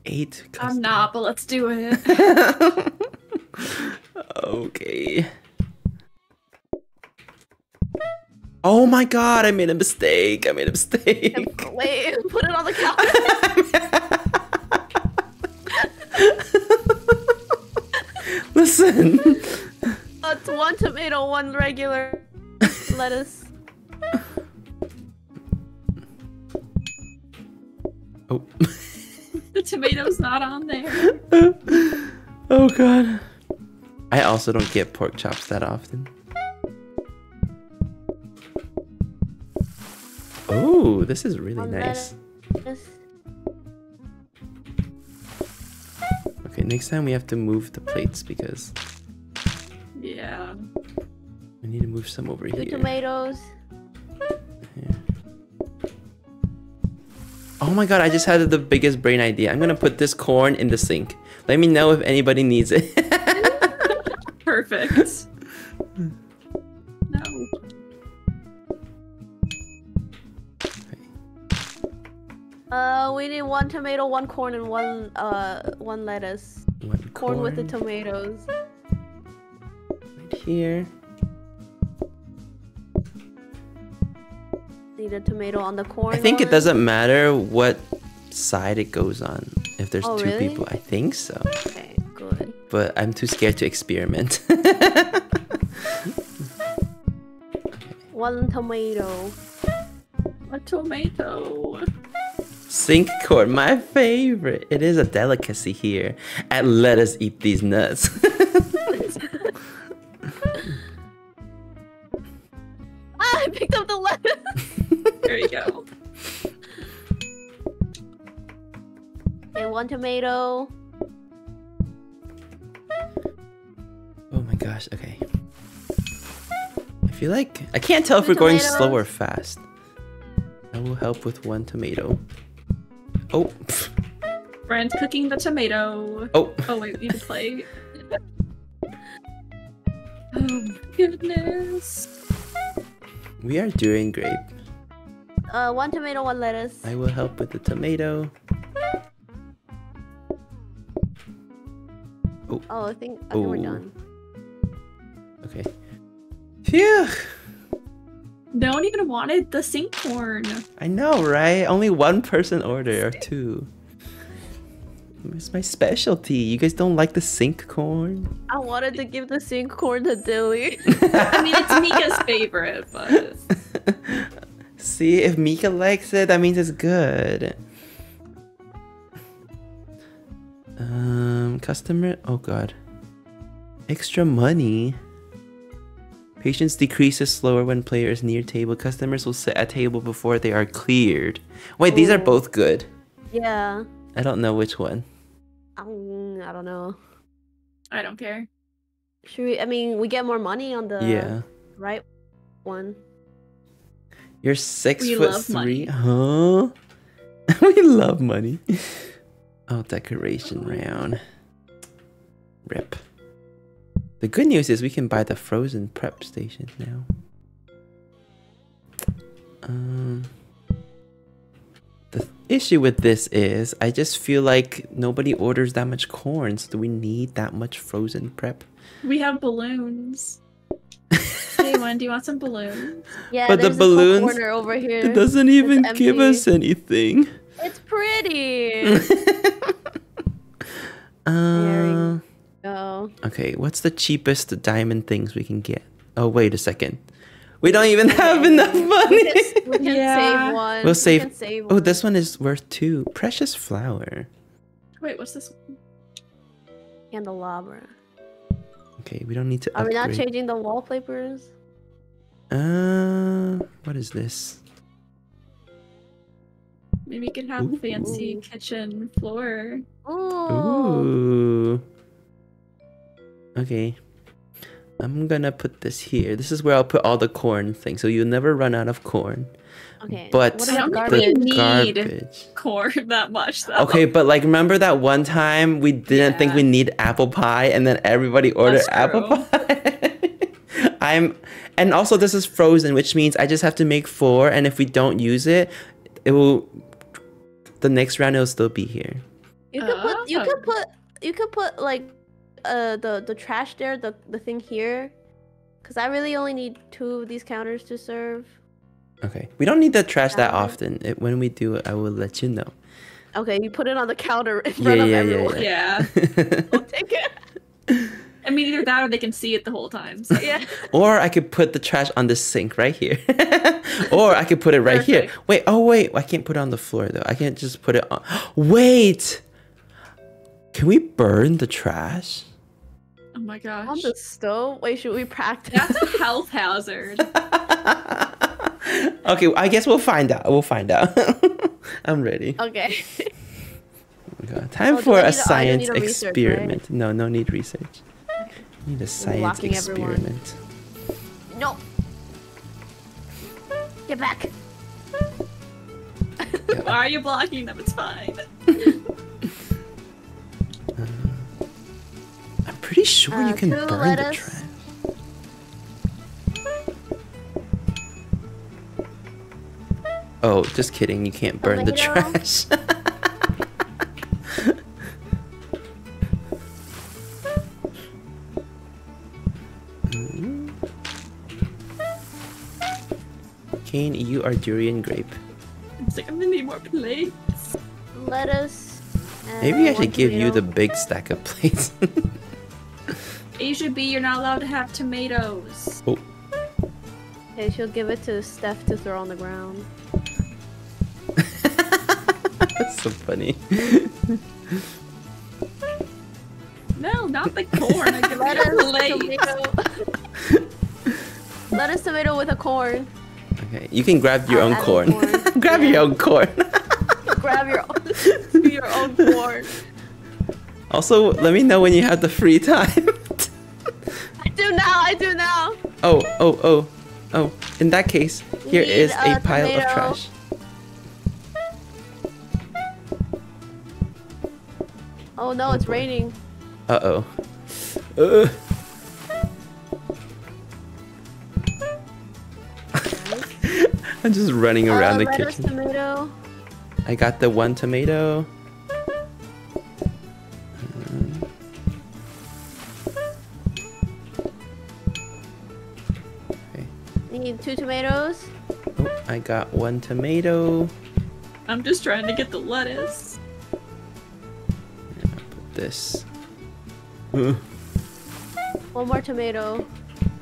Eight. I'm not, but let's do it. [LAUGHS] okay. Oh my god, I made a mistake. I made a mistake. Wait, [LAUGHS] put it on the [LAUGHS] counter. Listen. It's one tomato, one regular lettuce. Oh. [LAUGHS] the tomato's not on there. oh god. I also don't get pork chops that often. Oh, this is really nice. lettuce. Okay, next time we have to move the plates because Yeah. we need to move some over Two here. tomatoes. Oh my god, I just had the biggest brain idea. I'm gonna put this corn in the sink. Let me know if anybody needs it. [LAUGHS] Perfect. Uh, we need one tomato, one corn, and one uh one lettuce. One Corn, with the tomatoes. right here. Need a tomato on the corn. I think it doesn't matter what side it goes on if there's Oh, two really? people. I think so. Okay, good. But I'm too scared to experiment. [LAUGHS] One tomato. A tomato. Sink corn, my favorite. It is a delicacy here. And let us eat these nuts. [LAUGHS] Ah, I picked up the lettuce. [LAUGHS] There you go. and one tomato. Oh my gosh, okay. I feel like I can't tell if we're going slow or fast. I will help with one tomato. Oh, pff, Brand's cooking the tomato. oh, Oh wait, we need to play. oh goodness. we are doing great. Uh, one tomato, one lettuce. I will help with the tomato. Oh, I think I think we're done. Okay. Phew. No one even wanted the sink corn. I know, right? Only one person ordered or two. It's my specialty. You guys don't like the sink corn? I wanted to give the sink corn to Dilly. [LAUGHS] I mean, it's Mika's [LAUGHS] favorite, but [LAUGHS] See, if Mika likes it, that means it's good. Um, customer. Oh god. Extra money. Patience decreases slower when players near table. Customers will sit at table before they are cleared. Wait, these are both good. yeah. I don't know which one. Um, I don't know. I don't care. Should we? I mean, we get more money on the yeah. right one. You're six We foot three, money. huh? [LAUGHS] we love money. [LAUGHS] Oh, decoration round. Rip. The good news is we can buy the frozen prep station now. Um, the issue with this is I just feel like nobody orders that much corn. So do we need that much frozen prep? We have balloons. Anyone, do you want some balloons? Yeah, But the there's this whole balloons- corner over here. It doesn't even give us anything. It's pretty. Uh, [LAUGHS] oh. [LAUGHS] okay, what's the cheapest diamond things we can get? Oh, wait a second. We don't even have enough We money. can, we can Yeah. save one. We'll We save- can save Oh, one. this one is worth two. Precious flower. Wait, what's this? one? candelabra. Okay, we don't need to Are we not changing the wallpapers? Uh, what is this? Maybe we can have a fancy Ooh. kitchen floor. Ooh. Ooh. Okay. I'm gonna put this here. This is where I'll put all the corn things, so you'll never run out of corn. Okay. But what I don't think we need- garbage. Corn [LAUGHS] that much though. Okay, but like remember that one time we didn't think we need apple pie and then everybody ordered apple pie? [LAUGHS] I'm and also this is frozen, which means I just have to make four and if we don't use it, it will the next round it'll still be here. You could put you Oh. could put you could put like uh the the trash there, the the thing here. Cause I really only need two of these counters to serve. Okay. We don't need the trash that often. It, when we do it, I will let you know. Okay, you put it on the counter in Yeah, front of yeah, yeah, everyone. Yeah. I'll [LAUGHS] take it. I mean, either that or they can see it the whole time. So. Yeah. [LAUGHS] or I could put the trash on the sink right here. [LAUGHS] or I could put it right here. Wait, oh wait, I can't put it on the floor though. I can't just put it on. [GASPS] Wait. Can we burn the trash? Oh my gosh. On the stove? Wait, should we practice? That's a [LAUGHS] health hazard. [LAUGHS] okay, I guess we'll find out. We'll find out. [LAUGHS] I'm ready. Okay. Oh my God. Time Oh, for I a need to- oh, I don't science need a research, right? experiment. No, no need research. Need a science blocking everyone. experiment. no. Get back. Why are you blocking them? It's fine. Pretty sure you Uh, can two burn the trash. Oh, just kidding. You can't burn the trash. [LAUGHS] Mm. Kane, you are durian grape. It's like I'm gonna need more plates. Lettuce. Maybe I should give you the big stack of plates. [LAUGHS] [LAUGHS] Asia B, you're not allowed to have tomatoes. oh, Okay, she'll give it to Steph to throw on the ground. that's [LAUGHS] so funny. [LAUGHS] No, not the corn. I give you a Lettuce, tomato. Lettuce, tomato with a corn. Okay, you can grab your I'll own corn. corn. grab Yeah. your own corn. Grab your own, your own corn. Also, let me know when you have the free time. [LAUGHS] I do now. I do now. oh, oh, oh, oh. In that case, here Need is a a pile of trash. Oh no, it's raining. Uh oh. Uh. I'm just running around uh, the lettuce, kitchen. tomato. I got the one tomato. Need two tomatoes. Oh, I got one tomato. I'm just trying to get the lettuce. Put this. Uh, [LAUGHS] One more tomato.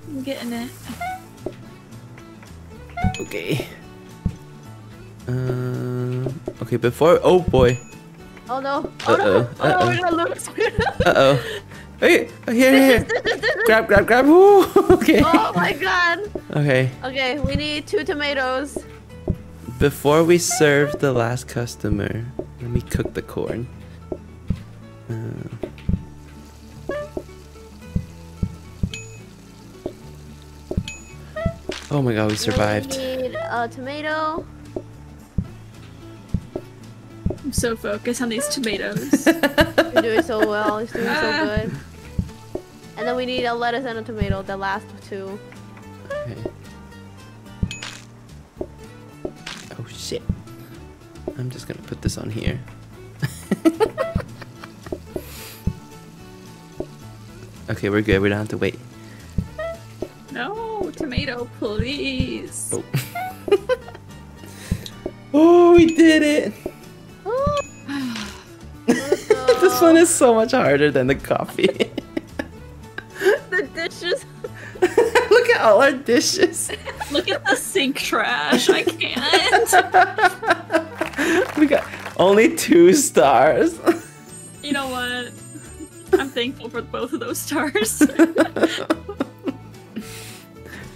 I'm getting it. Okay. Uh, okay, before. Oh boy. Oh no. Oh no. Uh-oh, Oh uh-oh. we're gonna lose. [LAUGHS] Uh oh. Hey, here, here, [LAUGHS] grab, grab, grab. Ooh, [LAUGHS] okay. Oh my god. Okay. Okay, we need two tomatoes. Before we serve the last customer, let me cook the corn. Uh, oh my god, we survived. We need a tomato. I'm so focused on these tomatoes. [LAUGHS] You're doing so well. It's doing so Ah. good. And then we need a lettuce and a tomato. The last two. Okay. Oh shit. I'm just gonna put this on here. [LAUGHS] okay, we're good. We don't have to wait. no, tomato, please. Oh. [LAUGHS] oh, we did it! Oh. [LAUGHS] this one is so much harder than the coffee. The dishes. [LAUGHS] Look at all our dishes. Look at the sink trash. I can't. [LAUGHS] we got only two stars. You know what? I'm thankful for both of those stars. [LAUGHS]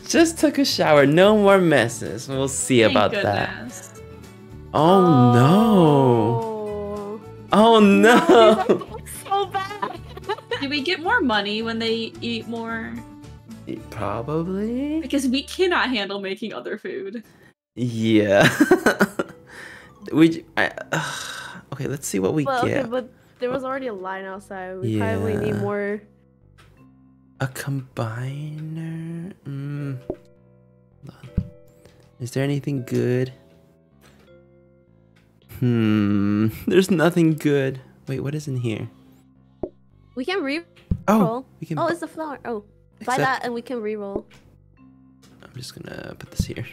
Just took a shower. No more messes. We'll see Thank about that. goodness. Oh, no. Oh, oh no. So bad. Do we get more money when they eat more? Probably. Because we cannot handle making other food. Yeah. [LAUGHS] we. I, okay, let's see what we Well, okay, but there was already a line outside. We probably need more. A combiner. Mm. Is there anything good? Hmm. [LAUGHS] There's nothing good. Wait, what is in here? We can re. Oh, Roll. we can. Oh, it's the flour. Oh, buy that and we can re-roll. I'm just gonna put this here.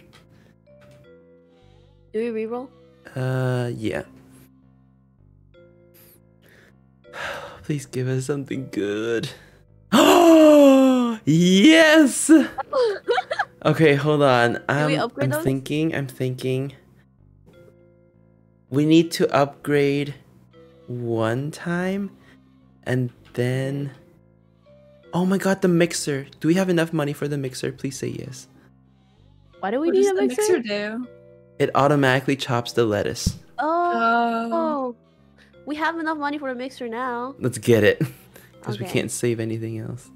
Do we re-roll? Uh, yeah. [SIGHS] Please give us something good. Oh, [GASPS] yes. [LAUGHS] Okay, hold on. I'm, I'm those? thinking. I'm thinking. We need to upgrade one time, and then. Oh my god, the mixer. Do we have enough money for the mixer? Please say yes. Why do we What need does a the mixer? mixer do? It automatically chops the lettuce. Oh, Oh. oh, we have enough money for a mixer now. Let's get it. [LAUGHS] Because we can't save anything else.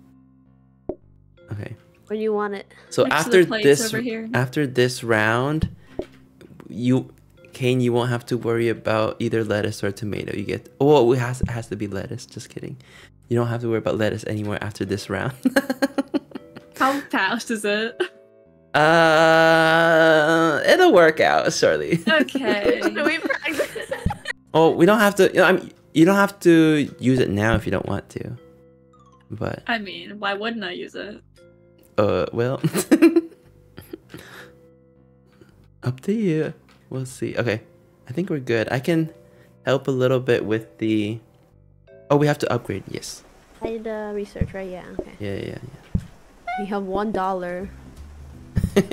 Okay. Where do you want it. So Next after this over here. after this round, you Kane, you won't have to worry about either lettuce or tomato. You get oh it has it has to be lettuce. Just kidding. You don't have to worry about lettuce anymore after this round. [LAUGHS] How fast is it? uh it'll work out shortly. Okay. [LAUGHS] We practice? oh, we don't have to you know, I mean, you don't have to use it now if you don't want to. But I mean, why wouldn't I use it? Uh, well, [LAUGHS] up to you. We'll see. Okay, I think we're good. I can help a little bit with the. Oh, we have to upgrade. Yes. I did uh, research, right? Yeah. Okay. Yeah, yeah, yeah. We have one dollar. [LAUGHS]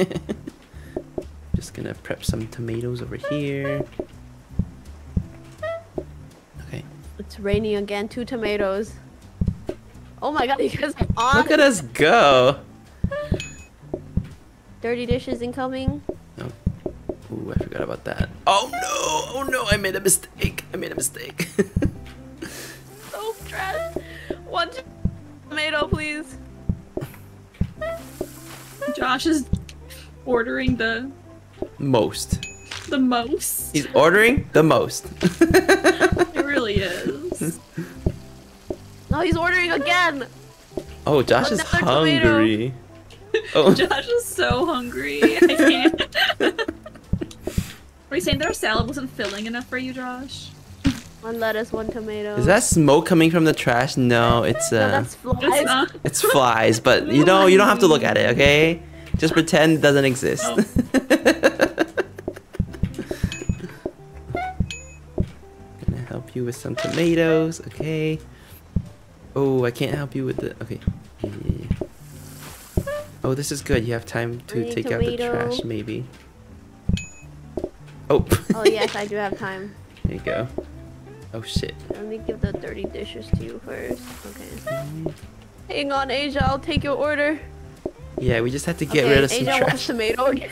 Just gonna prep some tomatoes over here. Okay. It's raining again. Two tomatoes. Oh my god, [LAUGHS] you guys are on. Look at us go. [LAUGHS] Dirty dishes incoming. Ooh, I forgot about that. Oh no! Oh no! I made a mistake. I made a mistake. [LAUGHS] So trash. One tomato, please. Josh is ordering the most. the most. He's ordering the most. [LAUGHS] It really is. No, he's ordering again. Oh, Josh is Another tomato. hungry. [LAUGHS] Oh, Josh is so hungry. I can't. Are you saying that our salad wasn't filling enough for you, Josh? One lettuce, one tomato. is that smoke coming from the trash? No, it's No, uh, that's flies. It's it's flies. But you know, you don't have to look at it. Okay, just pretend it doesn't exist. Oh. [LAUGHS] Gonna help you with some tomatoes. Okay. Oh, I can't help you with the. Okay. Yeah, yeah, yeah. Oh, this is good. You have time to Green take out the trash, maybe. Oh. [LAUGHS] Oh yes, I do have time. there you go. Oh shit. Let me give the dirty dishes to you first. Okay. Hang on, Asia. I'll take your order. Yeah, we just had to get okay, rid of some Asia wants trash. tomato [LAUGHS] again.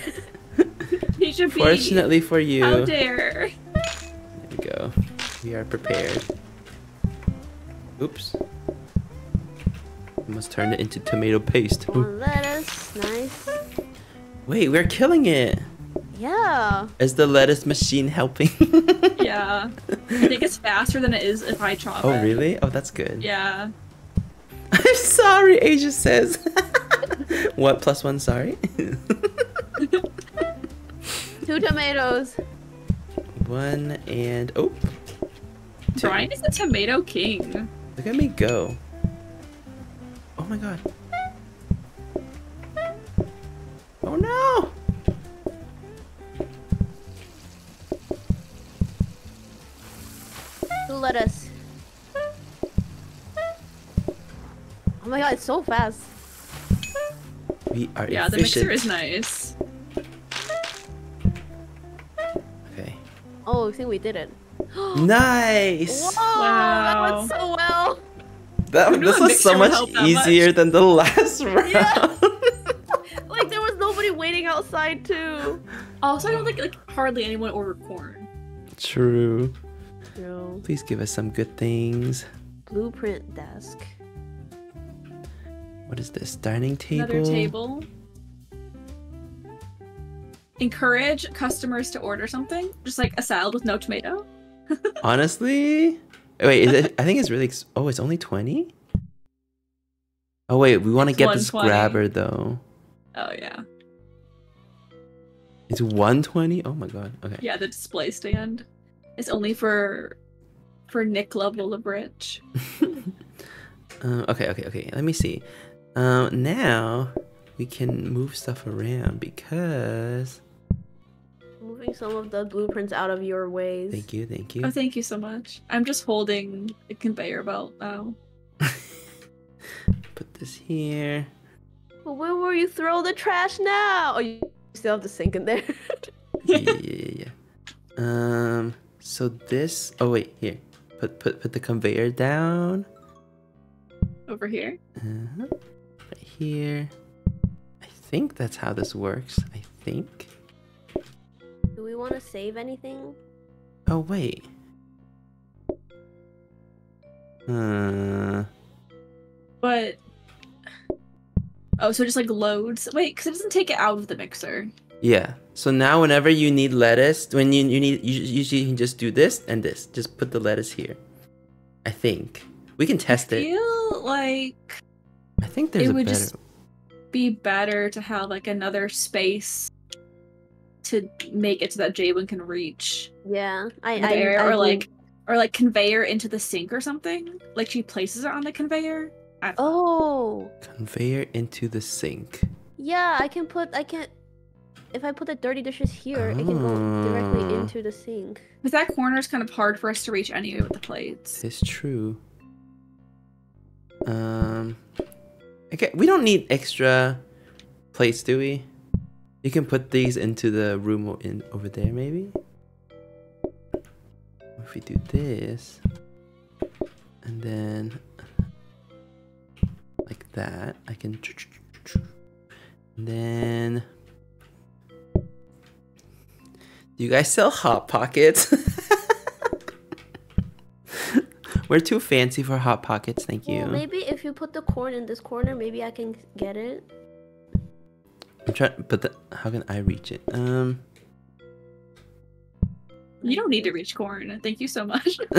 [LAUGHS] He should be. Fortunately for you, How there dare. we go. We are prepared. Oops. We must turn it into tomato paste. Ooh. one lettuce. Nice. Wait, we're killing it. Yeah. Is the lettuce machine helping? Yeah, [LAUGHS] Yeah. I think it's faster than it is if I chop Oh it. really? Oh that's good. Yeah. [LAUGHS] I'm sorry, Asia says. [LAUGHS] what plus one sorry? Two tomatoes. one and oh two. Brian is the tomato king. Look at me go. Oh my god. Oh no! Two lettuce. Oh my god, it's so fast. We are Yeah, the efficient. mixer is nice. Okay. Oh, I think we did it. [GASPS] Nice! Whoa, that Wow. went so well. That, this a was so much easier much? than the last [LAUGHS] round. Yeah. [LAUGHS] Like there was nobody waiting outside too. Also, I don't think like hardly anyone ordered corn. True. Please give us some good things. Blueprint desk. What is this? Dining table? Another table. Encourage customers to order something, just like a salad with no tomato. [LAUGHS] Honestly? Wait, is it? I think it's really. Oh, it's only 20? Oh, wait, we want to get this grabber though. Oh yeah, It's 120? Oh my god. Okay. yeah. The display stand is only for for Nick level of rich. Uh, okay, okay, okay. Let me see. Um, now we can move stuff around because. Moving some of the blueprints out of your ways. Thank you, thank you. Oh, thank you so much. I'm just holding a conveyor belt now. [LAUGHS] Put this here. But where will you throw the trash now? Oh, you still have the sink in there. yeah, yeah, yeah, yeah. Um. So this. Oh wait, here. Put put put the conveyor down. Over here. Uh-huh. Right here. I think that's how this works. I think. Do we want to save anything? Oh wait. Uh. But oh, so it just like loads. Wait, because it doesn't take it out of the mixer. Yeah. So now whenever you need lettuce, when you you need you usually you can just do this and this. Just put the lettuce here. I think we can test I it. feel like I think there's it a would better. just be better to have like another space to make it so that Jalen can reach Yeah, I, I, area, I or do- like or like conveyor into the sink or something. Like she places it on the conveyor. I. Oh, Conveyor into the sink. yeah, I can put. I can. If I put the dirty dishes here, it can go directly Ah. into the sink. Because that corner is kind of hard for us to reach anyway with the plates. It's true. Um, okay, we don't need extra plates, do we? You can put these into the room in over there, maybe. If we do this, and then like that, I can. And then, do you guys sell hot pockets? [LAUGHS] We're too fancy for hot pockets, thank you. Well, maybe if you put the corn in this corner, maybe I can get it. I'm trying, but the, how can I reach it? Um, You don't need to reach corn. Thank you so much. [LAUGHS]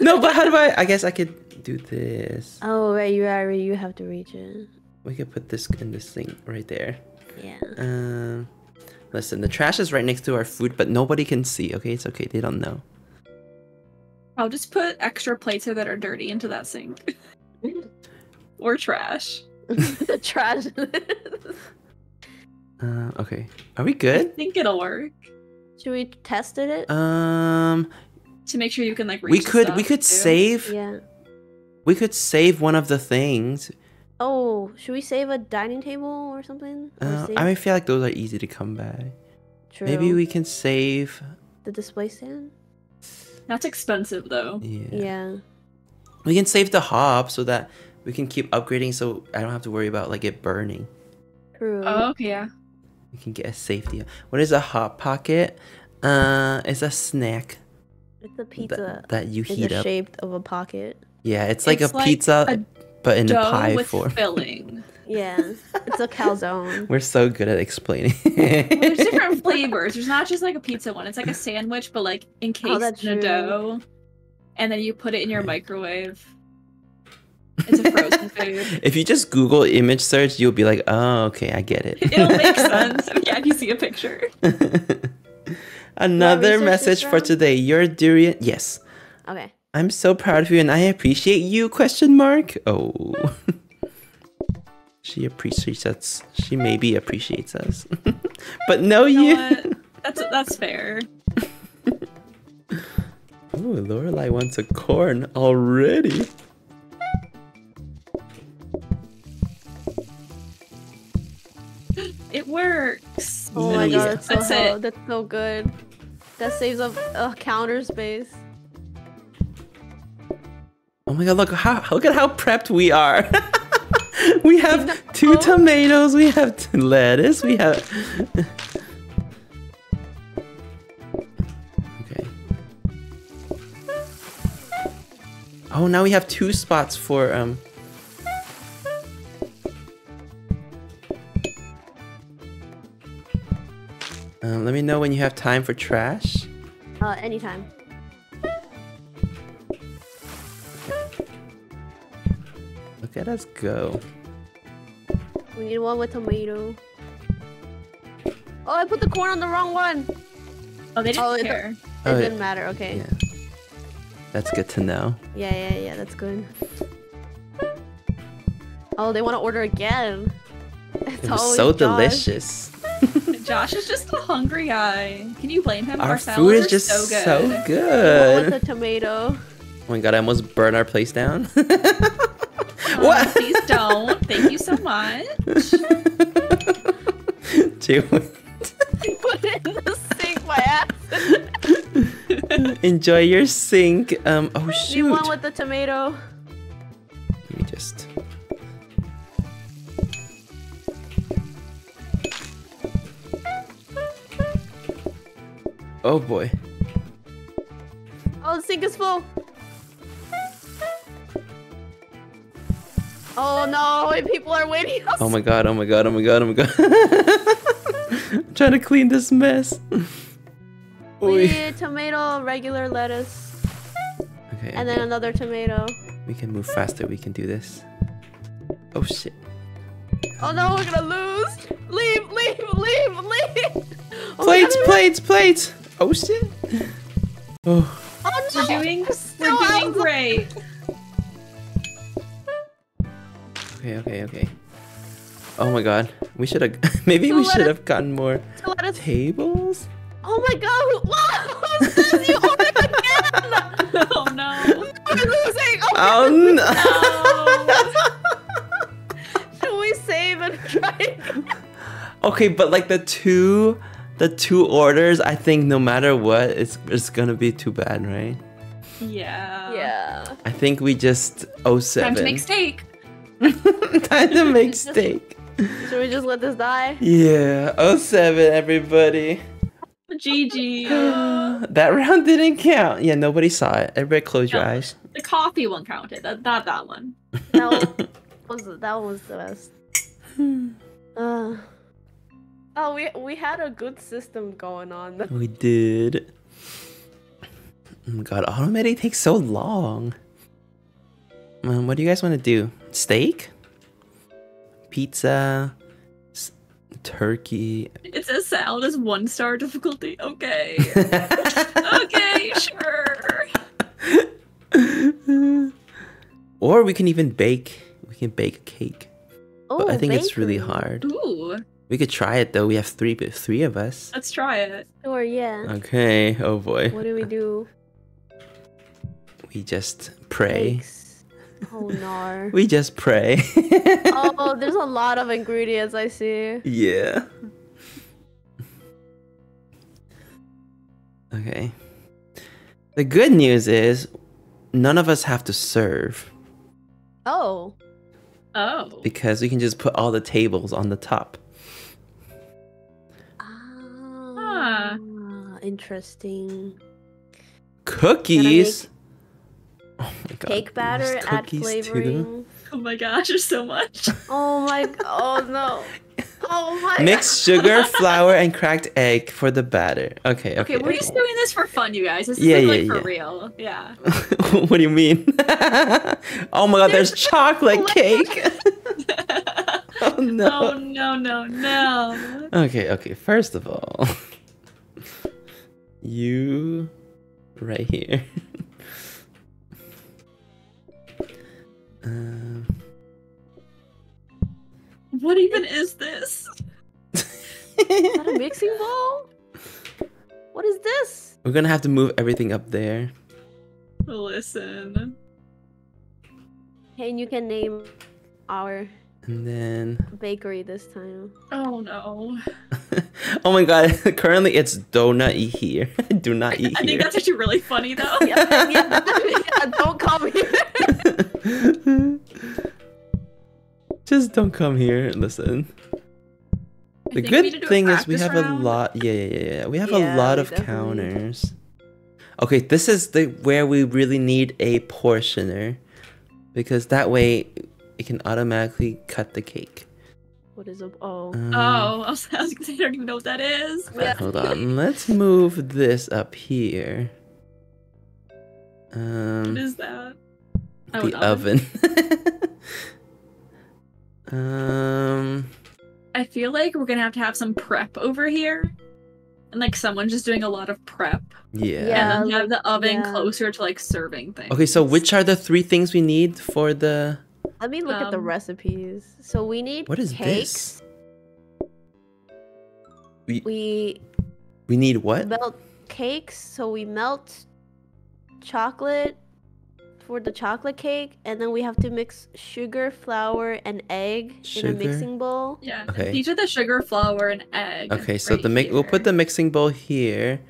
no, but how do I? I guess I could do this. Oh, right, you are. You have to reach it. We could put this in this thing right there. Yeah. Um, listen, the trash is right next to our food, but nobody can see. Okay, it's okay. They don't know. I'll just put extra plates here that are dirty into that sink. [LAUGHS] or trash. [LAUGHS] the trash. [LAUGHS] Uh, okay. Are we good? I think it'll work. Should we test it? Um, To make sure you can like reach we the could we could too. save yeah. we could save one of the things. Oh, should we save a dining table or something? Or Uh, I mean, feel like those are easy to come by. True. Maybe we can save. the display stand. That's expensive though. Yeah. Yeah. We can save the hob so that we can keep upgrading, so I don't have to worry about like it burning. True. Oh, okay, yeah. We can get a safety. What is a hot pocket? Uh, it's a snack it's a pizza. that you It's heat the up. shape of a pocket. Yeah, it's like It's a like pizza, a but in a Dough pie with form. filling. Yeah, it's a calzone. [LAUGHS] We're so good at explaining. There's [LAUGHS] different flavors. There's not just like a pizza one. It's like a sandwich, but like oh, encased that's in a dough, and then you put it in your microwave. [LAUGHS] It's a frozen food. if you just Google image search, you'll be like, oh, okay, I get it. It'll make sense. Yeah, if you see a picture. Another message for round? today. Your durian. Yes. Okay. I'm so proud of you and I appreciate you question mark. Oh. [LAUGHS] she appreciates us. She maybe appreciates us. [LAUGHS] but no You you. know what? That's that's fair. [LAUGHS] Ooh, Lorelai wants a corn already. [GASPS] It works. Oh my god, that's so That's it. that's so good. That saves up uh, counter space. Oh my god, look how look at how prepped we are. [LAUGHS] we have two tomatoes, we have lettuce, we have [LAUGHS] Okay. Oh, now we have two spots for um Um, let me know when you have time for trash. Uh, anytime. Look at us go. We need one with tomato. Oh, I put the corn on the wrong one. Oh, they didn't Oh, it- care. It Oh, yeah. didn't matter. Okay. Yeah. That's good to know. Yeah, yeah, yeah. That's good. Oh, they want to order again. [LAUGHS] It's It was so Josh. delicious. [LAUGHS] Josh is just a hungry guy. Can you blame him? Our salads food is just so good. so The one good. with the tomato. Oh my god, I almost burned our place down. [LAUGHS] Oh, what? please don't. Thank you so [LAUGHS] much. [LAUGHS] Dude, Put it in the sink by accident. enjoy your sink. Um, oh shoot. one with the tomato. Let me just. Oh boy. Oh, the sink is full. Oh no, people are waiting. Oh my god, oh my god, oh my god, oh my god. [LAUGHS] I'm trying to clean this mess. We need tomato, regular lettuce, Okay, and then another tomato. we can move faster. We can do this. Oh shit. Oh no, we're gonna lose. Leave, leave, leave, leave. Oh Plates, God, plates, plates. Oh shit. Oh. Oh no. We're doing we're doing great. Okay, okay, okay. Oh my god. We should have [LAUGHS] maybe So we should have gotten more So let us- tables. Oh my god! Wow! Who's this? You ordered again! [LAUGHS] Oh no. We're losing! Oh, Oh no. [LAUGHS] Should we save and try okay, but like the two the two orders, I think no matter what, it's it's gonna be too bad, right? Yeah. Yeah. I think we just oh seven. Time to make steak. [LAUGHS] Time to make steak. [LAUGHS] Should we just let this die? Yeah, oh seven, everybody. GG. [GASPS] That round didn't count. Yeah, nobody saw it. Everybody close your eyes. the coffee one counted. That, not that one. [LAUGHS] That was that was the best. [SIGHS] Uh, oh, we we had a good system going on. though. We did. Oh my god, automatic takes so long. Um, what do you guys want to do? Steak? Pizza? S- turkey? It says salad is one star difficulty. Okay. [LAUGHS] okay, sure. [LAUGHS] or we can even bake. We can bake a cake. Oh, But I think it's really hard. Ooh, We could try it though. We have three, three of us. let's try it. Or yeah. Okay. Oh boy. What do we do? [LAUGHS] We just pray. Cakes. Oh no. We just pray. [LAUGHS] oh, [LAUGHS] there's a lot of ingredients I see. Yeah. Okay. The good news is none of us have to serve Oh. Oh. because we can just put all the tables on the top. Ah, interesting. Cookies. Oh my god. Cake there's batter, add cookies too. flavoring. Oh my gosh, there's so much. Oh my. g- Oh no. Oh my. Mix sugar, [LAUGHS] flour, and cracked egg for the batter. Okay, okay. Okay, we're just doing this for fun, you guys. This Yeah, is yeah, like for yeah. real. Yeah. [LAUGHS] what do you mean? [LAUGHS] oh my god, there's chocolate cake. oh no. Oh no. no no no. Okay, okay. First of all, you right here. Um, What even is this? Is that a mixing [LAUGHS] bowl? What is this? we're gonna have to move everything up there. Listen. Hey, and you can name our And then, bakery this time. Oh no. [LAUGHS] oh my god! [LAUGHS] Currently, it's donut eat here. Do not eat I think that's actually really funny though. Yeah, yeah, yeah, don't come here. [LAUGHS] Just don't come here. Listen. I The good need to do a thing is we have round. a lot. Yeah, yeah, yeah, yeah. We have Yeah, a lot of definitely- counters. Okay, this is the where we really need a portioner, because that way it can automatically cut the cake. What is a oh? Um, Oh, I was, I was gonna say I don't even know what that is. [LAUGHS] Yeah. Hold on. Let's move this up here. What Um, is that? Oh, the an oven. [LAUGHS] um. I feel like we're gonna have to have some prep over here. And like someone just doing a lot of prep. Yeah. Yeah. and then have the oven yeah. closer to like serving things. Okay, so which are the three things we need for the? Let me look at the Um, recipes. So we need What is cakes. this? We We we need what? melt cakes. So we melt chocolate for the chocolate cake, and then we have to mix sugar, flour, and egg in a mixing bowl. Yeah. Okay. These are the sugar, flour, and egg. Okay, so right the mi- we'll put the mixing bowl here.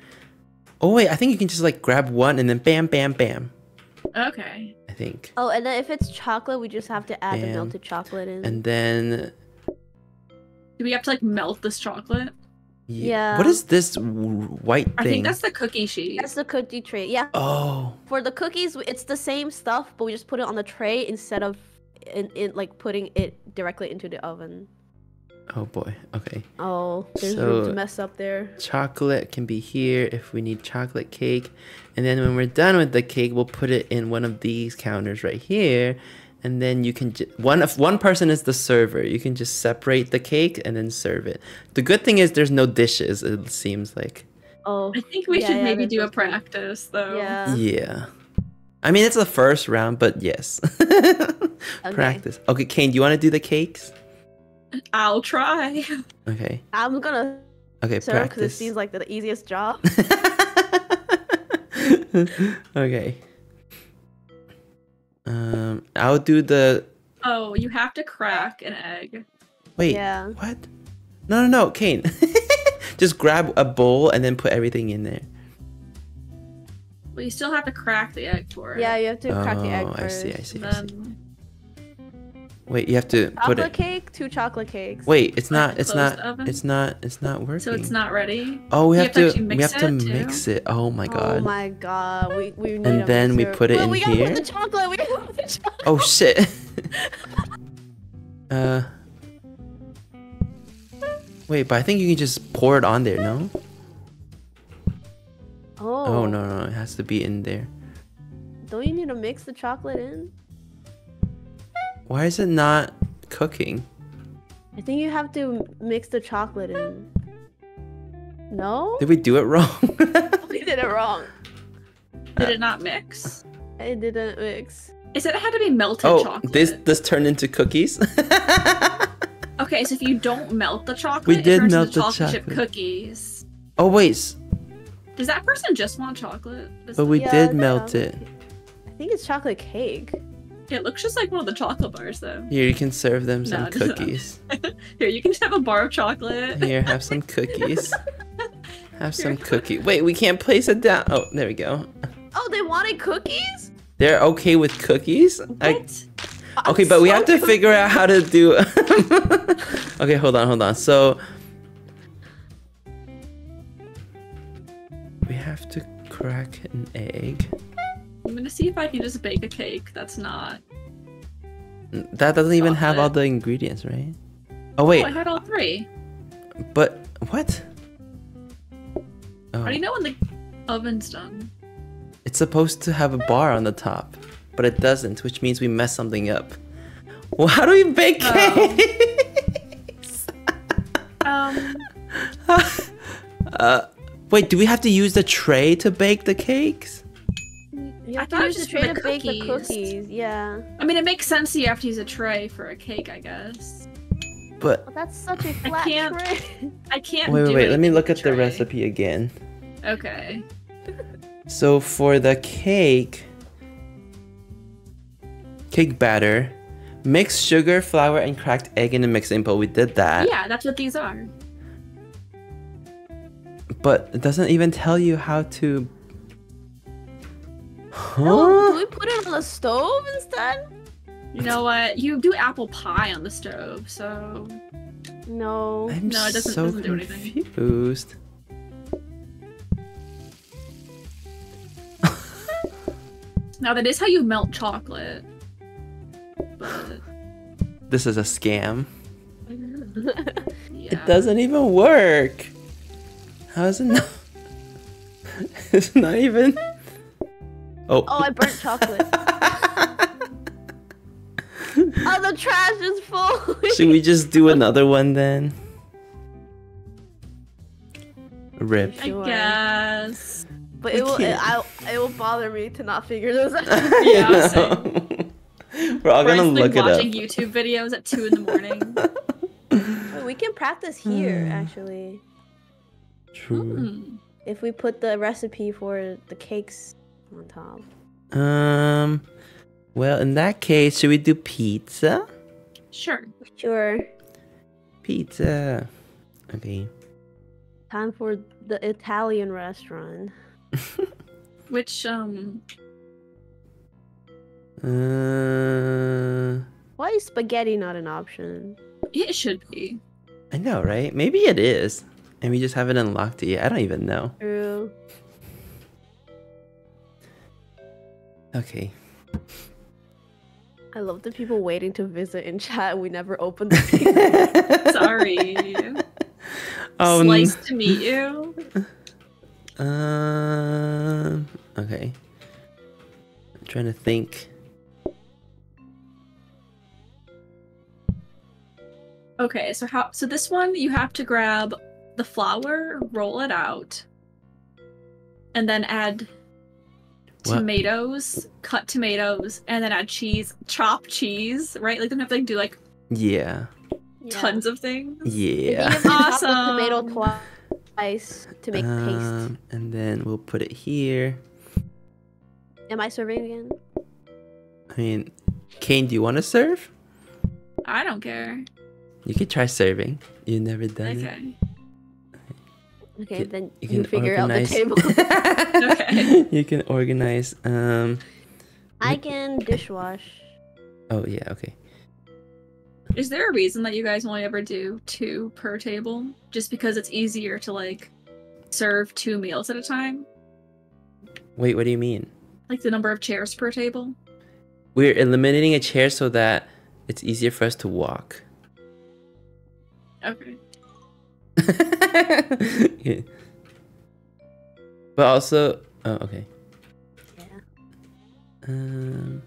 Oh wait, I think you can just like grab one and then bam, bam, bam. Okay. I think, Oh, and then if it's chocolate, we just have to add the melted chocolate in. and then Do we have to like melt this chocolate? Yeah. What is this w- white I think that's the cookie sheet. That's the cookie tray. Yeah, Oh, for the cookies, it's the same stuff, but we just put it on the tray instead of in, in like putting it directly into the oven. oh boy. Okay. Oh, there's room So- to mess up there. Chocolate can be here if we need chocolate cake, and then when we're done with the cake, we'll put it in one of these counters right here. And then you can ju- one if one person is the server, you can just separate the cake and then serve it. The good thing is there's no dishes. It seems like. Oh, I think we Yeah, should yeah, maybe do a practice though. yeah. Yeah. I mean, it's the first round, but yes. [LAUGHS] okay. Practice. Okay, Kane, do you want to do the cakes? I'll try. [LAUGHS] Okay. I'm gonna Okay, serve because it seems like the easiest job. [LAUGHS] okay. Um, I'll do the. Oh, you have to crack an egg. Wait. Yeah. What? No, no, no, Kane. [LAUGHS] Just grab a bowl and then put everything in there. Well, you still have to crack the egg for it. Yeah, you have to crack the egg Oh, I first. see, I see, I see. Then Wait, you have to put it. Chocolate it. cake, two chocolate cakes. Wait, it's not. It's not. oven? It's not. It's not working. so it's not ready. Oh, we You have, have to to. we mix have to it, too? mix it. Oh my god. Oh my god, we we need And a then we put it Wait, in we gotta here? Put the chocolate. We gotta put the chocolate. Oh shit. [LAUGHS] uh. Wait, but I think you can just pour it on there, no? Oh. Oh no, no, it has to be in there. Don't you need to mix the chocolate in? Why is it not cooking? I think you have to mix the chocolate in. No? Did we do it wrong? [LAUGHS] We did it wrong. Did it not mix? It didn't mix. It said it had to be melted oh, chocolate. this this turned into cookies. [LAUGHS] Okay, so if you don't melt the chocolate, We it did turns melt into the chocolate chip chocolate. cookies. oh wait, Does that person just want chocolate? Does but we Yeah, did no. melt it. I think it's chocolate cake. It looks just like one of the chocolate bars, though. Here, you can serve them some [LAUGHS] it doesn't. cookies. [LAUGHS] Here, you can just have a bar of chocolate. Here, have [LAUGHS] some cookies. Have some cookie. Wait, we can't place it down. Oh, there we go. Oh, they wanted cookies? They're okay with cookies. I, What? okay, I'm but we have to figure out how to do. okay, hold on, hold on. So we have to crack an egg. I'm gonna see if I can just bake a cake that's not. That doesn't even have all the ingredients, right? Oh wait, Oh, I had all three. but what? Oh, How do you know when the oven's done? it's supposed to have a bar on the top, but it doesn't, which means we messed something up. Well, how do we bake Oh. cakes? [LAUGHS] Um, [LAUGHS] uh, wait, do we have to use the tray to bake the cakes? You I have thought to it use was the just tray for to the bake the cookies. cookies. Yeah. I mean, it makes sense that you have to use a tray for a cake, I guess. But Well, that's such a flat can't- tray. [LAUGHS] I can't. wait, wait, do wait. Let me look with at the recipe again. Okay. So for the cake, cake batter, mix sugar, flour, and cracked egg in a mixing bowl. We did that, Yeah, that's what these are. but it doesn't even tell you how to. Oh, do we put it on the stove instead? You know what? You do apple pie on the stove, so No. I'm No, it doesn't- so doesn't do anything. confused. [LAUGHS] now that is how you melt chocolate. But This is a scam. yeah. [LAUGHS] It doesn't even work. How is it not? [LAUGHS] it's not even. Oh. Oh, I burnt chocolate. [LAUGHS] oh, the trash is full. Should we just do [LAUGHS] another one then? Rip. I guess. but We it will. It. I, it will bother me to not figure this [LAUGHS] out. Yeah, No. We're all gonna Bryce, like, look it watching. YouTube videos at two in the morning. Wait, we can practice here, Hmm. actually. True. Hmm. If we put the recipe for the cakes on top. Um. Well, in that case, should we do pizza? Sure. Sure. Pizza. Okay. Time for the Italian restaurant. [LAUGHS] Which um Uh. Why is spaghetti not an option? it should be. I know, right? Maybe it is, and we just haven't unlocked it yet. I don't even know. True. Okay. I love the people waiting to visit in chat. We never opened the cake. [LAUGHS] [LAUGHS] Sorry. oh no. Slice to meet you. Um. Okay. I'm trying to think. Okay, so how so this one you have to grab the flour, roll it out, and then add What? tomatoes, cut tomatoes, and then add cheese, chop cheese, right? Like, don't have to like, do like Yeah. Yeah. tons of things. Yeah. have to chop the Awesome. tomato twice to make paste. Um, and then we'll put it here. Am I serving again? I mean, Kane, do you want to serve? I don't care. You could try serving. You've never done it. Okay. Okay, can- then You you, can figure out the table. [LAUGHS] Okay. you can organize. Um. I can dishwash. Oh yeah. Okay. Is there a reason that you guys only ever do two per table? Just because it's easier to like serve two meals at a time? Wait. What do you mean? Like the number of chairs per table? We're eliminating a chair so that it's easier for us to walk. Okay. Yeah. [LAUGHS] But also, oh, okay. Yeah. Um.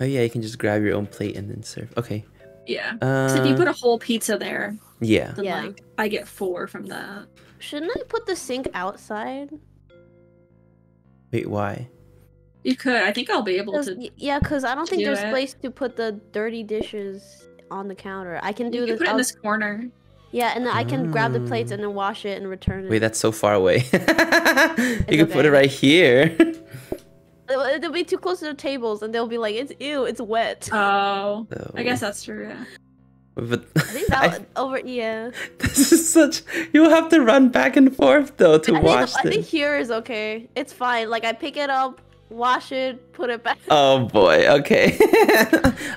Oh yeah, you can just grab your own plate and then serve. Okay. Yeah. Uh, So if you put a whole pizza there, yeah. then Yeah. like I get four from that. Shouldn't I put the sink outside? Wait, why? You could. I think I'll be able 'Cause- to. yeah, because I don't think do there's it. place to put the dirty dishes on the counter. I can do You can this. put it in this corner. Yeah, and then I can grab the plates and then mm. wash it and return it. Wait, that's so far away. [LAUGHS] you can put it right here. [LAUGHS] It'll, it'll be too close to the tables, and they'll be like, "It's ew, it's wet." Oh, So- I guess that's true. Yeah. But I think that [LAUGHS] over. Yeah. this is such. You'll have to run back and forth though to I think, wash I think here is okay. It's fine. Like I pick it up, wash it, put it back. Oh boy. Okay.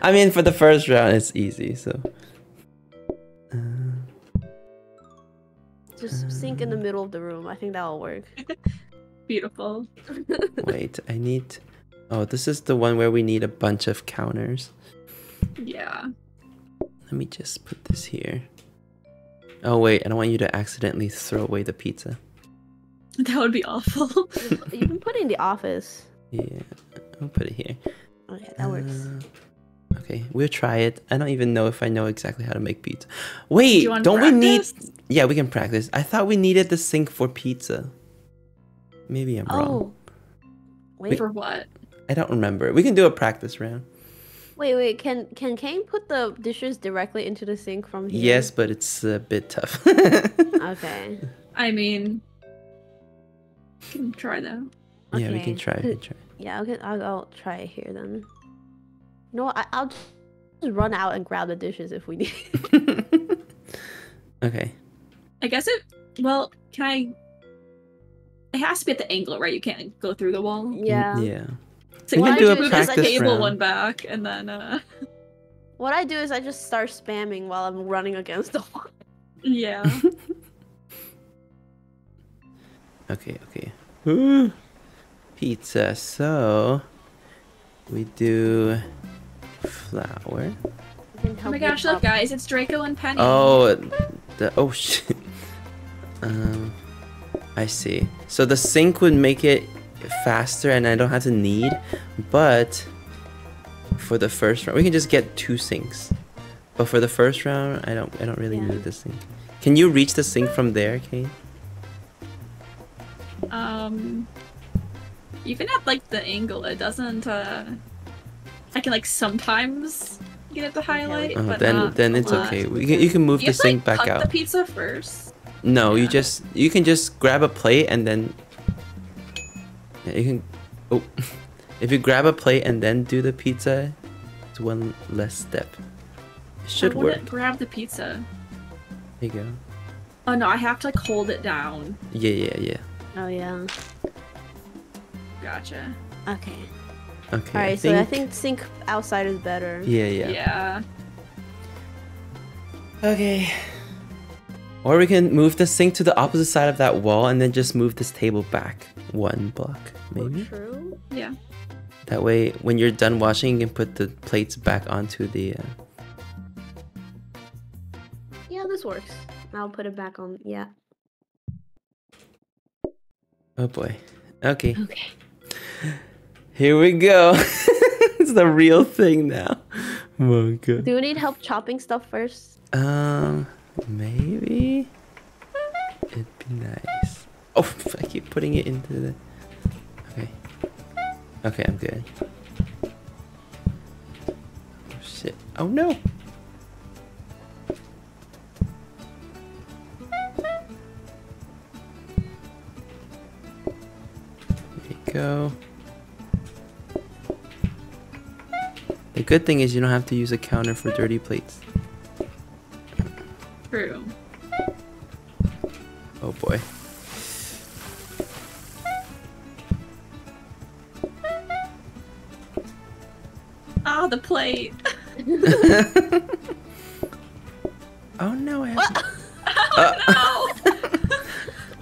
I mean, for the first round, it's easy. So. Just sink in the uh. middle of the room. I think that'll work. [LAUGHS] Beautiful. [LAUGHS] wait, I need. Oh, this is the one where we need a bunch of counters. Yeah. Let me just put this here. Oh wait, I don't want you to accidentally throw away the pizza. [LAUGHS] That would be awful. You can put it in the office. Yeah, I'll put it here. Okay, that works. Uh, Okay, we'll try it. I don't even know if I know exactly how to make pizza. Wait, Do don't we need? Yeah, we can practice. I thought we needed the sink for pizza. Maybe I'm wrong. Oh. Wait, For what? I don't remember. We can do a practice round. wait, wait. Can can Kane put the dishes directly into the sink from here? Yes, but it's a bit tough. [LAUGHS] Okay. I mean, can try though. Yeah, we can Okay. try. We can [LAUGHS] try. Yeah, okay, I'll, I'll try it here then. No, I, I'll just run out and grab the dishes if we need. [LAUGHS] okay. I guess it. Well, can I? It has to be at the angle, right? You can't go through the wall. yeah. Yeah. So We why can don't do a move this practice table round. one back and then uh [LAUGHS] What I do is I just start spamming while I'm running against the wall. yeah. [LAUGHS] Okay, okay. Ooh. [GASPS] Pizza. So we do flour. Oh my gosh, look guys, it's Draco and Penny. Oh, the oh [LAUGHS] shit. Um, I see. So the sink would make it faster, and I don't have to knead. But for the first round, we can just get two sinks. But for the first round, I don't. I don't really Yeah. need the sink. Can you reach the sink from there, Kane? Um even at like the angle it doesn't uh I can like sometimes get it to highlight, Oh, but then not then it's lot. okay. We can, you can move You the have to, like, sink back cut out. the pizza first. No, you just you can just grab a plate and then yeah, you can oh [LAUGHS] if you grab a plate and then do the pizza, it's one less step. It should I work. grab the pizza. There you go. Oh no, I have to like hold it down. Yeah, yeah, yeah. Oh yeah. Gotcha. Okay. Okay. All right. So I think sink outside is better. Yeah, yeah, Yeah. Okay. Or we can move the sink to the opposite side of that wall and then just move this table back one block, maybe. True. Yeah. That way, when you're done washing, you can put the plates back onto the. Uh, Yeah, this works. I'll put it back on. Yeah. oh boy. Okay. Okay. Here we go. [LAUGHS] it's the real thing now. Oh my god. Do we need help chopping stuff first? Um, maybe it'd be nice. Oh, [LAUGHS] I keep putting it into the. Okay. Okay, I'm good. Oh shit! Oh no! There you go. The good thing is you don't have to use a counter for dirty plates. True. Oh boy. Ah, the plate. [LAUGHS] [LAUGHS] oh no, I have Oh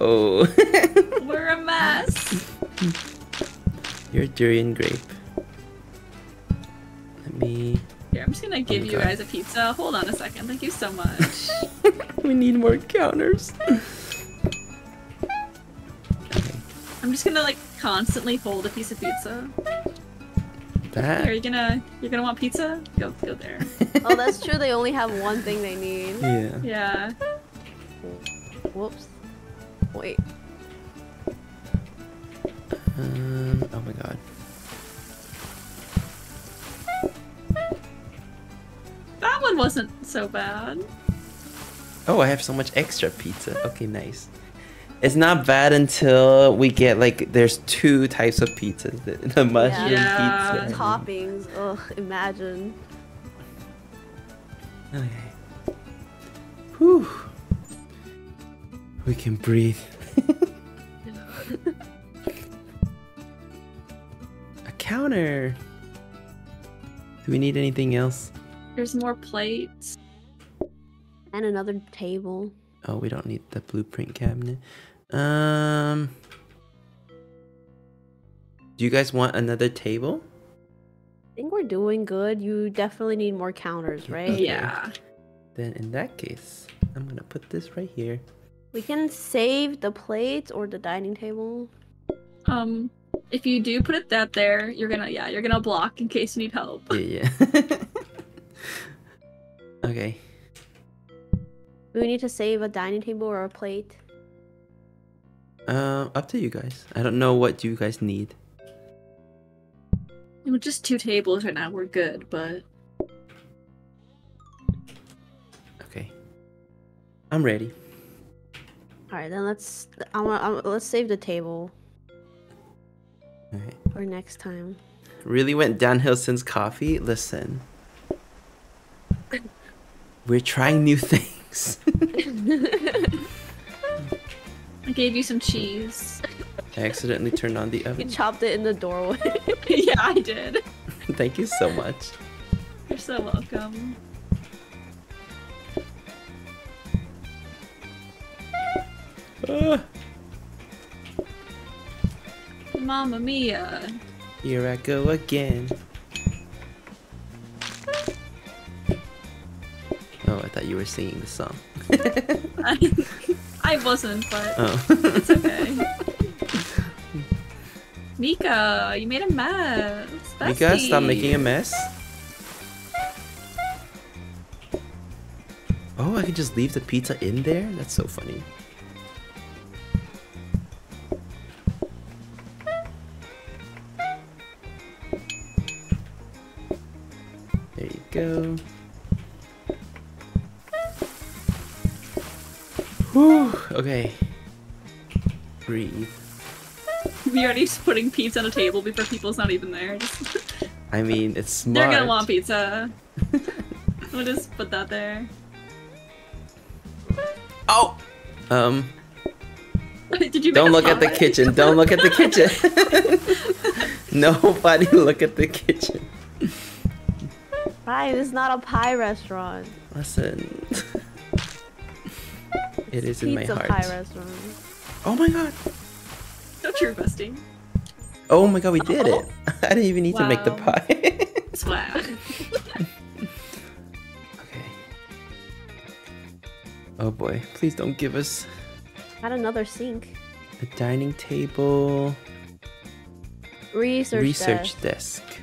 [LAUGHS] Oh. no, we're a mess. You're durian grape. Let me. Here, I'm just gonna give you guys a pizza. Hold on a second. Thank you so much. [LAUGHS] We need more counters. okay. I'm just gonna like constantly hold a piece of pizza. Here, That. you gonna you're gonna want pizza? Go go there. [LAUGHS] Oh, that's true. They only have one thing they need. Yeah. Yeah. Whoops. Wait. Um. Oh my god. That one wasn't so bad. Oh, I have so much extra pizza. Okay, nice. It's not bad until we get like there's two types of pizzas: the, the mushroom Yeah. pizza. and- Toppings. Ugh. Imagine. Okay. Whew. We can breathe. [LAUGHS] A counter. Do we need anything else? There's more plates. And another table. Oh, we don't need the blueprint cabinet. Um. Do you guys want another table? I think we're doing good. You definitely need more counters, right? Okay. Yeah. Then in that case, I'm gonna put this right here. We can save the plates or the dining table. Um, if you do put it that there, you're gonna yeah, you're gonna block in case you need help. Yeah, yeah. [LAUGHS] [LAUGHS] okay. Do we need to save a dining table or a plate? Um, up to you guys. I don't know what do you guys need. With just two tables right now, we're good. But Okay. I'm ready. All right, then let's. I want. I, let's save the table Okay. for next time. Really went downhill since coffee. Listen, we're trying new things. [LAUGHS] I gave you some cheese. I accidentally turned on the oven. You chopped it in the doorway. [LAUGHS] yeah, I did. [LAUGHS] Thank you so much. You're so welcome. Ah, Mamma mia. here I go again. Oh, I thought you were singing the song. I, [LAUGHS] I wasn't, but Oh. it's okay. Mika, you made a mess. Mika, stop making a mess. Oh, I can just leave the pizza in there? That's so funny. There you go. Whew, okay. Breathe. [LAUGHS] We already just putting pizza on a table before people's not even there. Just- [LAUGHS] I mean, it's smart. They're gonna want pizza. [LAUGHS] we'll just put that there. Oh! Um, Did you? don't look at the pie? kitchen. Don't look at the kitchen. Nobody look at the kitchen. Right, this is not a pie restaurant. Listen. It is in my heart. pie restaurant. Oh my god. Don't you bestie. Oh my god, we did it. [LAUGHS] I didn't even need to make the pie. [LAUGHS] [LAUGHS] Swag. okay. Oh boy, please don't give us Got another sink. a dining table. Research, Research desk. desk.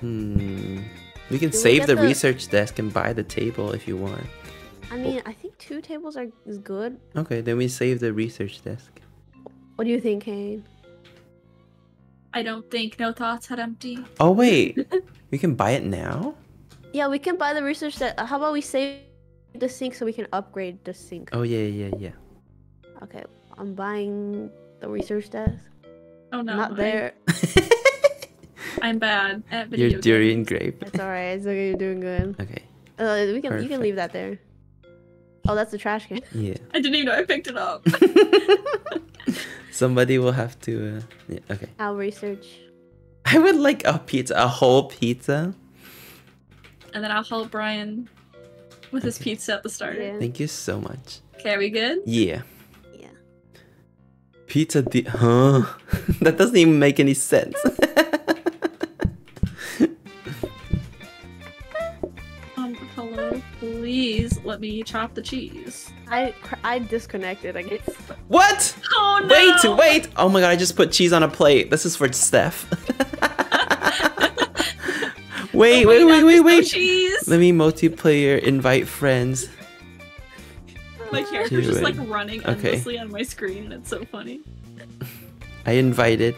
Hmm. We can Do save get the, the- research desk and buy the table if you want. I mean, I think two tables are is good. Okay, then we save the research desk. What do you think, Kane? I don't think no thoughts had empty. Oh wait, [LAUGHS] we can buy it now. Yeah, we can buy the research desk. How about we save the sink so we can upgrade the sink? Oh yeah, yeah, yeah. Okay, I'm buying the research desk. Oh no, Not I- there. [LAUGHS] I'm bad at video Your durian games. grape. It's alright. It's okay. You're doing good. [LAUGHS] Okay. Uh, we can you can leave that there. Oh, that's the trash can. Yeah. [LAUGHS] I didn't even know I picked it up. [LAUGHS] Somebody will have to. Uh, yeah. Okay. I'll research. I would like a pizza, a whole pizza. and then I'll help Brian with his pizza at the start. Yeah. Thank you so much. Okay, are we good? Yeah. Yeah. Pizza di- huh? that doesn't even make any sense. Hello, please let me chop the cheese. I I disconnected. I guess. what? Oh no! Wait, wait! Oh my god, I just put cheese on a plate. This is for Steph. wait, Oh my wait, God, wait, wait, no wait. cheese. Let me multiplayer invite friends. My character's Do just like running Okay. endlessly on my screen, and it's so funny. I invited.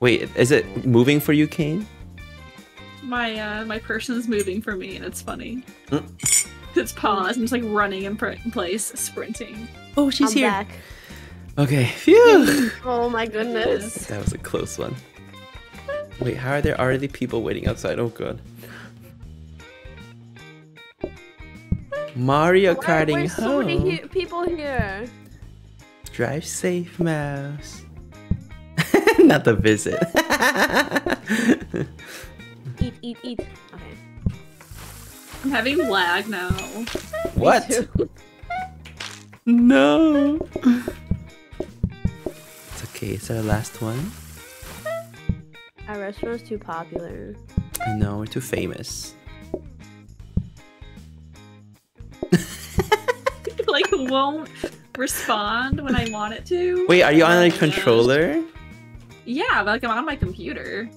Wait, is it moving for you, Kane? My uh, my person's moving for me, and it's funny. Mm. It's paused. I'm just like running in, pr- in place, sprinting. Oh, she's I'm here. back. Okay, phew. Oh my goodness. that was a close one. Wait, how are there already people waiting outside? Oh god. Mario Karting Why- karting Where's so many he- people here? Drive safe, mouse. [LAUGHS] Not the visit. [LAUGHS] Eat, eat, eat. Okay. I'm having lag now. [LAUGHS] what? no. It's okay. It's our last one. Our restaurant's too popular. I know we're too famous. [LAUGHS] like won't respond when I want it to. Wait, are you on a my gosh. controller? Yeah, but like I'm on my computer.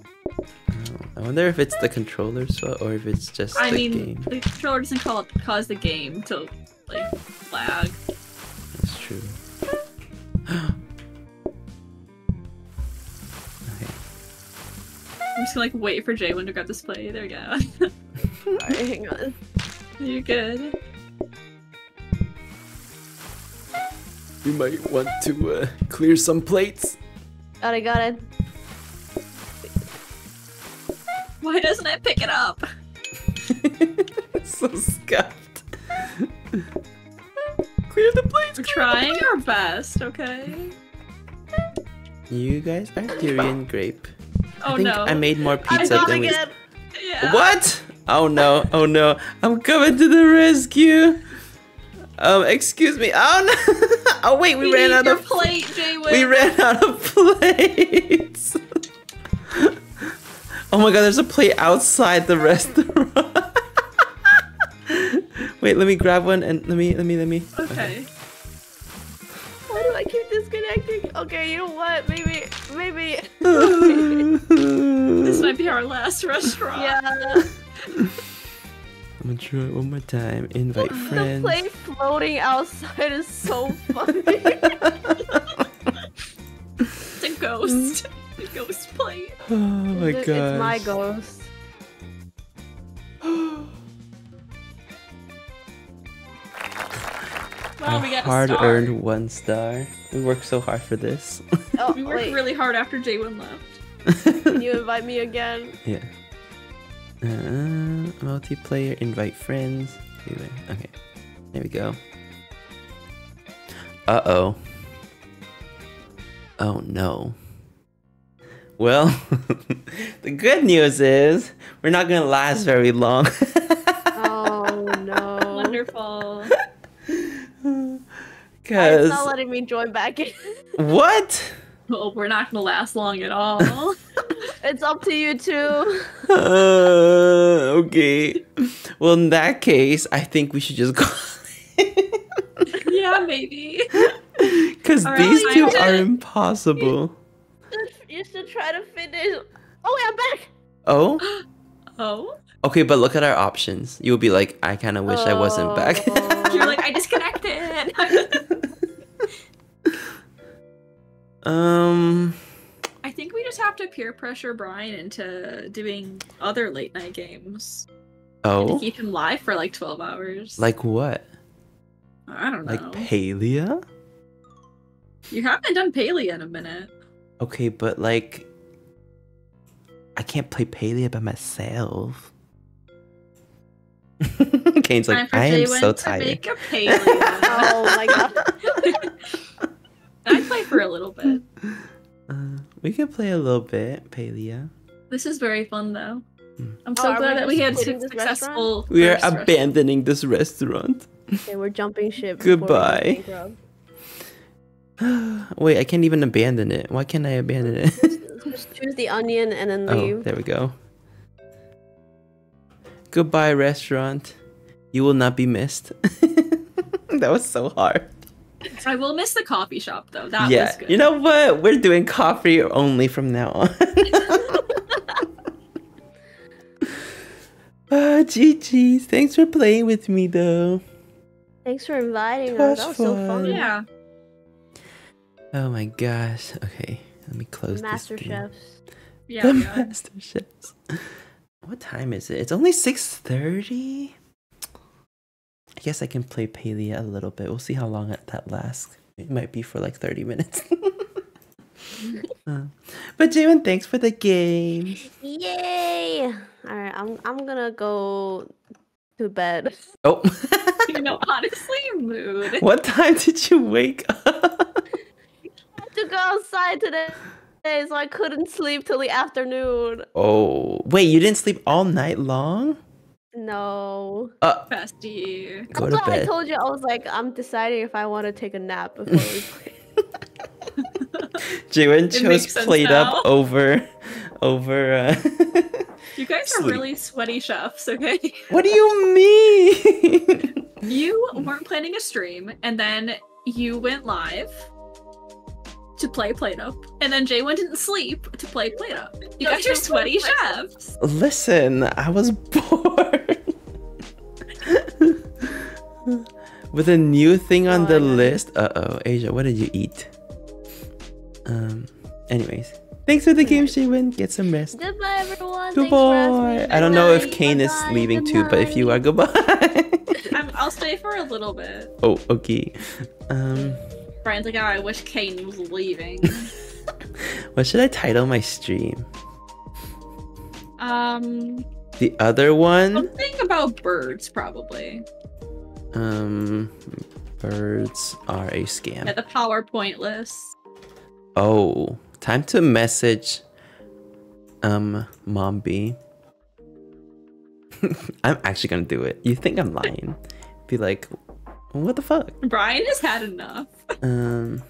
I wonder if it's the controller's fault or if it's just I the mean, game. the controller doesn't call it, cause the game to like lag. That's true. okay. [GASPS] I'm just gonna like wait for Jaywin to grab this play. There we go. [LAUGHS] Alright, hang on. [LAUGHS] You're good. You might want to uh, clear some plates. Got it, got it. Why doesn't it pick it up? [LAUGHS] so scuffed. clear the plates. We're trying our best, okay? You guys are durian grape. Oh I think no. I made more pizza got than we. Yeah. What? Oh no! Oh no! I'm coming to the rescue. Um, excuse me. Oh no! [LAUGHS] Oh wait, we, We ran out of plate, Jaywin. We ran out of [LAUGHS] plates. Oh my god! There's a plate outside the [LAUGHS] restaurant. wait, let me grab one and let me let me let me. Okay. Why do I keep disconnecting? Okay, you know what? Maybe, maybe. [LAUGHS] This might be our last restaurant. yeah. I'm gonna try it one more time. Invite The friends. plane floating outside is so [LAUGHS] funny. It's a ghost. A ghost plate. [LAUGHS] Oh my god. It's my ghost. [GASPS] Well, we got a hard star. earned one star. We worked so hard for this. [LAUGHS] Oh, We worked wait. really hard after Jaywin left. [LAUGHS] Can you invite me again? yeah. Uh, multiplayer, invite friends. Okay. There we go. Uh oh. Oh no. Well, [LAUGHS] the good news is we're not gonna last very long. Oh no. Wonderful. [LAUGHS] It's Cause not letting me join back in. what? well, we're not gonna last long at all. [LAUGHS] It's up to you two. Uh, okay. Well, in that case, I think we should just go. yeah, maybe. Because these right, two are impossible. You should try to finish. Oh, yeah, I'm back. Oh? [GASPS] Oh, Okay, but look at our options. You'll be like, I kind of wish I wasn't back. Oh. [LAUGHS] you're like I disconnected. [LAUGHS] um, I think we just have to peer pressure Brian into doing other late night games to oh? keep him live for like 12 hours. Like what? I don't know. Like Palia? you haven't done Palia in a minute. Okay, but like, I can't play Palia by myself. [LAUGHS] Kane's like, I am so to tired. Make a Palia. [LAUGHS] Oh my god. I play for a little bit. Uh, we can play a little bit, Palia. This is very fun though. Hmm. I'm Oh, so are we glad that we had quitting successful. We are first restaurant. abandoning this restaurant. Okay, we're jumping ship. [LAUGHS] before we go Goodbye. Bankrupt. [GASPS] Wait, I can't even abandon it. Why can't I abandon it? Just [LAUGHS] choose the onion and then oh, leave. there we go. Goodbye, restaurant. You will not be missed. [LAUGHS] that was so hard. I will miss the coffee shop though. That yeah, was good. you know what? We're doing coffee only from now on. [LAUGHS] Ah, GG's. Thanks for playing with me, though. Thanks for inviting It us. was That was so fun. fun. yeah. Oh my gosh. Okay, let me close Master this. thing. chefs. [LAUGHS] Yeah. the yeah. master chefs. What time is it? It's only six thirty. I guess I can play Palia a little bit. We'll see how long that lasts. It might be for like thirty minutes. [LAUGHS] Uh, but Jamin, thanks for the game. Yay! All right, I'm I'm gonna go to bed. Oh, [LAUGHS] you know, honestly, mood. what time did you wake up? To go outside today, so I couldn't sleep till the afternoon. Oh, wait, you didn't sleep all night long? No. Uh, Bestie. go That's to why I told you I was like, I'm deciding if I want to take a nap before we [LAUGHS] play. Jalen It chose played now. up over over uh [LAUGHS] You guys are really sweaty chefs, okay? What do you mean? [LAUGHS] You weren't planning a stream, and then you went live to play Plate Up, and then Jay went to sleep to play Plate Up. You No, guys are to sweaty play Plate Up. chefs. Listen, I was bored. [LAUGHS] With a new thing on Oh, the list. Uh oh, Asia, what did you eat? Um. Anyways, thanks for the game, Shaywin. Get some rest. Goodbye, everyone. Goodbye. For. I don't know if night. Kane is leaving Good too, but if you are, goodbye. [LAUGHS] I'm, I'll stay for a little bit. oh, okay. Um, Brian's like, oh, I wish Kane was leaving. [LAUGHS] what should I title my stream? um, The other one. something about birds, probably. Um, birds are a scam. Yeah, the PowerPoint list. Oh, time to message um Mom B. [LAUGHS] I'm actually gonna do it. You think I'm lying? Be like, what the fuck? Brian has had enough. Um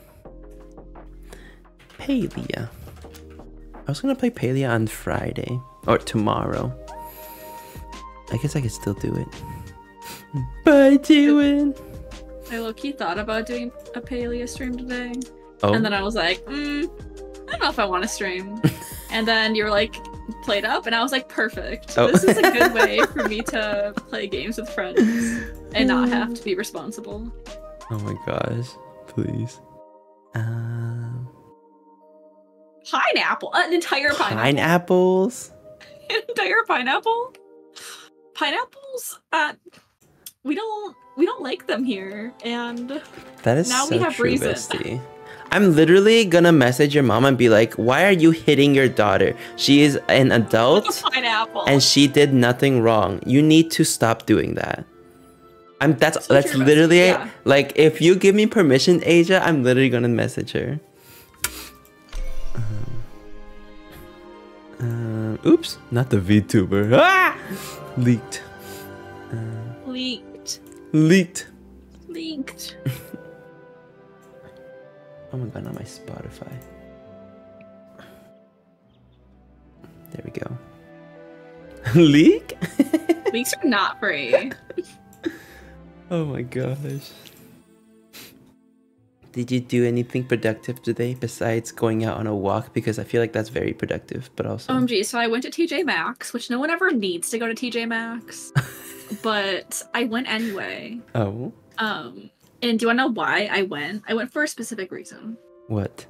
Palia. I was gonna play Palia on Friday. Or tomorrow. I guess I could still do it. Bye, Jaywin. I low-key thought about doing a Palia stream today. Oh, And then I was like, mm, I don't know if I want to stream. [LAUGHS] and then you were like, Plate Up, and I was like, perfect. Oh. This is a good [LAUGHS] way for me to play games with friends and not have to be responsible. oh my gosh. Please. Um, Pineapple, an entire pineapple, pineapples. [LAUGHS] an entire pineapple. Pineapples, uh, we don't we don't like them here, and That is Now so we have true, reason. bestie. I'm literally gonna message your mom and be like, "Why are you hitting your daughter? She is an [LAUGHS] adult pineapple. and she did nothing wrong. You need to stop doing that." I'm that's So that's literally Yeah. like if you give me permission, Asia, I'm literally gonna message her. Um, um, oops, not the VTuber. Ah! Leaked. leaked, Leaked. leaked. [LAUGHS] Oh my god, not my Spotify. There we go. [LAUGHS] Leak? Leaks are not free. [LAUGHS] oh my gosh. Did you do anything productive today besides going out on a walk? Because I feel like that's very productive, but also. OMG, so I went to TJ Maxx, which no one ever needs to go to TJ Maxx, [LAUGHS] but I went anyway. oh, Um, and do you want to know why I went? I went for a specific reason. what?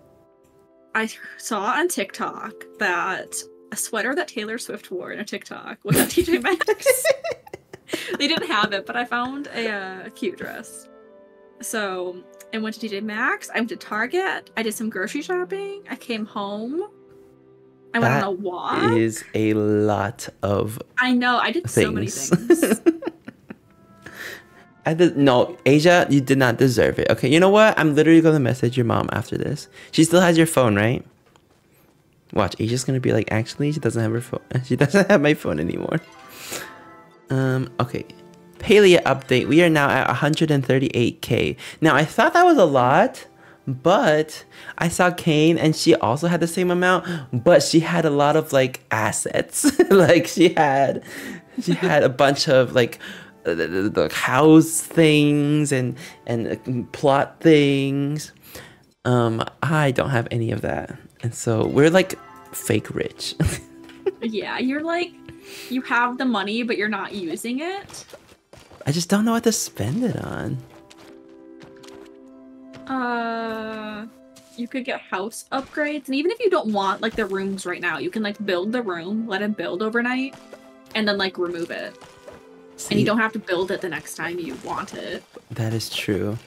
I saw on TikTok that a sweater that Taylor Swift wore in a TikTok was at TJ Maxx. [LAUGHS] [LAUGHS] they didn't have it, but I found a uh, cute dress. So I went to TJ Maxx. I went to Target. I did some grocery shopping. I came home. I went That on a walk. Is a lot of I know. I did so many things. things. [LAUGHS] I did no, Asia, you did not deserve it. Okay, you know what? I'm literally gonna message your mom after this. She still has your phone, right? Watch, Asia's gonna be like, actually, she doesn't have her phone. [LAUGHS] She doesn't have my phone anymore. Um, okay. Palia update. We are now at 138k. Now I thought that was a lot, but I saw Kane and she also had the same amount, but she had a lot of like assets. [LAUGHS] like she had she had a bunch of like uh, the, the, house things and and plot things. Um, I don't have any of that, and so we're like fake rich. [LAUGHS] yeah, you're like, you have the money, but you're not using it. I just don't know what to spend it on. Uh, you could get house upgrades, and even if you don't want like the rooms right now, you can like build the room, let it build overnight, and then like remove it, and you don't have to build it the next time you want it. That is true.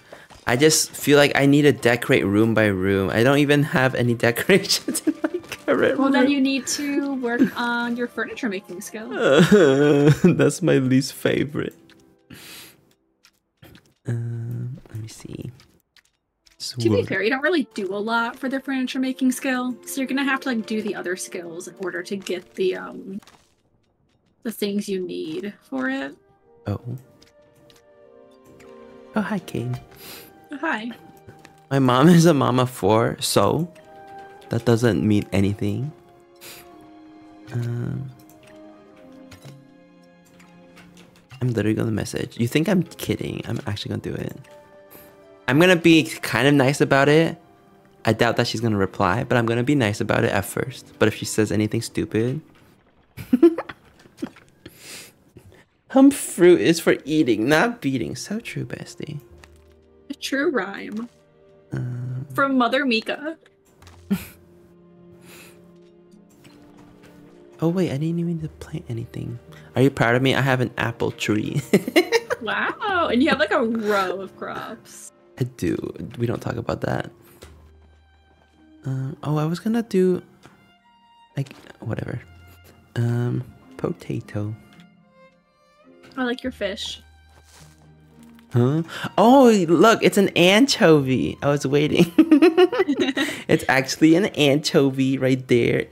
I just feel like I need to decorate room by room. I don't even have any [LAUGHS] decorations in my Well, then you need to work on your furniture making skill. [LAUGHS] That's my least favorite. Um, let me see. To be fair, you don't really do a lot for the furniture making skill, so you're gonna have to like do the other skills in order to get the um the things you need for it. Oh. Oh, hi, Kane. Oh, hi. My mom is a mama four, so that doesn't mean anything. Um, I'm literally gonna message. You think I'm kidding? I'm actually gonna do it. I'm gonna be kind of nice about it. I doubt that she's gonna reply, but I'm gonna be nice about it at first. But if she says anything stupid, [LAUGHS] hum fruit is for eating, not beating. So true, bestie. A true rhyme Um, from Mother Mika. [LAUGHS] oh wait, I didn't even plant anything. Are you proud of me? I have an apple tree. [LAUGHS] Wow, and you have like a row of crops. I do. We don't talk about that. Um, oh, I was gonna do like whatever. Um, potato. I like your fish. Huh? Oh, look, it's an anchovy. I was waiting. [LAUGHS] it's actually an anchovy right there.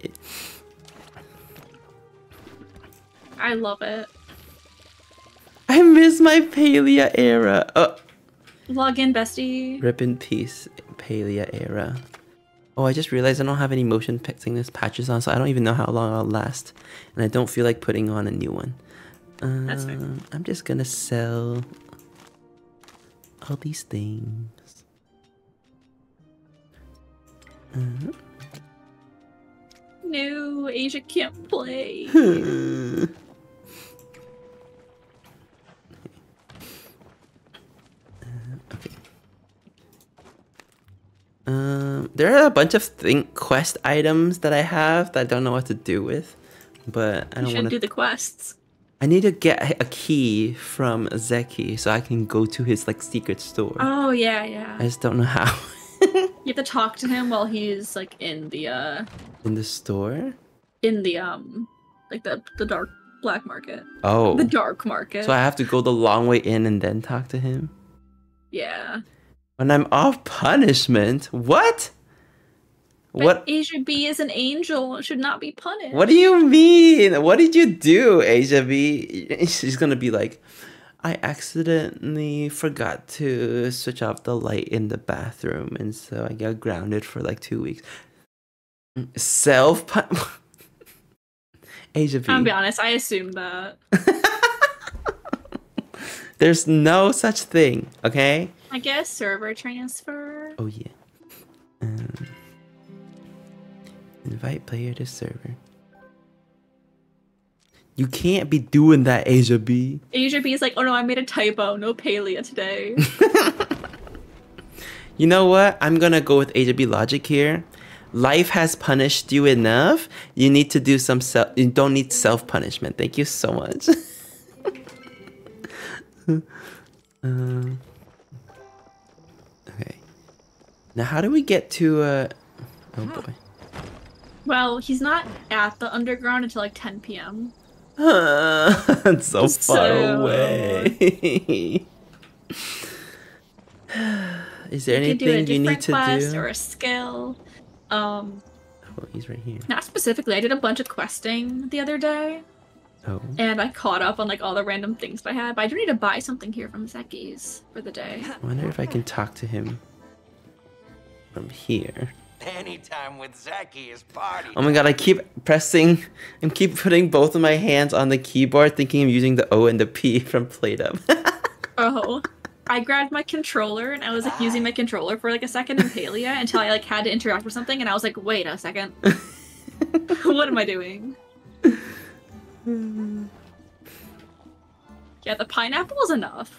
I love it. I miss my Palia era. Oh, Log in, bestie. rip in peace, Palia era. Oh, I just realized I don't have any motion sickness patches on, so I don't even know how long I'll last. And I don't feel like putting on a new one. Um, That's fair. I'm just gonna sell all these things. Uh, No, Asia can't play. [LAUGHS] Um, there are a bunch of think quest items that I have that I don't know what to do with, but I don't should want do the quests. I need to get a key from Zeki so I can go to his like secret store. Oh yeah, yeah. I just don't know how. [LAUGHS] You have to talk to him while he's like in the uh In the store? in the um like the the dark black market. Oh. The dark market. So I have to go the long way in and then talk to him? yeah. When I'm off punishment? What? But What Asia B is an angel. Should not be punished. What do you mean? What did you do, Asia B? [LAUGHS] She's gonna be like, I accidentally forgot to switch off the light in the bathroom, and so I got grounded for like two weeks. Self pun. [LAUGHS] Asia B. I'm gonna be honest, I assumed that. [LAUGHS] There's no such thing, okay? I guess server transfer. Oh yeah. Um, invite player to server. You can't be doing that, Asia B. Asia B is like, oh no, I made a typo. No Palia today. [LAUGHS] You know what? I'm gonna go with Asia B logic here. Life has punished you enough. You need to do some self. You don't need self punishment. Thank you so much. um, [LAUGHS] Now, how do we get to? Uh, oh boy. well, he's not at the underground until like 10 p.m. [LAUGHS] it's so far So- away. [SIGHS] Is there You can do a anything you need to do? or a skill. Um, Oh, he's right here. not specifically. I did a bunch of questing the other day, Oh. and I caught up on like all the random things I had. But I do need to buy something here from Zeki's for the day. I wonder if I can talk to him from here. Anytime with Zeki is party. Oh my god, I keep pressing and keep putting both of my hands on the keyboard thinking I'm using the O and the P [LAUGHS] from PlateUp. [LAUGHS] Oh. I grabbed my controller and I was like using my controller for like a second in Palia until I like had to interact with something and I was like, wait a second. [LAUGHS] what am I doing? Yeah, the pineapple is enough.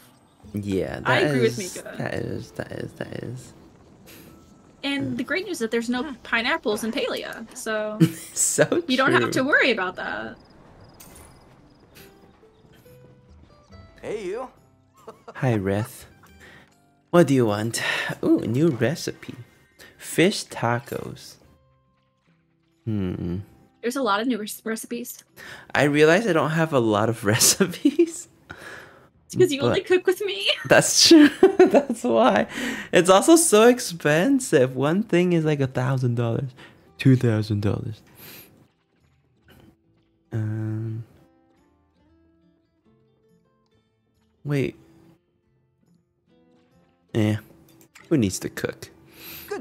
yeah, that I agree with is- Mika. That is, that is, that is. And the great news is that there's no pineapples in Palia, so [LAUGHS] So you don't have to worry about that. Hey, you. Hi, Reth. What do you want? Ooh, new recipe. Fish tacos. Hmm. There's a lot of new rec- recipes. I realize I don't have a lot of [LAUGHS] recipes. It's because you only cook with me. [LAUGHS] That's true. [LAUGHS] That's why. It's also so expensive. One thing is like a thousand dollars, two thousand dollars. Um. Wait. Yeah. Who needs to cook?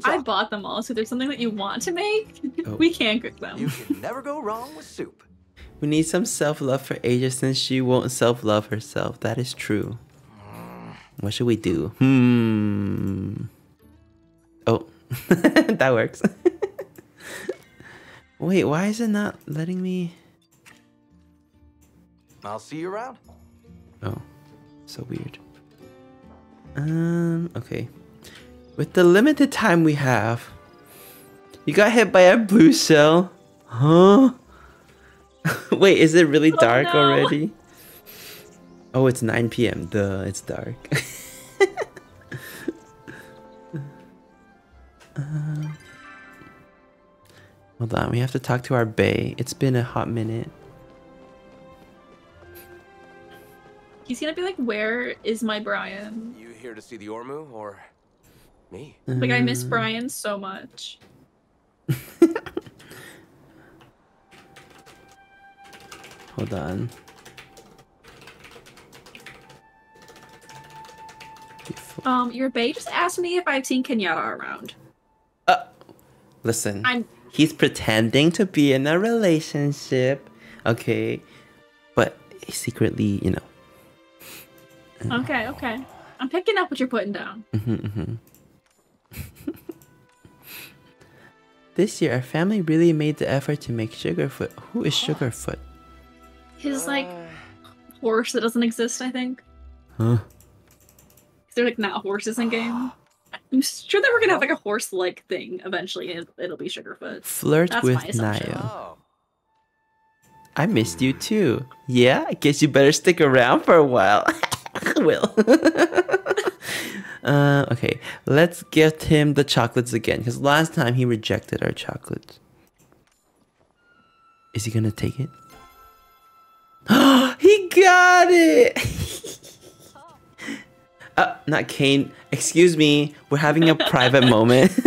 I bought them all, so there's something that you want to make, Oh. [LAUGHS] we can cook them. You can never go wrong with soup. We need some self love for Asia since she won't self love herself. That is true. What should we do? Hmm. Oh, [LAUGHS] that works. [LAUGHS] Wait, why is it not letting me? I'll see you around. Oh, so weird. Um, okay. With the limited time we have, you got hit by a blue shell? Huh? [LAUGHS] Wait, is it really Oh, dark no. already? Oh, it's 9 p.m. Duh, it's dark. [LAUGHS] Uh, hold on, we have to talk to our bay. It's been a hot minute. He's gonna be like, "Where is my Brian?" You here to see the Ormuu or me? Like I miss Uh, Brian so much. [LAUGHS] Hold on. Um, your bae just asked me if I've seen Kenyatta around. Uh, listen, I'm he's pretending to be in a relationship, okay? But secretly, you know. [LAUGHS] okay, okay. I'm picking up what you're putting down. Mhm, mhm. [LAUGHS] this year, our family really made the effort to make Sugarfoot. Who is [GASPS] Sugarfoot? His like horse that doesn't exist, I think. Huh? They're like not horses in game. [GASPS] I'm sure that we're gonna have like a horse-like thing eventually. and It'll be Sugarfoot. Flirt That's with assumption. Niall. oh. I missed you too. Yeah, I guess you better stick around for a while. [LAUGHS] Will. [LAUGHS] uh, okay, let's gift him the chocolates again because last time he rejected our chocolates. Is he gonna take it? [GASPS] he got it! [LAUGHS] uh, not Kane. Excuse me. We're having a private moment. [LAUGHS]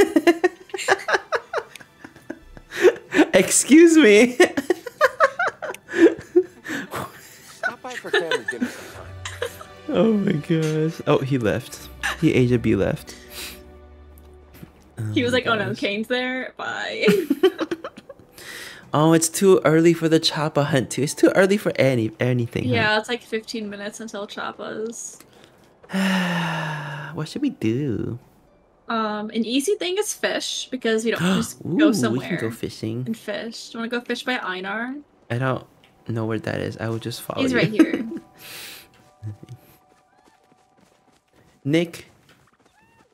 Excuse me. Stop by for family dinner sometime. Oh my gosh. Oh, he left. He Asia B left. He was my like, "Oh no. Kane's there. Bye." [LAUGHS] Oh, it's too early for the Chapaa hunt too. It's too early for any anything. huh? yeah, it's like 15 minutes until Chapaa's. [SIGHS] what should we do? Um, an easy thing is fish because we don't [GASPS] just Ooh, go somewhere. we can go fishing. and fish. Do you want to go fish by Einar? I don't know where that is. I will just follow He's you. right here. [LAUGHS] Nick,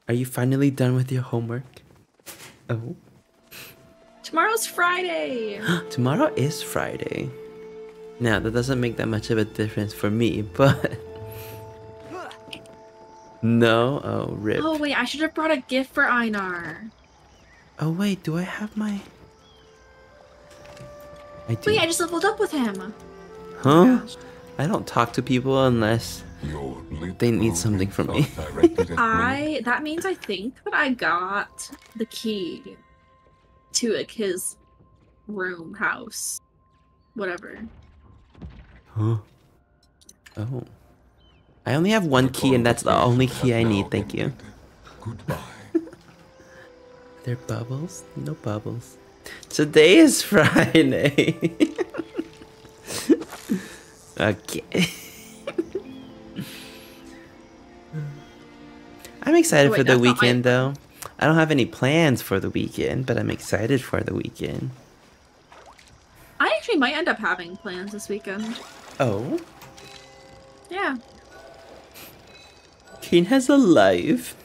are you finally done with your homework? Oh, Tomorrow's Friday. [GASPS] tomorrow is Friday. Now that doesn't make that much of a difference for me, [LAUGHS] but no. Oh, rip. Oh wait, I should have brought a gift for Einar. Oh wait, do I have my? I do. Wait, I just leveled up with him. huh? I don't talk to people unless they need something from me. [LAUGHS] I that means I think that I got the key to like his room, house, whatever. Huh? Oh. I only have one key, and that's the only key I need. Thank you. Goodbye. [LAUGHS] There bubbles? No bubbles. Today is [LAUGHS] Friday. [LAUGHS] okay. I'm excited Oh, wait, for the that's not my- weekend, though. I don't have any plans for the weekend, but I'm excited for the weekend. I actually might end up having plans this weekend. Oh, Yeah. Kane has a life.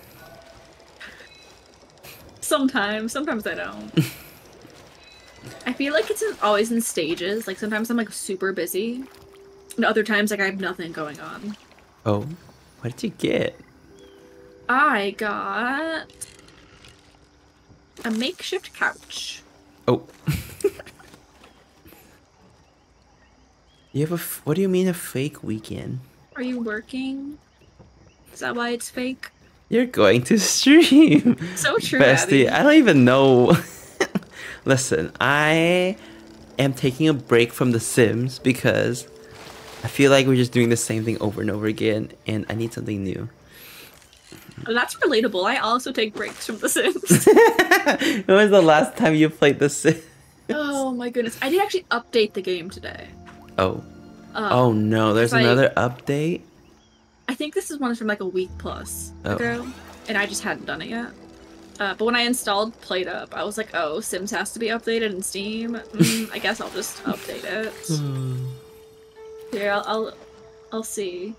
Sometimes, sometimes I don't. [LAUGHS] I feel like it's always in stages. Like sometimes I'm like super busy, and other times like I have nothing going on. Oh, what did you get? I got a makeshift couch. Oh. [LAUGHS] you have a. F- what do you mean a fake weekend? Are you working? Is that why it's fake? You're going to stream. [LAUGHS] So true, Bestie, Abby. I don't even know. [LAUGHS] Listen, I am taking a break from The Sims because I feel like we're just doing the same thing over and over again, and I need something new. Oh, that's relatable. I also take breaks from The Sims. [LAUGHS] when was the last time you played The Sims? oh my goodness. I did actually update the game today. Oh. Um, Oh no, there's another update? I think this is one from like a week plus Oh. ago, and I just hadn't done it yet. Uh, but when I installed PlateUp, I was like, "Oh, Sims has to be updated in Steam. Mm, I guess I'll just [LAUGHS] update it." Here, I'll, I'll, I'll see.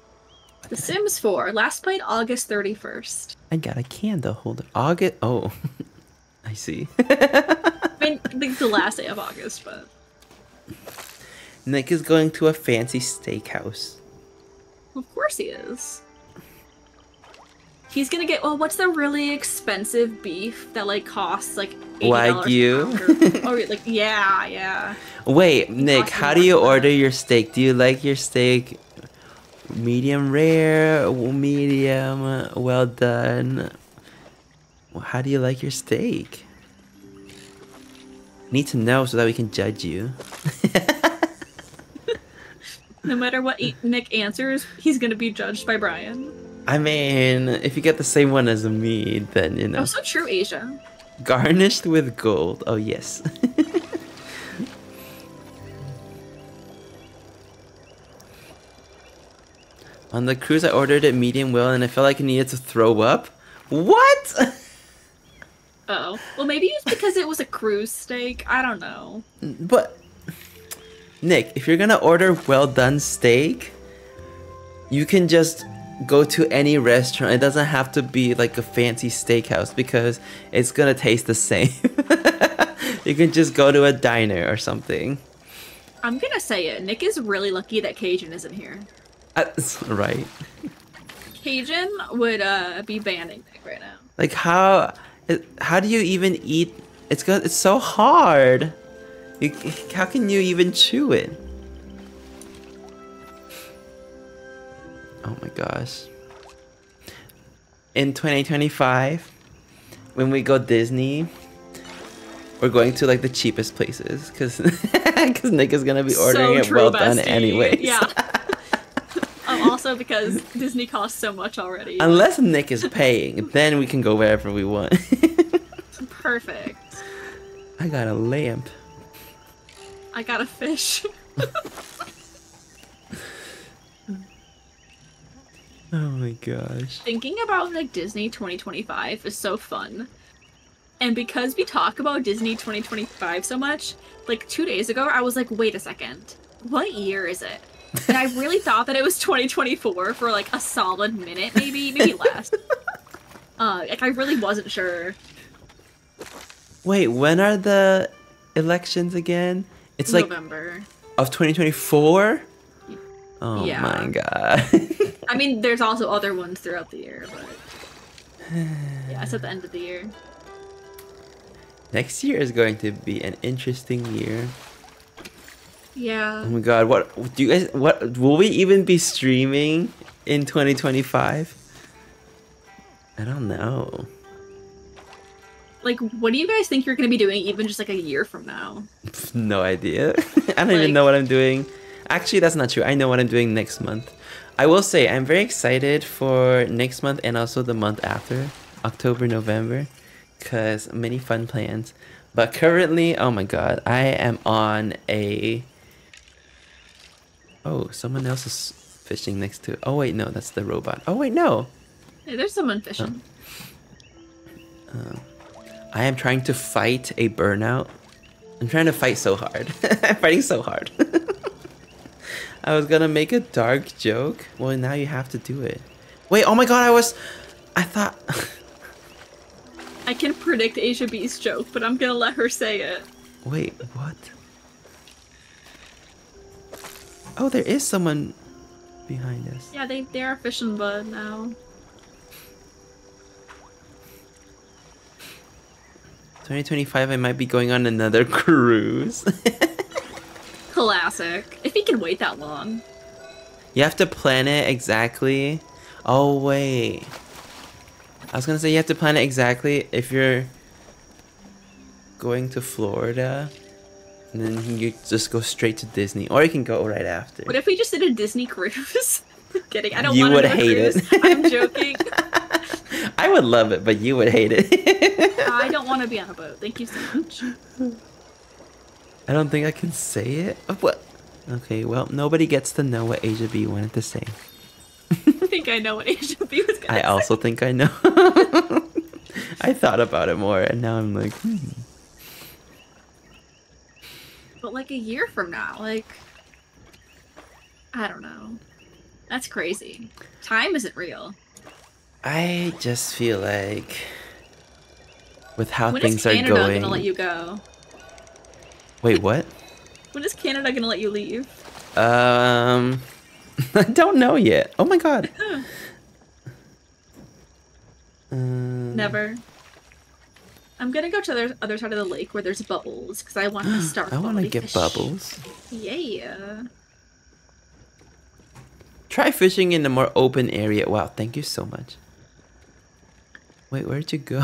The Sims 4, last played August 31st. I got a candle holder. August. Oh, [LAUGHS] I see. I mean, I think the last day of August, but Nick is going to a fancy steakhouse. of course he is. He's gonna get. Well, what's the really expensive beef that like costs like $80 Wagyu? or, oh, like yeah, yeah. Wait, Nick, how do you order your steak? Do you like your steak medium rare, medium, well done? How do you like your steak? Need to know so that we can judge you. [LAUGHS] No matter what Nick answers, he's gonna be judged by Brian. I mean, if you get the same one as me, then you know. Oh, so true, Asia. Garnished with gold. Oh, yes. [LAUGHS] On the cruise, I ordered it medium well and I felt like I needed to throw up. What? [LAUGHS] Oh, well, maybe it's because it was a cruise steak. I don't know. but, Nick, if you're gonna order well done steak, you can just go to any restaurant. It doesn't have to be like a fancy steakhouse because it's gonna taste the same. [LAUGHS] you can just go to a diner or something. I'm gonna say it. Nick is really lucky that Cajun isn't here. That's [LAUGHS] right. Cajun would uh, be banning Nick right now. Like how how do you even eat? It's good. It's so hard. You, how can you even chew it? Oh my gosh. In 2025, when we go Disney, we're going to like the cheapest places because because [LAUGHS] Nick is gonna be ordering so it well done bestie. anyways. Yeah. [LAUGHS] also because Disney costs so much already. Unless Nick is paying, then we can go wherever we want. Perfect. I got a lamp. I got a fish. [LAUGHS] Oh my gosh. Thinking about like Disney 2025 is so fun. And because we talk about Disney 2025 so much, like two days ago, I was like, wait a second, what year is it? And I really thought that it was 2024 for like a solid minute, maybe, maybe less. [LAUGHS] Uh, like I really wasn't sure. Wait, when are the elections again? It's like November. of 2024? Oh Yeah. my god. I mean, there's also other ones throughout the year, but [SIGHS] yeah, it's at the end of the year. Next year is going to be an interesting year. Yeah. Oh my god, what do you guys what will we even be streaming in 2025? I don't know. Like, what do you guys think you're gonna be doing even just like a year from now? [LAUGHS] No idea. [LAUGHS] I don't even know what I'm doing. Actually, that's not true. I know what I'm doing next month. I will say I'm very excited for next month and also the month after, October, November, cuz many fun plans. But currently, oh my god, I am on a Oh, someone else is fishing next to. Oh wait, no, that's the robot. Oh wait, no. Hey, there's someone fishing. Oh. Uh, I am trying to fight a burnout. I'm trying to fight so hard. [LAUGHS] I'm fighting so hard. [LAUGHS] I was gonna make a dark joke. Well, now you have to do it. Wait, oh my god, I was. I thought. [LAUGHS] I can predict Asia B's joke, but I'm gonna let her say it. Wait, what? Oh, there is someone behind us. Yeah, they they are fishing bud now. 2025, I might be going on another [LAUGHS] cruise. [LAUGHS] Classic. If he can wait that long. You have to plan it exactly. Oh wait. I was gonna say you have to plan it exactly if you're going to Florida. And then you just go straight to Disney, or you can go right after. What if we just did a Disney cruise? [LAUGHS] Kidding. I don't You want would hate it. I'm [LAUGHS] joking. I would love it, but you would hate it. I don't want to be on a boat. Thank you so much. I don't think I can say it. Oh, What? Okay, well, nobody gets to know what Asia B wanted to say. I think I know what Asia B was gonna say. I say. also think I know. [LAUGHS] I thought about it more, and now I'm like, hmm. But like a year from now, like I don't know. That's crazy. Time isn't real. I just feel like with how When is things are going Canada going. gonna let you go? Wait, what? [LAUGHS] When is Canada gonna let you leave? Um, [LAUGHS] I don't know yet. Oh my god. [LAUGHS] Um, Never. I'm gonna go to the other side of the lake where there's bubbles because I want to [GASPS] start. I want to get fish. bubbles. Yeah. Try fishing in a more open area. Wow, thank you so much. Wait, where'd you go?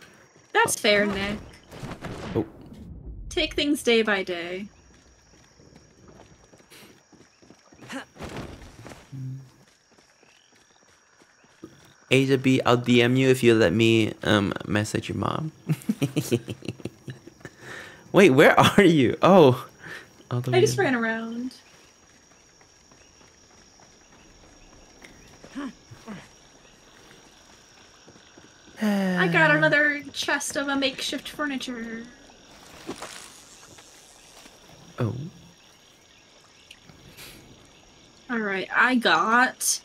[LAUGHS] That's fair, Nick. Oh, Take things day by day. Asia B, I'll DM you if you let me um message your mom. [LAUGHS] Wait, where are you? Oh, all the I way just to- ran around. I got [SIGHS] another chest of a makeshift furniture. Oh, Alright, I got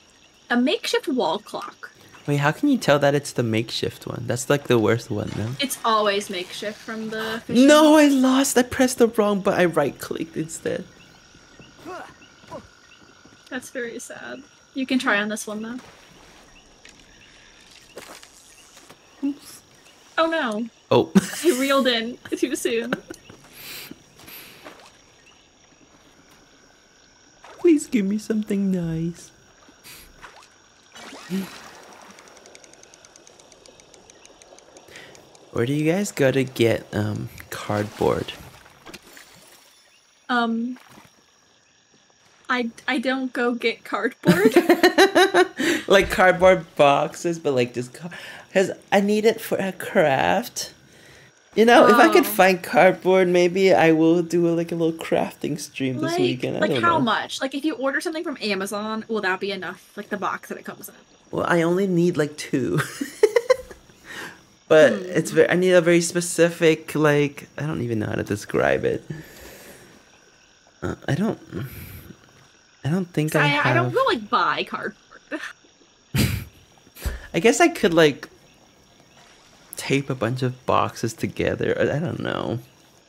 a makeshift wall clock. Wait, how can you tell that it's the makeshift one? That's like the worst one, no? It's always makeshift from the. No, I lost. I pressed the wrong button. I right clicked instead. That's very sad. You can try on this one though. Oh no, Oh, [LAUGHS] I reeled in too soon. please give me something nice. Where do you guys go to get um cardboard? Um, I I don't go get cardboard. [LAUGHS] like cardboard boxes, but like just because I need it for a craft. You know, if I could Oh. find cardboard, maybe I will do like a little crafting stream this like weekend. I like how know. much? Like if you order something from Amazon, will that be enough? Like the box that it comes in. Well, I only need like two. [LAUGHS] but Hmm. it's very. I need a very specific like. I don't even know how to describe it. Uh, I don't. I don't think I, I, have. I don't go like buy cardboard. [LAUGHS] I guess I could like tape a bunch of boxes together. I don't know.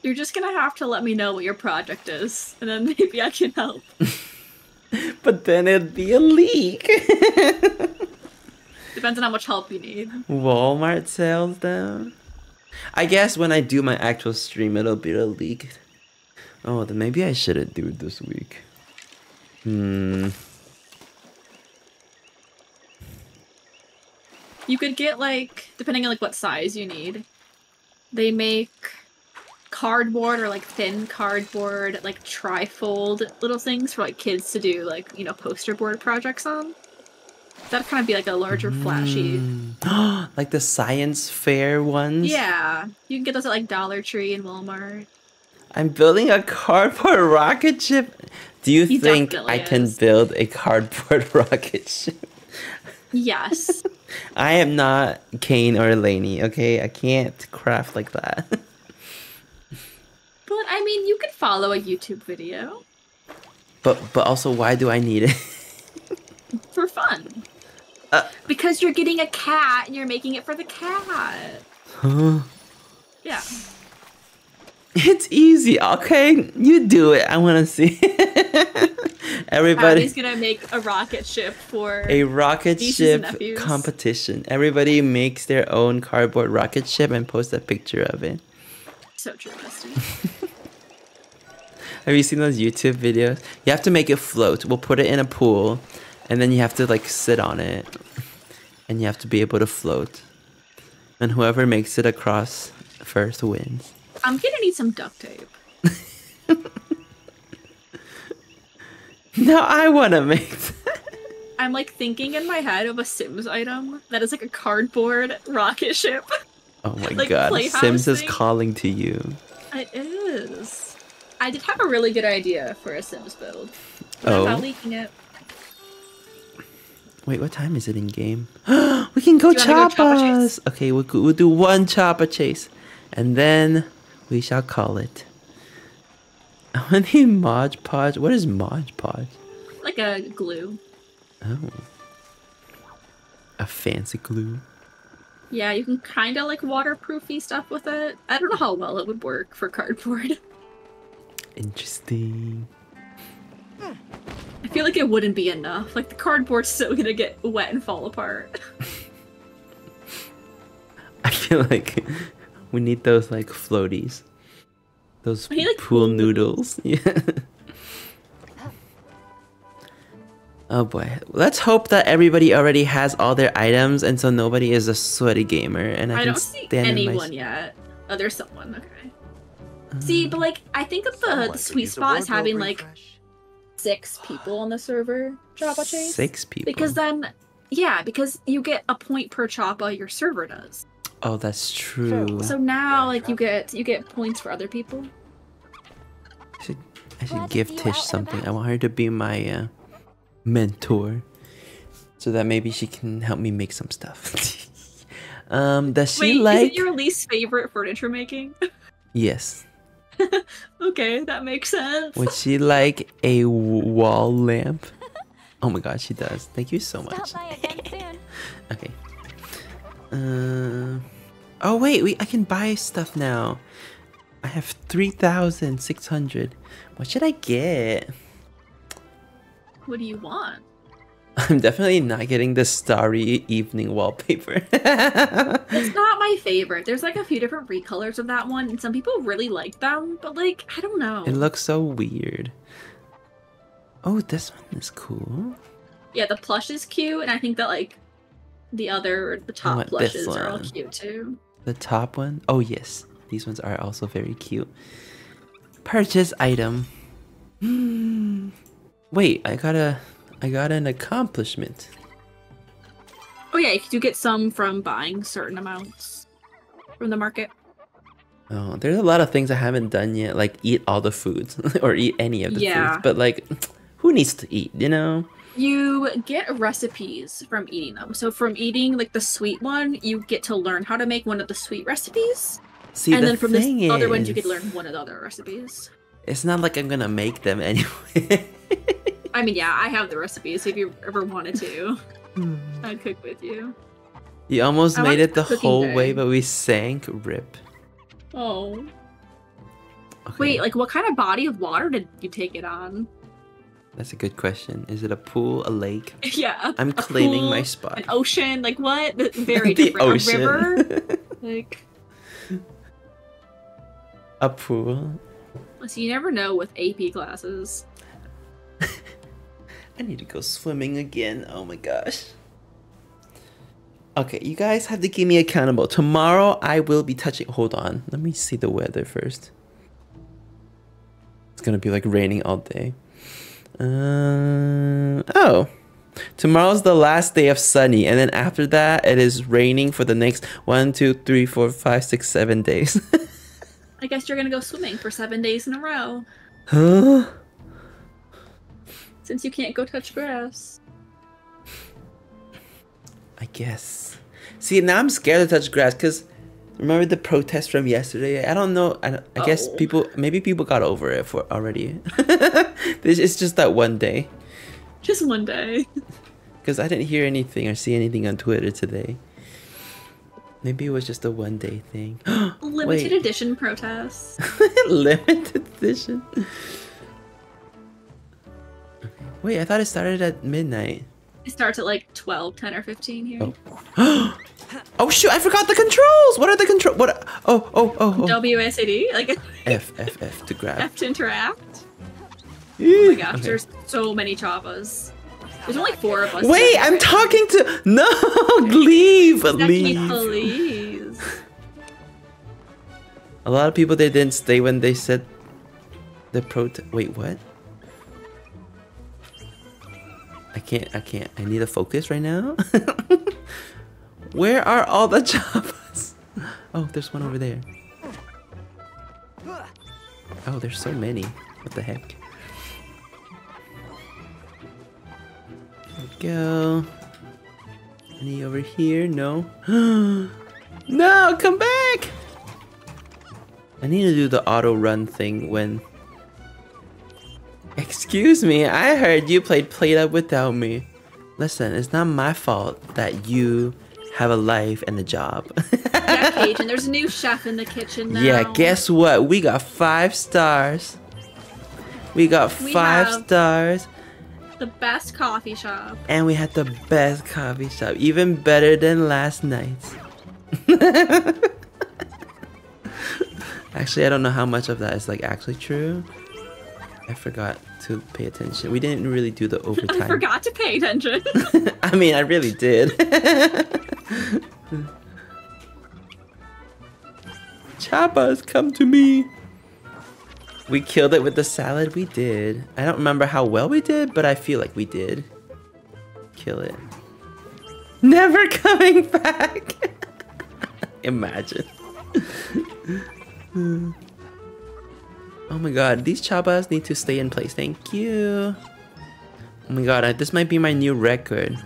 You're just gonna have to let me know what your project is, and then [LAUGHS] maybe I can help. [LAUGHS] But then it'd be a leak. Depends on how much help you need. Walmart sales down. I guess when I do my actual stream, it'll be a leak. Oh, then maybe I shouldn't do it this week. Hmm. You could get like, depending on like what size you need, they make cardboard or like thin cardboard, like trifold little things for like kids to do like you know poster board projects on. That'd kind of be like a larger flashy. Mm. sheet. [GASPS] like the science fair ones. Yeah, you can get those at like Dollar Tree and Walmart. I'm building a cardboard [LAUGHS] rocket ship. Do you He think I can build a cardboard [LAUGHS] rocket ship? Yes, [LAUGHS] I am not Kane or Laney, okay? I can't craft like that. but I mean, you could follow a YouTube video but but also why do I need it? for fun. Uh. because you're getting a cat and you're making it for the cat. Huh? Yeah. [LAUGHS] It's easy, okay? You do it. I want to see. [LAUGHS] Everybody, Patty's gonna make a rocket ship for a rocket ship competition. Everybody makes their own cardboard rocket ship and post a picture of it. so true, Dusty. [LAUGHS] Have you seen those YouTube videos? You have to make it float. We'll put it in a pool, and then you have to like sit on it, and you have to be able to float. And whoever makes it across first wins. I'm gonna need some duct tape. [LAUGHS] now I want to make. That. [LAUGHS] I'm like thinking in my head of a Sims item that is like a cardboard rocket ship. Oh my Like god, playhouse Sims is calling to you. It is. I did have a really good idea for a Sims build. But I'm not Oh, leaking it. Wait, what time is it in game? [GASPS] we can go Do you go Chapaas. Okay, we'll, we'll do one Chapaa chase, and then we shall call it. I want to Mod Podge. What is Mod Podge? Like a glue. Oh, a fancy glue. Yeah, you can kind of like waterproofy stuff with it. I don't know how well it would work for cardboard. [LAUGHS] Interesting. Hmm. I feel like it wouldn't be enough. Like the cardboard's still gonna get wet and fall apart. [LAUGHS] I feel like we need those like floaties. Those We need, like, pool pool noodles. [LAUGHS] Yeah. Oh boy. Let's hope that everybody already has all their items and so nobody is a sweaty gamer and I, I can don't see stand in my anyone s- yet. Oh, there's someone. Okay. Uh, see, but like I think that the, the sweet spot is wardrobe having like refresh. Six people on the server Chapaa Chase. Six people. Because then, yeah, because you get a point per Chapaa your server does. Oh, that's true. So now, like, you get you get points for other people. I should, I should Glad give Tish something. I want her to be my uh, mentor, so that maybe she can help me make some stuff. [LAUGHS] um, does she Wait, is like? it your least favorite furniture making? [LAUGHS] Yes. [LAUGHS] okay, that makes sense. Would she like a wall lamp? Oh my god, she does. Thank you so much. Stop by again soon. [LAUGHS] Okay. Uh, oh wait, we I can buy stuff now. I have three thousand six hundred. What should I get? What do you want? [LAUGHS] I'm definitely not getting the starry evening wallpaper. [LAUGHS] It's not my favorite. There's like a few different recolors of that one, and some people really like them, but like I don't know. it looks so weird. Oh, this one is cool. yeah, the plush is cute, and I think that like the other the top plushes are all cute too. The top one. Oh yes, these ones are also very cute. Purchase item. [GASPS] Wait, I got a, I got an accomplishment. Oh yeah, you do get some from buying certain amounts from the market. Oh, there's a lot of things I haven't done yet, like eat all the foods [LAUGHS] or eat any of the Yeah. foods. But like, who needs to eat? You know? You get recipes from eating them. So from eating like the sweet one, you get to learn how to make one of the sweet recipes, See, and the then from the other ones, you could learn one of the other recipes. It's not like I'm gonna make them [LAUGHS] anyway. I mean, yeah, I have the recipes. If you ever wanted to, hmm. I'd cook with you. you almost I made it the whole day. way, but we sank. Rip. Oh, Okay, wait, like what kind of body of water did you take it on? that's a good question. Is it a pool, a lake? [LAUGHS] yeah, a- I'm a claiming my spot. An ocean, like what? [LAUGHS] Very the different. ocean. A river, [LAUGHS] like. a pool. So you never know with AP classes. I need to go swimming again. Oh my gosh. Okay, you guys have to keep me accountable. Tomorrow I will be touching. Hold on. Let me see the weather first. It's gonna be like raining all day. Uh, oh. Tomorrow's the last day of sunny, and then after that, it is raining for the next one, two, three, four, five, six, seven days. [LAUGHS] I guess you're gonna go swimming for seven days in a row huh? Since you can't go touch grass. I guess. See, now I'm scared to touch grass because remember the protest from yesterday? I don't know. I, I guess Oh. people, maybe people got over it for already. [LAUGHS] This it's just that one day Just one day. [LAUGHS] because I didn't hear anything or see anything on Twitter today. Maybe it was just a one day thing. [GASPS] Limited Wait. edition protest. [LAUGHS] Limited edition. Okay. Wait, I thought it started at midnight. It starts at like 12, 10, or 15 here. Oh. [GASPS] oh shoot! I forgot the controls. What are the control? What? Oh oh oh oh. WSAD, like [LAUGHS] F F F to grab. F to interact. Oh my gosh, there's so many Chapaas. There's only four of us. Wait, I'm talking to. [LAUGHS] No, [LAUGHS] leave, leave. please. A lot of people they didn't stay when they said The pro. Wait, what? I can't. I can't. I need to focus right now. [LAUGHS] Where are all the [LAUGHS] Chapaas? Oh, there's one over there. Oh, there's so many. What the heck? There we go. Any over here? No. [GASPS] no, come back! I need to do the auto run thing when. Excuse me, I heard you played Plate Up without me. Listen, it's not my fault that you have a life and a job. Yeah, [LAUGHS] Cajun, there's a new chef in the kitchen now. yeah, guess what? We got five stars. We got We five stars. The best coffee shop. And we had the best coffee shop, even better than last night's. [LAUGHS] actually, I don't know how much of that is like actually true. I forgot to pay attention. We didn't really do the [LAUGHS] overtime. I forgot to pay attention. [LAUGHS] I mean, I really did. [LAUGHS] Chapaas, come to me. We killed it with the salad. We did. I don't remember how well we did, but I feel like we did. Kill it. Never coming back. Imagine. Oh my god, these Chapaas need to stay in place. Thank you. Oh my god, I, this might be my new record.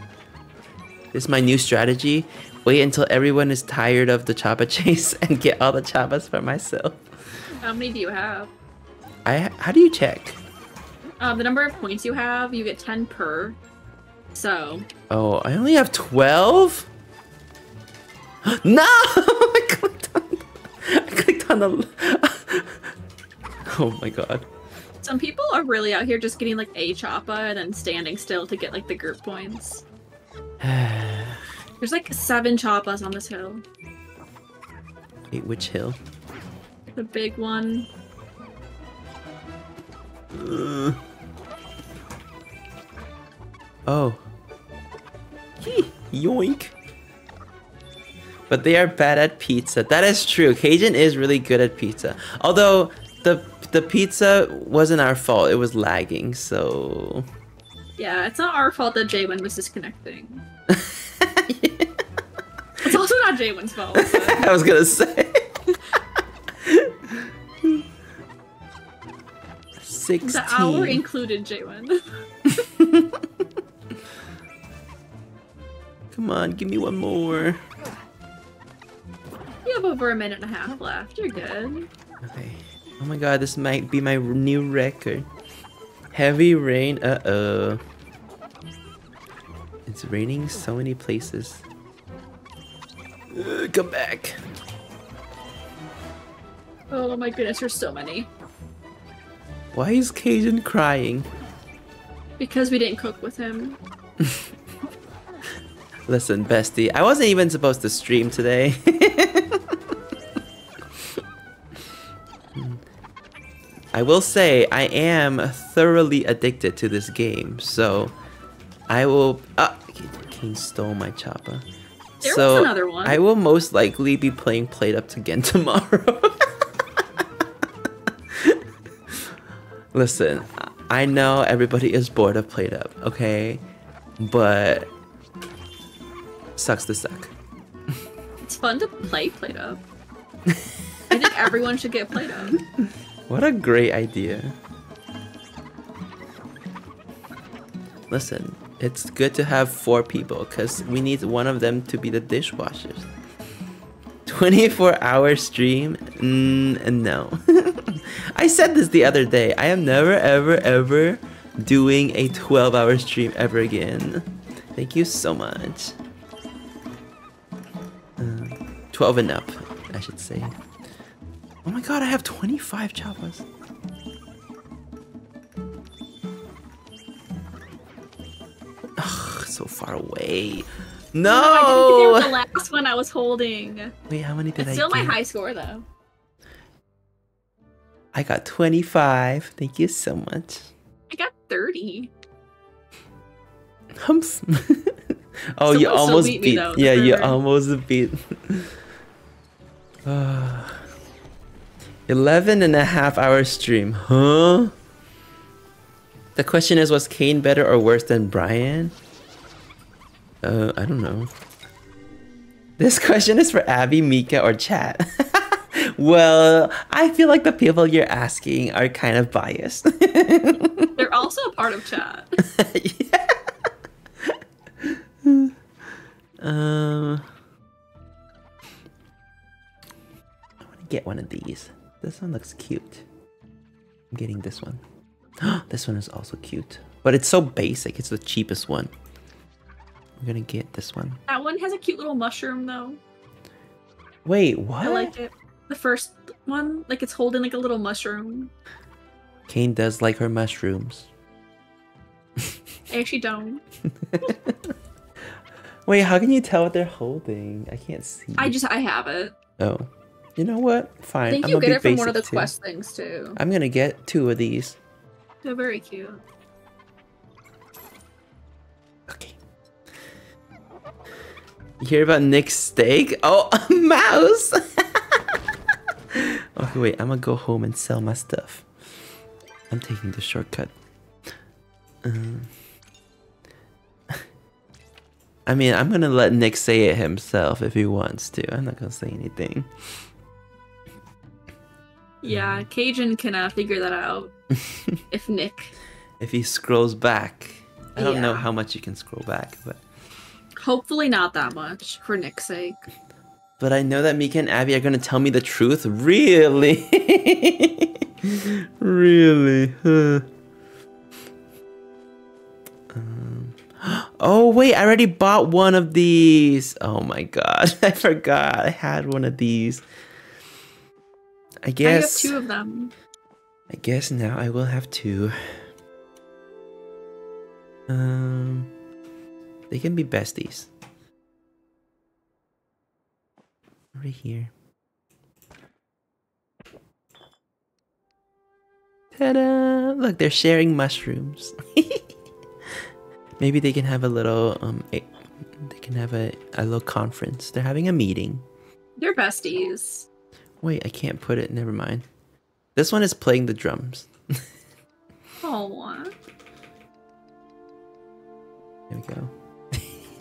This is my new strategy. Wait until everyone is tired of the Chapaa [LAUGHS] chase and get all the Chapaas for myself. How many do you have? I how do you check? Um, the number of points you have, you get 10 per. So, Oh, I only have 12? [GASPS] no! I clicked on I clicked on the [LAUGHS] Oh my god. some people are really out here just getting like a Chapaa and then standing still to get like the group points. [SIGHS] There's like seven Chapaas on this hill. Wait, which hill? The big one. Ugh. [SIGHS] Oh. Yoink. But they are bad at pizza. That is true. Cajun is really good at pizza. Although the the pizza wasn't our fault. It was lagging, so Yeah, it's not our fault that Jaywin was disconnecting. [LAUGHS] It's also not Jaywin's fault. but- [LAUGHS] I was gonna say. Sixteen. The hour included Jaywin. [LAUGHS] Come on, give me one more. You have over a minute and a half left. You're good. Okay. Oh my god, this might be my new record. Heavy rain. Uh oh. It's raining so many places. Ugh, come back. Oh my goodness, there's so many. Why is Cajun crying? Because we didn't cook with him. [LAUGHS] Listen, bestie, I wasn't even supposed to stream today. [LAUGHS] I will say I am thoroughly addicted to this game, so I will. Ah, Kane stole my Chapaa. There was so another one. I will most likely be playing Plate Up again [LAUGHS] tomorrow. Listen, I know everybody is bored of Plate Up, okay? But sucks to suck. It's fun to play Plate Up. I think everyone should get Plate Up. [LAUGHS] What a great idea. Listen, it's good to have four people because we need one of them to be the dishwashers. 24 hour stream? Mm, no. [LAUGHS] I said this the other day. I am never, ever, ever doing a 12 hour stream ever again. Thank you so much. Uh, 12 and up, I should say. Oh my god, I have 25 Chapaas. Ugh, so far away. Oh I didn't get the last one I was holding. Wait, how many did It's I still my high score though. I got 25. Thank you so much. I got 30. Humps. [LAUGHS] oh, Someone you almost beat me, though, yeah, you almost beat. [LAUGHS] [LAUGHS] Ah. 11 and a half hour stream, huh? The question is, was Kane better or worse than Brian? Uh, I don't know. This [LAUGHS] question is for Abby, Mika, or chat. [LAUGHS] well, I feel like the people you're asking are kind of biased. [LAUGHS] They're also a part of chat. yeah. Um, I want to get one of these. This one looks cute. I'm getting this one. [GASPS] this one is also cute, but it's so basic. It's the cheapest one. I'm gonna get this one. That one has a cute little mushroom though. Wait, what? I like it. The first one, like it's holding like a little mushroom. Kane does like her mushrooms. I actually don't. [LAUGHS] Wait, how can you tell what they're holding? I can't see. I just I have it. Oh, you know what? I Fine. think I'm you gonna get it from one of the too. quest things too. I'm gonna get two of these. They're very cute. Okay. You hear about Nick's steak? Oh, [LAUGHS] a mouse! [LAUGHS] okay, wait, I'm gonna go home and sell my stuff. I'm taking the shortcut. Um, [LAUGHS] I mean, I'm gonna let Nick say it himself if he wants to. I'm not gonna say anything. Yeah, Cajun can uh, figure that out. [LAUGHS] if Nick, If he scrolls back, I don't know how much you can scroll back, but hopefully not that much for Nick's sake. but I know that Mika and Abby are gonna tell me the truth. Really, [LAUGHS] really. Huh. Um, [GASPS] oh wait, I already bought one of these. Oh my god, [LAUGHS] I forgot I had one of these. I guess. I have two of them. I guess now I will have two. Um, they can be besties. Right here. Ta-da! Look, they're sharing mushrooms. [LAUGHS] Maybe they can have a little um, a, they can have a, a little conference. They're having a meeting. They're besties. Wait, I can't put it. Never mind. This one is playing the drums. [LAUGHS] Oh, There we go.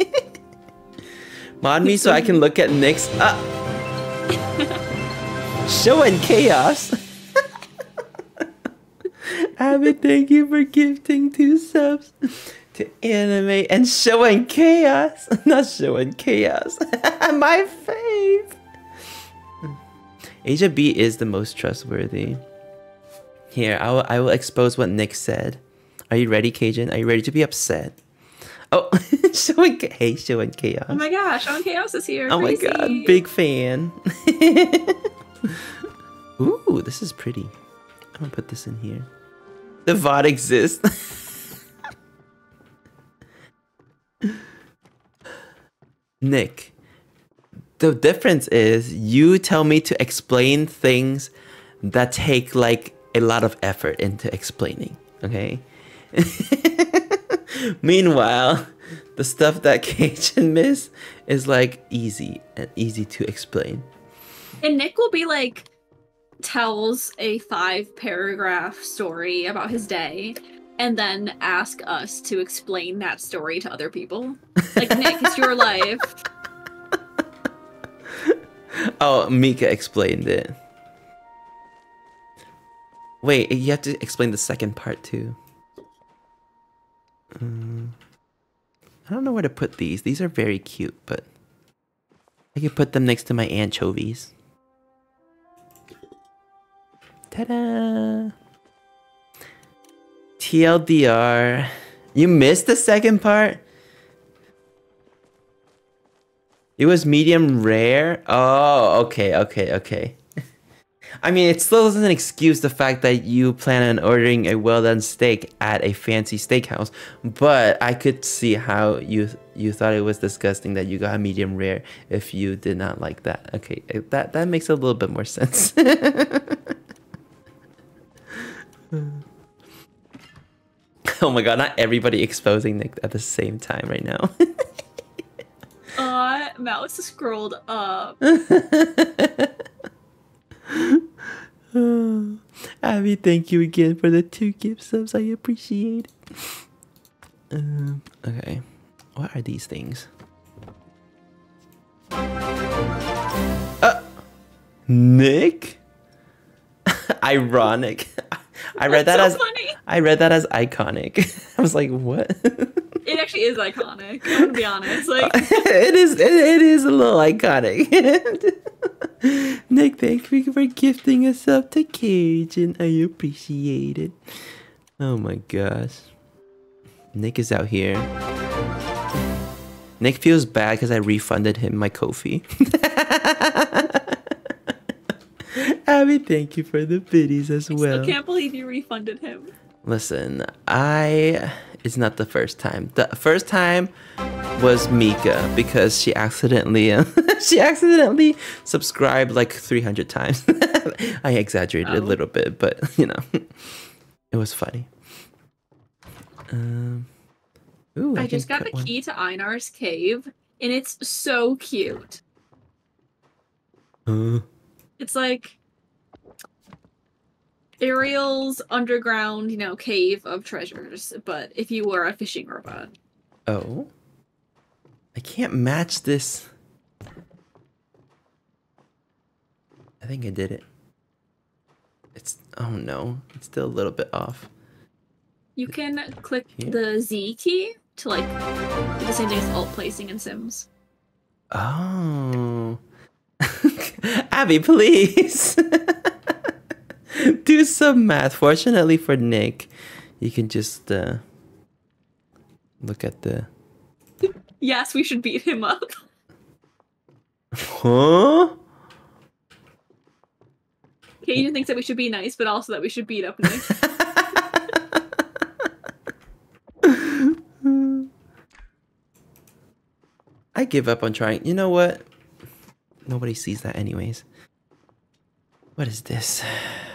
[LAUGHS] Mod me so I can look at Nick's. Ah! [LAUGHS] Showing chaos. Abby, thank you for gifting two subs to anime and showing chaos. Not showing chaos. My fave. Asia B is the most trustworthy. Here, I will, I will expose what Nick said. Are you ready, Cajun? Are you ready to be upset? Oh, [LAUGHS] showing hey, showing chaos. oh my gosh! Sean Chaos is here. Oh my god, big fan. [LAUGHS] Ooh, this is pretty. I'm gonna put this in here. The VOD exists. [LAUGHS] Nick, the difference is you tell me to explain things that take like a lot of effort into explaining, okay? [LAUGHS] Meanwhile, the stuff that [LAUGHS] Cajun miss is like easy and easy to explain. And Nick will be like, tells a five paragraph story about his day, and then ask us to explain that story to other people. Like, Nick, it's your [LAUGHS] life. [LAUGHS] Oh, Mika explained it. Wait, you have to explain the second part too. Um, I don't know where to put these. These are very cute, but I could put them next to my anchovies. Ta-da! TLDR. You missed the second part? It was medium rare? Oh, okay, okay, okay. [LAUGHS] I mean, it still doesn't excuse the fact that you plan on ordering a well done steak at a fancy steakhouse, but I could see how you you thought it was disgusting that you got a medium rare if you did not like that. Okay, eh, that that makes a little bit more sense. [LAUGHS] oh my god, not everybody exposing Nick at the same time right now. [LAUGHS] Uh, mouse scrolled up. [LAUGHS] Abby, thank you again for the two gift subs. I appreciate it. Um, okay. What are these things? Uh, Nick? [LAUGHS] Ironic. [LAUGHS] I read that That's as funny. I read that as iconic. I was like, what? Is iconic. I'm gonna be honest. [LAUGHS] Like, it is it, it is a little iconic. [LAUGHS] Nick, thank you for gifting us up to Cajun. I appreciate it. Oh my gosh. Nick is out here. Nick feels bad because I refunded him my Kofi. [LAUGHS] Abby, thank you for the biddies as I well. I can't believe you refunded him. Listen, I it's not the first time. The first time was Mika because she accidentally [LAUGHS] she accidentally subscribed like 300 times. [LAUGHS] I exaggerated a Oh. little bit, but you know, [LAUGHS] it was funny. Um Ooh, I can just got the one- key to Einar's cave, and it's so cute. Uh, [GASPS] It's like Ariel's underground, you know, cave of treasures, but if you were a fishing robot. oh. I can't match this. I think I did it. It's oh no, it's still a little bit off. You can click Here? the Z key to like do the same thing as alt placing in Sims. Oh. [LAUGHS] Abby, please. [LAUGHS] [LAUGHS] Do some math. Fortunately for Nick, you can just uh, look at the. Yes, we should beat him up. Huh? Kaden thinks that we should be nice, but also that we should beat up Nick. [LAUGHS] I give up on trying. You know what? Nobody sees that, anyways. What is this?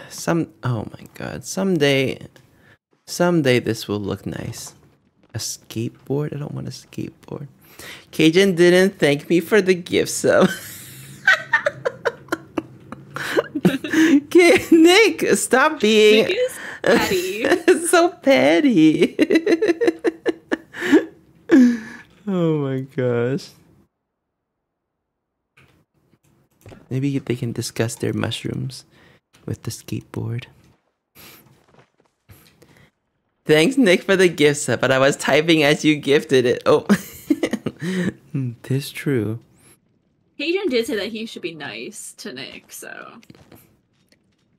Some. Oh my god. Someday. Someday this will look nice. A skateboard? I don't want a skateboard. Cajun didn't thank me for the gift sub. Okay, Nick, stop being Nick petty. [LAUGHS] so petty. [LAUGHS] oh my gosh. Maybe they can discuss their mushrooms with the skateboard. Thanks, Nick, for the gift set, but I was typing as you gifted it. Oh, [LAUGHS] Hmm, this true. Kaden did say that he should be nice to Nick, so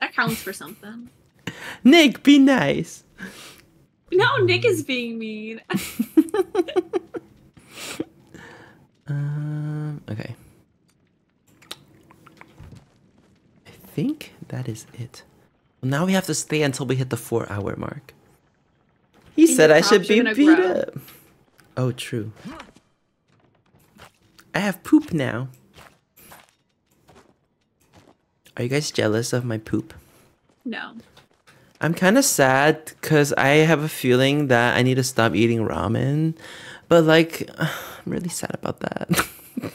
that counts for something. [LAUGHS] Nick, be nice. No, Nick is being mean. [LAUGHS] Um, okay. I think that is it. Well, now we have to stay until we hit the four hour mark. He And said I should be beat grow. up. Oh, true. I have poop now. Are you guys jealous of my poop? No. I'm kind of sad because I have a feeling that I need to stop eating ramen. But, like, [SIGHS] I'm really sad about that. [LAUGHS]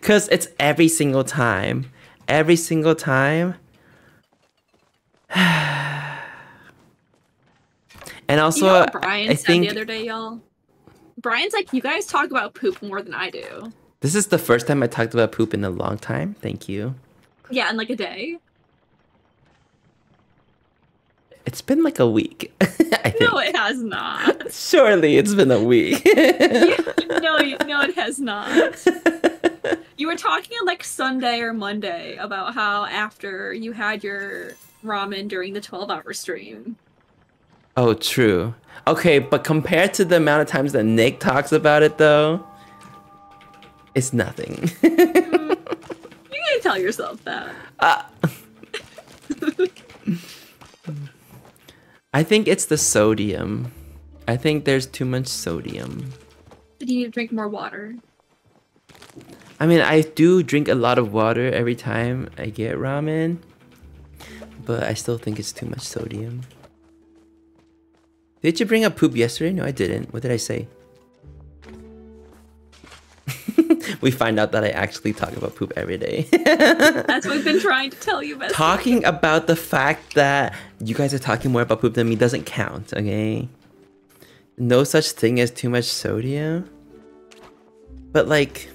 Because it's every single time. Every single time. And also, you know what Brian I said think the other day, y'all? Brian's like, you guys talk about poop more than I do. this is the first time I talked about poop in a long time. Thank you. Yeah, in like a day. It's been like a week. [LAUGHS] No, it has not. Surely it's been a week. [LAUGHS] [LAUGHS] no, you- no, it has not. You were talking on like Sunday or Monday about how after you had your ramen during the 12 hour stream. Oh, true. Okay, but compared to the amount of times that Nick talks about it, though, it's nothing. [LAUGHS] You can tell yourself that. Uh, I think it's the sodium. I think there's too much sodium. That you need to drink more water. I mean, I do drink a lot of water every time I get ramen, but I still think it's too much sodium. Did you bring up poop yesterday? No, I didn't. What did I say? [LAUGHS] we find out that I actually talk about poop every day. [LAUGHS] That's what we've been trying to tell you, Bestie. talking about the fact that you guys are talking more about poop than me doesn't count, okay? No such thing as too much sodium. But like,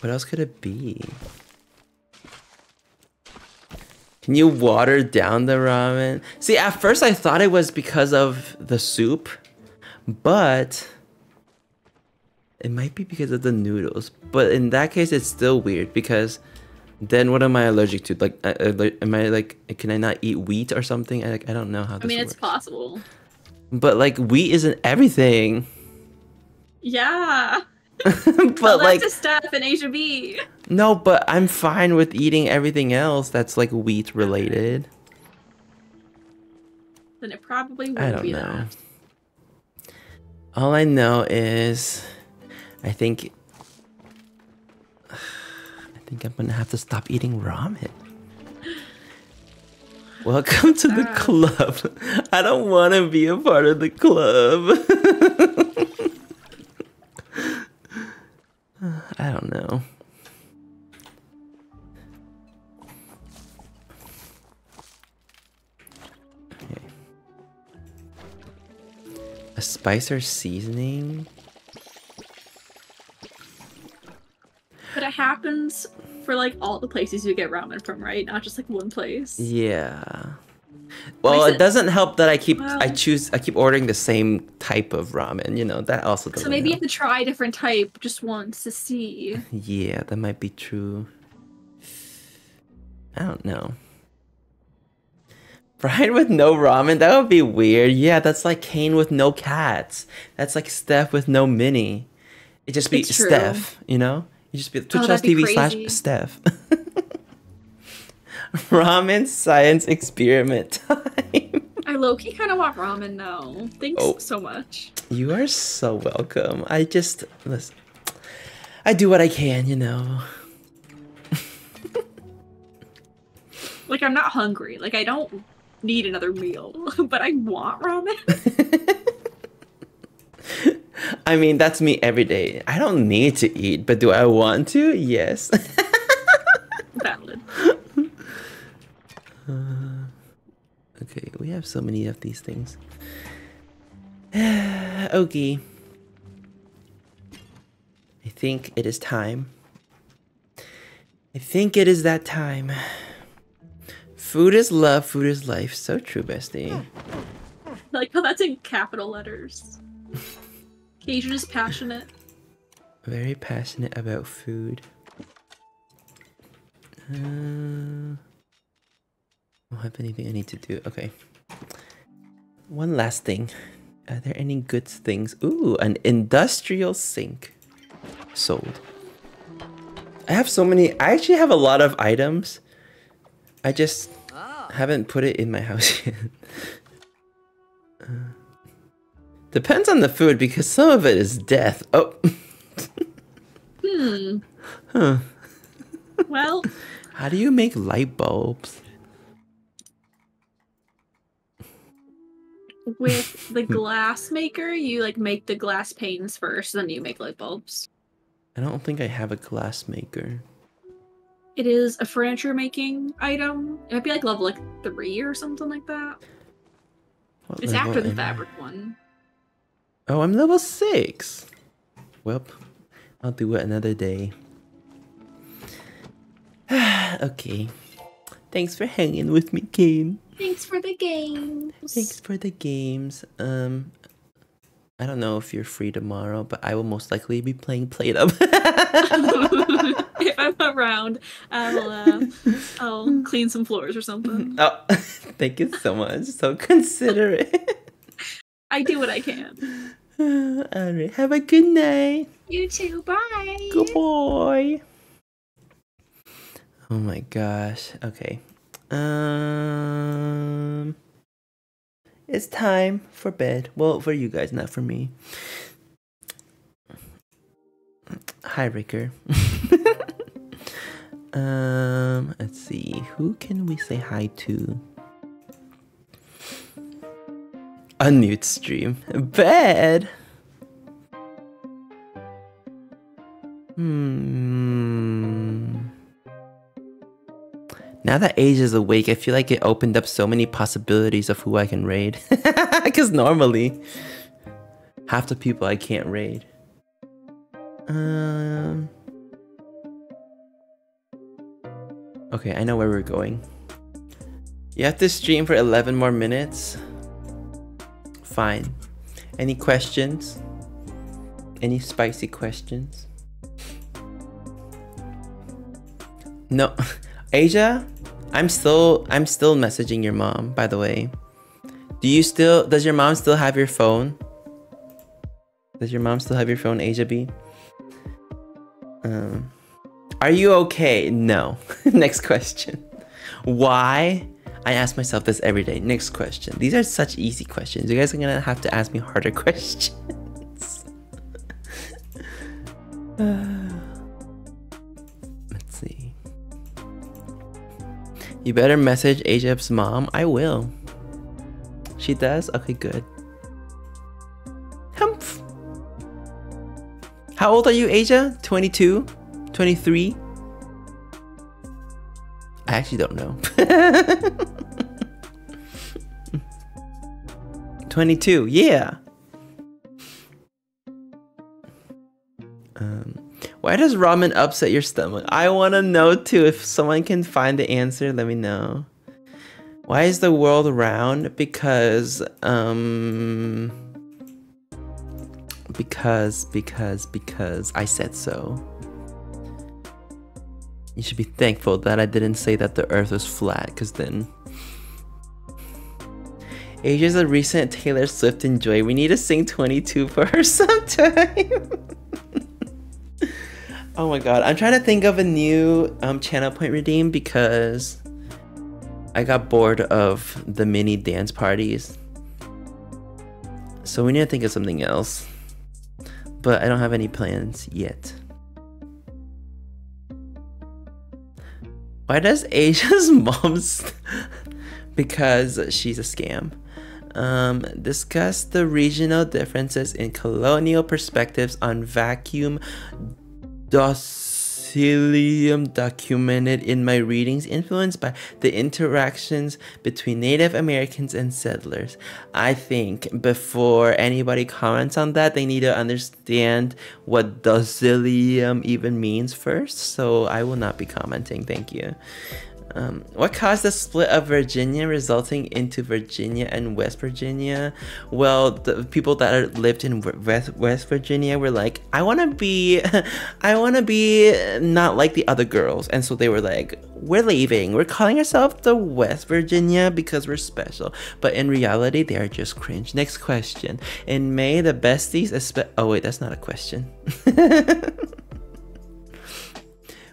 what else could it be? Can you water down the ramen? See, at first I thought it was because of the soup, but it might be because of the noodles. But in that case, it's still weird because then what am I allergic to? Like, am I like, can I not eat wheat or something? I, I don't know how this I mean, it's works. possible. But like, wheat isn't everything. Yeah. [LAUGHS] but But like, Steph and Asia B. no, but I'm fine with eating everything else that's like wheat related. Then it probably would I don't be know. that. All I know is, I think, [SIGHS] I think I'm gonna have to stop eating ramen. [GASPS] Welcome to the Ah. club. [LAUGHS] I don't want to be a part of the club. [LAUGHS] I don't know. Okay. A spice or seasoning? But it happens for like all the places you get ramen from, right? Not just like one place. Yeah. Well, it doesn't help that I keep I choose I keep ordering the same type of ramen. You know that also doesn't. So maybe you have to try a different type just once to see. Yeah, that might be true. I don't know. [LAUGHS] Fried with no ramen, that would be weird. Yeah, that's like Kane with no cats. That's like Steph with no mini. It just be. Steph, you know? You just be oh, Twitch that'd be TV slash. Steph. [LAUGHS] [LAUGHS] ramen science experiment time. I low key kind of want ramen now. Thanks Oh. so much. You are so welcome. I just listen. I do what I can, you know. [LAUGHS] Like I'm not hungry. Like I don't need another meal, [LAUGHS] but I want ramen. I mean, that's me every day. I don't need to eat, but do I want to? Yes. Okay, we have so many of these things. [SIGHS] okay. I think it is time. I think it is that time. Food is love, food is life. So true, bestie. Like how that's in capital letters. Cajun is passionate. Very passionate about food. Uh, don't have anything I need to do. Okay. One last thing. Are there any good things? Ooh, an industrial sink. Sold. I have so many. I actually have a lot of items. I just haven't put it in my house [LAUGHS] yet. Uh, depends on the food because some of it is death. Oh. Hmm. Huh. Well, How do you make light bulbs? With the hmm. glass maker, you like make the glass panes first, then you make light bulbs. I don't think I have a glass maker. It is a furniture making item. It might be like level like three or something like that. What It's after the am I? fabric one. Oh, I'm level six. Well, I'll do it another day. [SIGHS] okay. Thanks for hanging with me, Kane. Thanks for the games. Thanks for the games. Um, I don't know if you're free tomorrow, but I will most likely be playing Plate Up. [LAUGHS] [LAUGHS] if I'm around, I'll uh, [LAUGHS] I'll clean some floors or something. oh, thank you so much. So considerate. I do what I can. [SIGHS] All right. Have a good night. You too. Bye. Good boy. Oh my gosh. Okay. Um It's time for bed. Well, for you guys, not for me. Hi, Ricker. [LAUGHS] um, let's see. Who can we say hi to? Unmute stream. Bed. Now that Age is awake, I feel like it opened up so many possibilities of who I can raid. [LAUGHS] Because normally, half the people I can't raid. Um. Okay, I know where we're going. You have to stream for 11 more minutes. Fine. Any questions? Any spicy questions? No. [LAUGHS] Asia, I'm still I'm still messaging your mom, by the way. Do you still does your mom still have your phone? Does your mom still have your phone, Asia B? Um Are you okay? No. [LAUGHS] Next question. Why? I ask myself this every day. Next question. These are such easy questions. You guys are gonna have to ask me harder [LAUGHS] questions. Let's [LAUGHS] You better message Aja's mom. I will. She does? Okay, good. Humph. How old are you, Asia? 22? 23? I actually don't know. [LAUGHS] 22, yeah. Um, why does ramen upset your stomach? I want to know too. If someone can find the answer, let me know. Why is the world round? Because, um, because, because, because I said so. You should be thankful that I didn't say that the earth was flat, because then. Asia's a recent Taylor Swift enjoy. We need to sing 22 for her [LAUGHS] sometime. Oh my god. I'm trying to think of a new um, channel point redeem because I got bored of the mini dance parties. So we need to think of something else. But I don't have any plans yet. Why does Asia's [LAUGHS] mom's because she's a scam? Um, discuss the regional differences in colonial perspectives on vacuum docilium documented in my readings influenced by the interactions between Native Americans and settlers. I think before anybody comments on that, they need to understand what docilium even means first. So I will not be commenting. Thank you. Um, what caused the split of Virginia, resulting into Virginia and West Virginia? Well, the people that are, lived in West, West Virginia were like, I want to be, [LAUGHS] I want to be not like the other girls, and so they were like, we're leaving. We're calling ourselves the West Virginia because we're special. But in reality, they are just cringe. Next question. In May, the besties. Oh wait, that's not a question. [LAUGHS]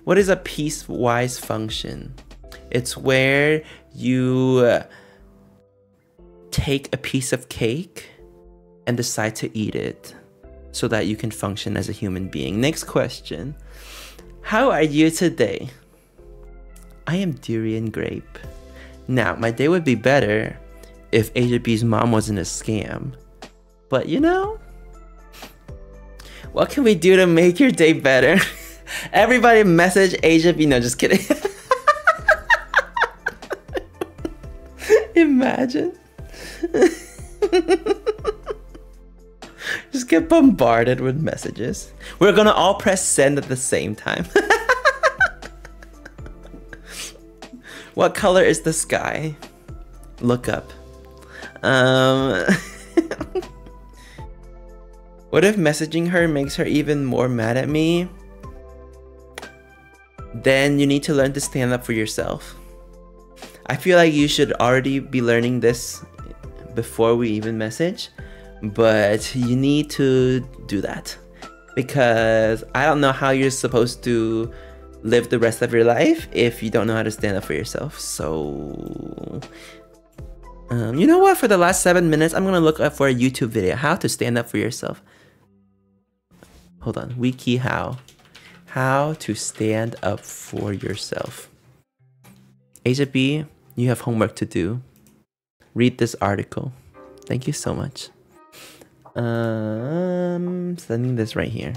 what is a piecewise function? It's where you uh, take a piece of cake and decide to eat it so that you can function as a human being. Next question How are you today? I am durian grape. Now, my day would be better if Asia B's mom wasn't a scam. But you know, what can we do to make your day better? [LAUGHS] Everybody message Asia B. No, just kidding. [LAUGHS] Imagine. Just get bombarded with messages. We're gonna all press send at the same time. [LAUGHS] what color is the sky? Look up. Um. [LAUGHS] what if messaging her makes her even more mad at me? Then you need to learn to stand up for yourself. I feel like you should already be learning this before we even message, but you need to do that because I don't know how you're supposed to live the rest of your life if you don't know how to stand up for yourself. So, um, you know what? For the last seven minutes, I'm gonna look up for a YouTube video how to stand up for yourself. Hold on, wiki how, how to stand up for yourself. Asia B, you have homework to do. Read this article. Thank you so much. Um, sending this right here.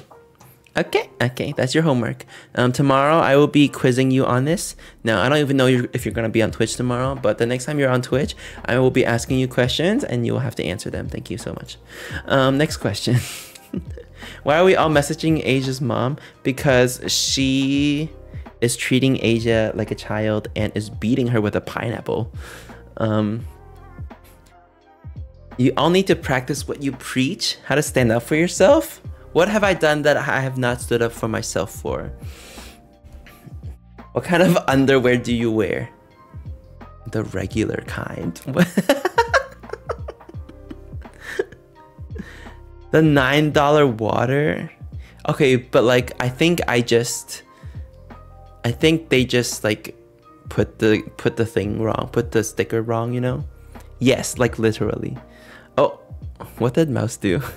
Okay, okay, that's your homework. Um, tomorrow I will be quizzing you on this. Now I don't even know if you're gonna be on Twitch tomorrow, but the next time you're on Twitch, I will be asking you questions and you will have to answer them. Thank you so much. Um, next question. [LAUGHS] Why are we all messaging Asia's mom? Because she is treating Asia like a child and is beating her with a pineapple. Um, you all need to practice what you preach, how to stand up for yourself. What have I done that I have not stood up for myself for? What kind of [LAUGHS] underwear do you wear? The regular kind. [LAUGHS] the $9 water? Okay, but like I think I just I think they just like put the put the thing wrong, put the sticker wrong, you know? Yes, like literally. Oh, what did Mouse do? [LAUGHS]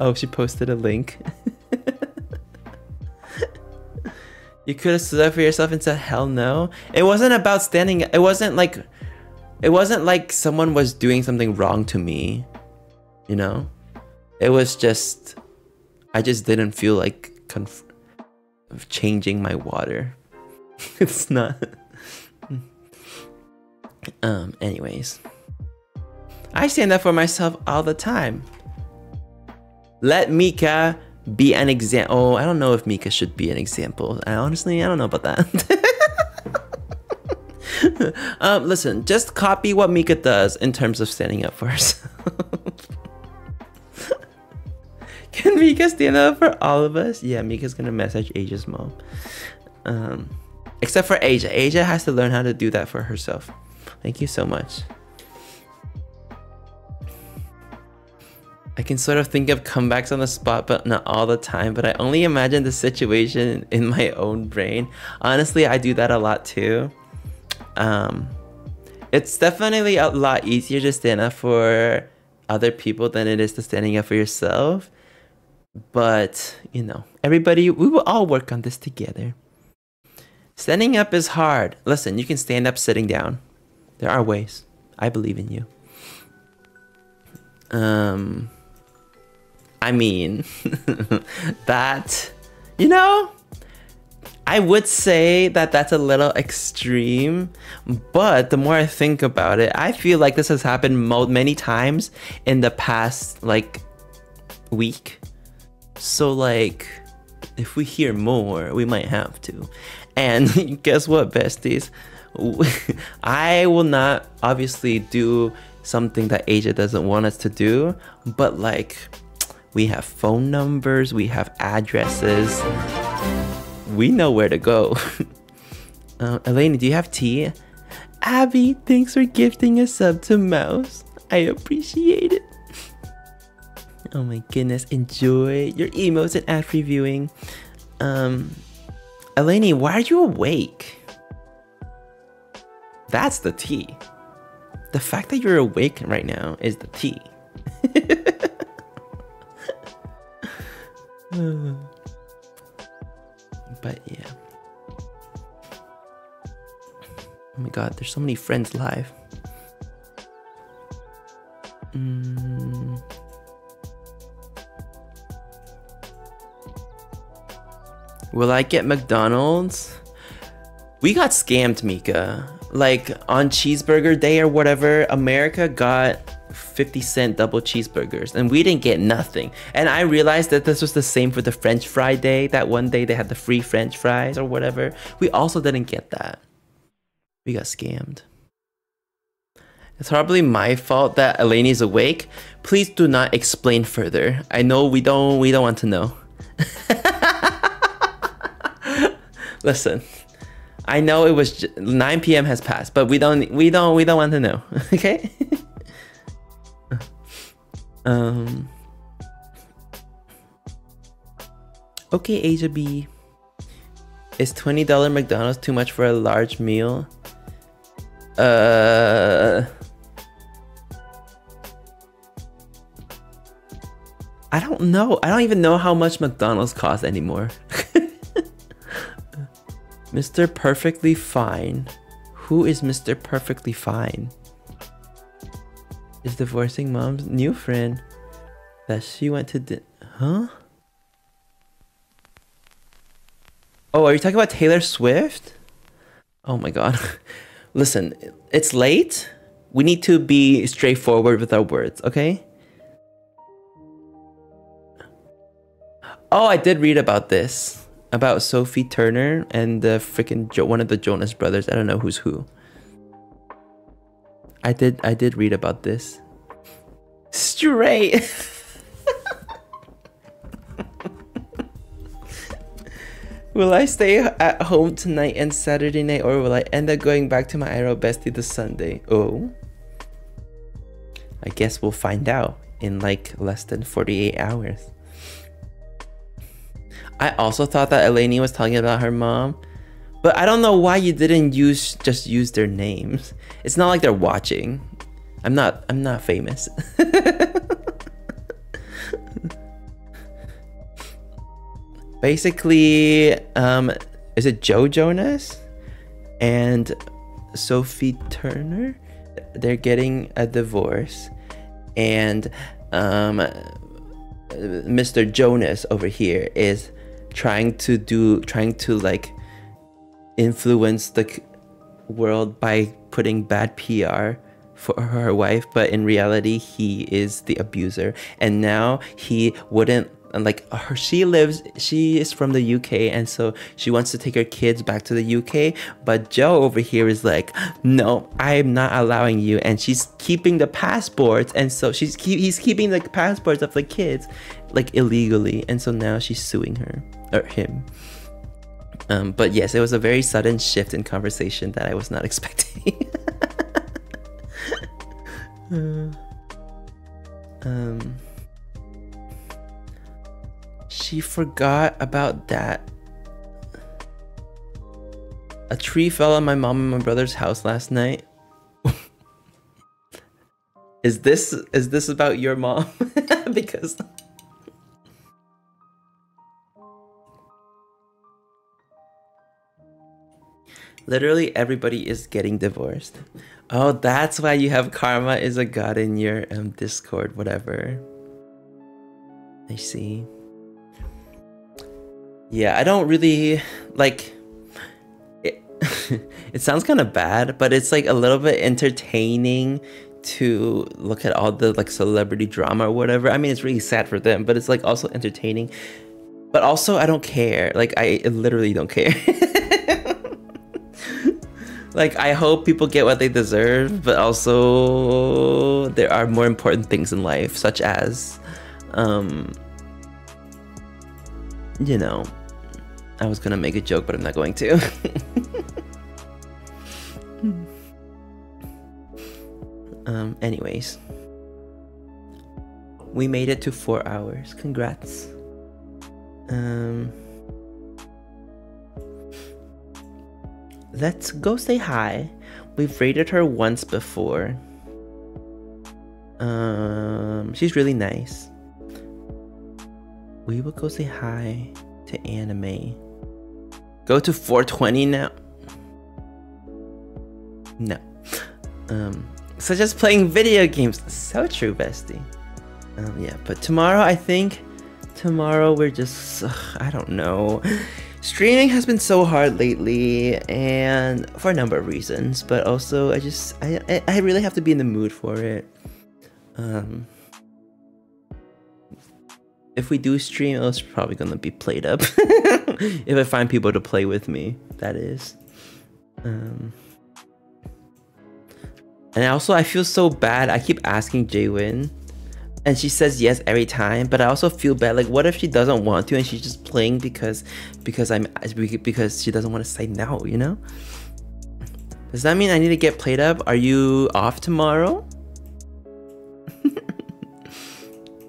Oh, she posted a link. [LAUGHS] you could have stood up for yourself and said, hell no. It wasn't about standing, it wasn't like, it wasn't like someone was doing something wrong to me, you know? It was just, I just didn't feel like conf- changing my water. [LAUGHS] it's not. um, anyways. I stand up for myself all the time. Let Mika be an example. Oh, I don't know if Mika should be an example. I honestly, I don't know about that. [LAUGHS] um, listen, just copy what Mika does in terms of standing up for herself. [LAUGHS] Can Mika stand up for all of us? Yeah, Mika's gonna message Asia's mom. Um, except for Asia. Asia has to learn how to do that for herself. Thank you so much. I can sort of think of comebacks on the spot, but not all the time. But I only imagine the situation in my own brain. Honestly, I do that a lot too. Um, it's definitely a lot easier to stand up for other people than it is to standing up for yourself. But, you know, everybody, we will all work on this together. Standing up is hard. Listen, you can stand up sitting down. There are ways. I believe in you. Um, I mean, [LAUGHS] that, you know, I would say that that's a little extreme, but the more I think about it, I feel like this has happened many times in the past like week. So like if we hear more, we might have to. And [LAUGHS] guess what, besties? [LAUGHS] I will not obviously do something that Asia doesn't want us to do, but like we have phone numbers, we have addresses. We know where to go. [LAUGHS] uh, Elena, do you have tea? Abby, thanks for gifting a sub to Mouse. I appreciate it. Oh my goodness, enjoy your emotes and ad previewing. Um, Eleni, why are you awake? That's the tea. The fact that you're awake right now is the tea. [LAUGHS] but yeah. Oh my god, there's so many friends live. Mm. Will I get McDonald's? We got scammed, Mika. Like on cheeseburger day or whatever, America got 50 cent double cheeseburgers and we didn't get nothing. And I realized that this was the same for the French fry day. That one day they had the free French fries or whatever. We also didn't get that. We got scammed. It's probably my fault that Eleni's awake. Please do not explain further. I know we don't we don't want to know. [LAUGHS] Listen. I know it was 9 p.m. has passed, but we don't we don't we don't want to know. [LAUGHS] okay? [LAUGHS] um Okay, Asia B. Is $20 McDonald's too much for a large meal? Uh I don't know. I don't even know how much McDonald's costs anymore. [LAUGHS] Mr. Perfectly Fine. Who is Mr. Perfectly Fine? Is divorcing mom's new friend that she went to di- huh? Oh, are you talking about Taylor Swift? Oh my god. [LAUGHS] Listen, it's late. We need to be straightforward with our words, okay? Oh, I did read about this. About Sophie Turner and the freaking jo- one of the Jonas brothers. I don't know who's who. I did I did read about this. Straight. [LAUGHS] will I stay at home tonight and Saturday night or will I end up going back to my Aero bestie this Sunday? Oh. I guess we'll find out in like less than 48 hours. I also thought that Eleni was talking about her mom, but I don't know why you didn't use just use their names. It's not like they're watching. I'm not I'm not famous. [LAUGHS] Basically, um is it Joe Jonas and Sophie Turner? They're getting a divorce and um Mr. Jonas over here is trying to do trying to like influence the world by putting bad PR for her wife, but in reality he is the abuser. And now he wouldn't and like her she lives she is from the UK and so she wants to take her kids back to the UK but Joe over here is like no I'm not allowing you. And she's keeping the passports and so she's keep, he's keeping the passports of the kids like illegally. And so now she's suing her or him. Um, but yes it was a very sudden shift in conversation that I was not [LAUGHS] expecting. [LAUGHS] Uh, um she forgot about that. A tree fell on my mom and my brother's house last night. [LAUGHS] is this is this about your mom? [LAUGHS] because literally everybody is getting divorced. Oh, that's why you have karma is a god in your um, Discord, whatever. I see. Yeah, I don't really like it. [LAUGHS] it sounds kind of bad, but it's like a little bit entertaining to look at all the like celebrity drama or whatever. I mean, it's really sad for them, but it's like also entertaining. But also, I don't care. Like, I literally don't care. [LAUGHS] like, I hope people get what they deserve, but also there are more important things in life, such as, um, you know, I was gonna make a joke, but I'm not going to. [LAUGHS] um, anyways, we made it to four hours. Congrats. Um, let's go say hi. We've rated her once before. Um, she's really nice. We will go say hi to anime. Go to 420 now. No. Um, such as playing video games. So true, bestie. Um, yeah, but tomorrow I think tomorrow we're just ugh, I don't know. Streaming has been so hard lately, and for a number of reasons. But also, I just I I, I really have to be in the mood for it. Um, if we do stream, it's probably gonna be Plate Up. [LAUGHS] [LAUGHS] if I find people to play with me, that is. Um, and also, I feel so bad. I keep asking Jaywin, and she says yes every time. But I also feel bad. Like, what if she doesn't want to, and she's just playing because because I'm because she doesn't want to say no? You know? Does that mean I need to get Plate Up? Are you off tomorrow? [LAUGHS]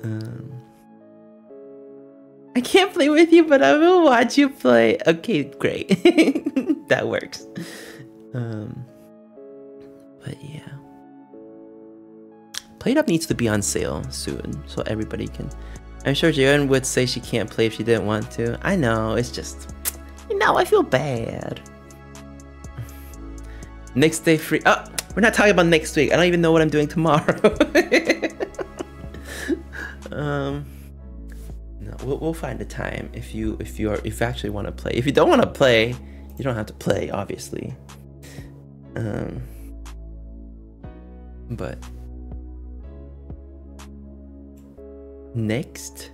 um, I can't play with you, but I will watch you play. Okay, great. [LAUGHS] that works. Um, but yeah. Plate Up needs to be on sale soon, so everybody can. I'm sure Jaywin would say she can't play if she didn't want to. I know, it's just. You know, I feel bad. Next day free. Oh, we're not talking about next week. I don't even know what I'm doing tomorrow. [LAUGHS] um. We'll, we'll find a time if you if you are if you actually want to play. If you don't want to play, you don't have to play, obviously. Um, but next,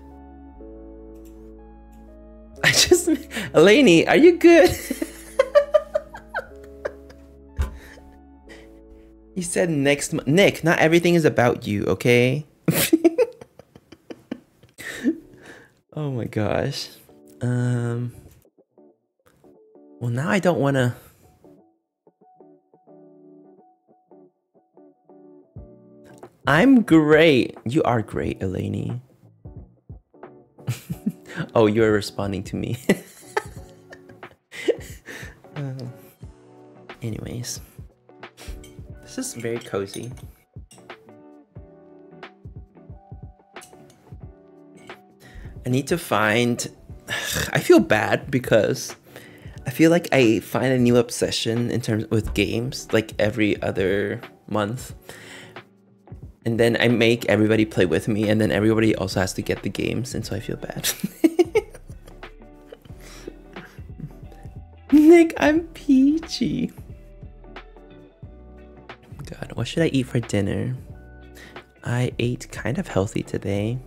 I just [LAUGHS] Elaney, are you good? [LAUGHS] you said next. Nick, not everything is about you, okay? [LAUGHS] oh my gosh. Um. Well, now I don't want to. I'm great. You are great, Elaney. [LAUGHS] oh, you're responding to me. Um, [LAUGHS] anyways, this is very cozy. I need to find. [SIGHS] I feel bad because I feel like I find a new obsession in terms with games like every other month. And then I make everybody play with me and then everybody also has to get the games and so I feel bad. [LAUGHS] Nick, I'm peachy. God, what should I eat for dinner? I ate kind of healthy today.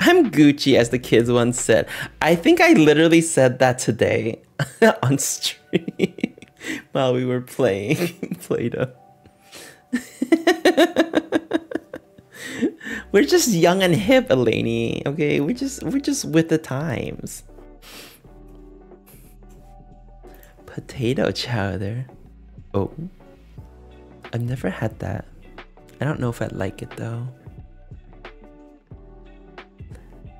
I'm Gucci, as the kids once said. I think I literally said that today [LAUGHS] on stream [LAUGHS] while we were playing [LAUGHS] Play-Doh. we're just young and hip, Elaney. Okay, we're just we're just with the times. Potato chowder. Oh, I've never had that. I don't know if I'd like it though.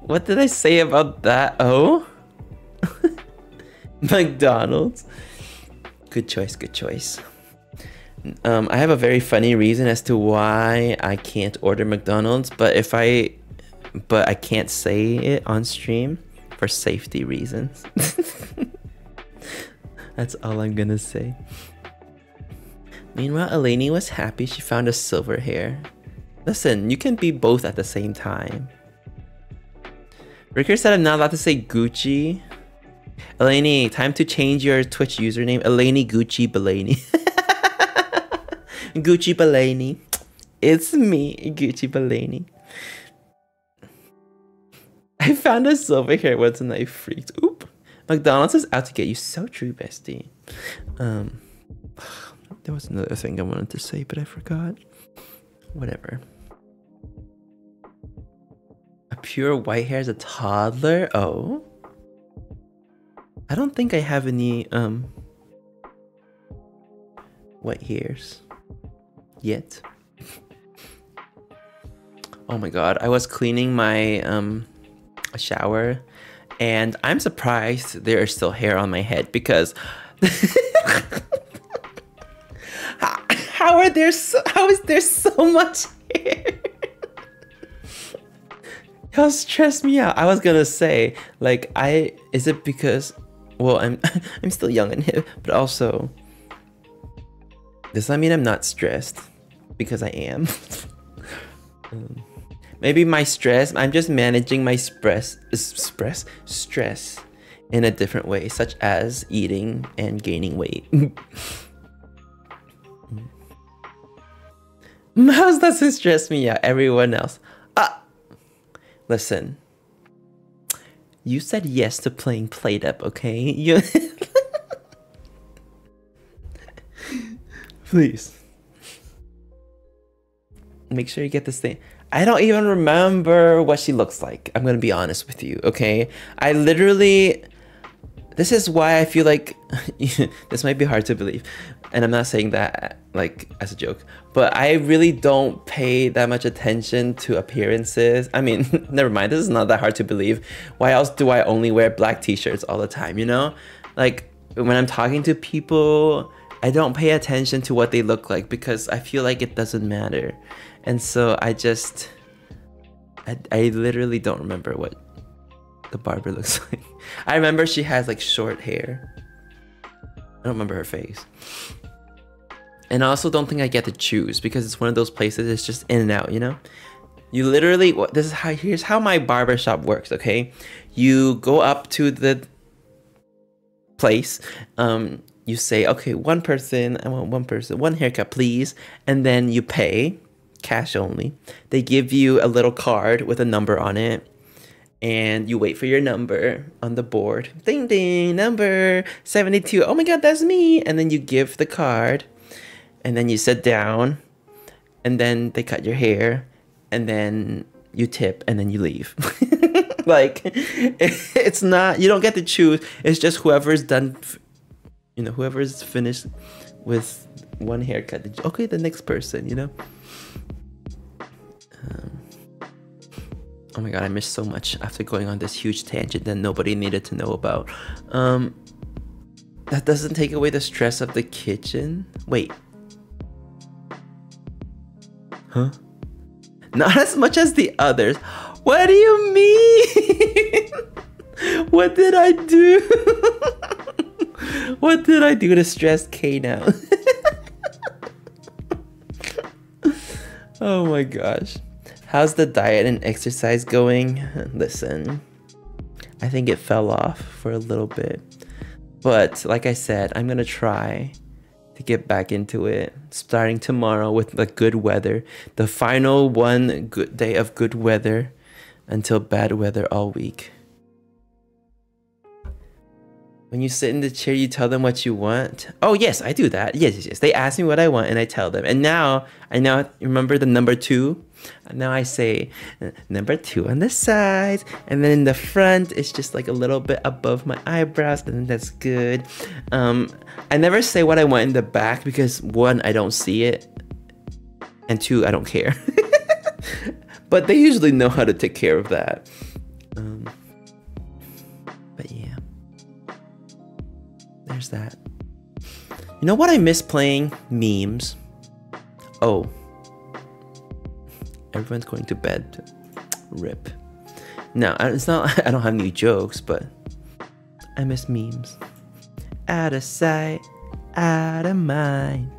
What did I say about that? Oh? [LAUGHS] McDonald's. Good choice, good choice. Um, I have a very funny reason as to why I can't order McDonald's, but if I, but I can't say it on stream for safety reasons. [LAUGHS] That's all I'm gonna say. Meanwhile, Elaney was happy she found a silver hair. Listen, you can be both at the same time. Ricker said I'm not allowed to say Gucci. Elaney, time to change your Twitch username. Elaney Gucci Belaney. [LAUGHS] Gucci Belaney. It's me, Gucci Belaney. I found a silver hair once and I freaked. Oop. McDonald's is out to get you. So true, bestie. Um, [SIGHS] there was another thing I wanted to say, but I forgot. Whatever. Pure white hair as a toddler? Oh. I don't think I have any um white hairs yet. [LAUGHS] oh my god, I was cleaning my um shower and I'm surprised there is still hair on my head because [LAUGHS] how, how are there so, how is there so much [LAUGHS] hair? Y'all stressed me out. I was gonna say, like, I is it because well I'm [LAUGHS] I'm still young and hip, but also does that mean I'm not stressed? Because I am. [LAUGHS] um, maybe my stress, I'm just managing my stress, stress, stress in a different way, such as eating and gaining weight. [LAUGHS] Mouse doesn't stress me out, everyone else. Ah! Listen. You said yes to playing Plate Up, okay? You [LAUGHS] Please. Make sure you get this thing. I don't even remember what she looks like. I'm gonna be honest with you, okay? I literally. This is why I feel like [LAUGHS] this might be hard to believe, and I'm not saying that like as a joke, but I really don't pay that much attention to appearances. I mean, [LAUGHS] never mind. This is not that hard to believe. Why else do I only wear black t-shirts all the time? You know, like when I'm talking to people I don't pay attention to what they look like because I feel like it doesn't matter. And so I just I, I literally don't remember what the barber looks [LAUGHS] like. I remember she has like short hair. I don't remember her face. And I also don't think I get to choose because it's one of those places it's just in and out, you know? You literally this is how here's how my barber shop works, okay? You go up to the place, um, you say, okay, one person, I want one person, one haircut, please, and then you pay cash only. They give you a little card with a number on it, and you wait for your number on the board. Ding ding, number 72. Oh my god, that's me. And then you give the card, and then you sit down, and then they cut your hair, and then you tip, and then you leave. [LAUGHS] like, [LAUGHS] it's not, you don't get to choose. It's just whoever's done, you know, whoever's finished with one haircut. Okay, the next person, you know? Um, oh my god, I missed so much after going on this huge tangent that nobody needed to know about. Um, that doesn't take away the stress of the kitchen. Wait. Huh? Not as much as the others. What do you mean? [LAUGHS] what did I do? [LAUGHS] what did I do to stress K now? [LAUGHS] oh my gosh. How's the diet and exercise going? Listen, I think it fell off for a little bit. But like I said, I'm gonna try to get back into it starting tomorrow with the good weather. The final one good day of good weather until bad weather all week. When you sit in the chair, you tell them what you want. Oh yes, I do that. Yes, yes, yes. They ask me what I want, and I tell them. And now I now remember the number two. Now I say number two on the sides, and then in the front it's just like a little bit above my eyebrows, and that's good. Um, I never say what I want in the back because one, I don't see it, and two, I don't care. [LAUGHS] but they usually know how to take care of that. Um, but yeah, there's that. You know what I miss playing? Memes. Oh. Everyone's going to bed. Rip. No, I- it's not. [LAUGHS] I don't have new jokes, but I miss memes. Out of sight, out of mind.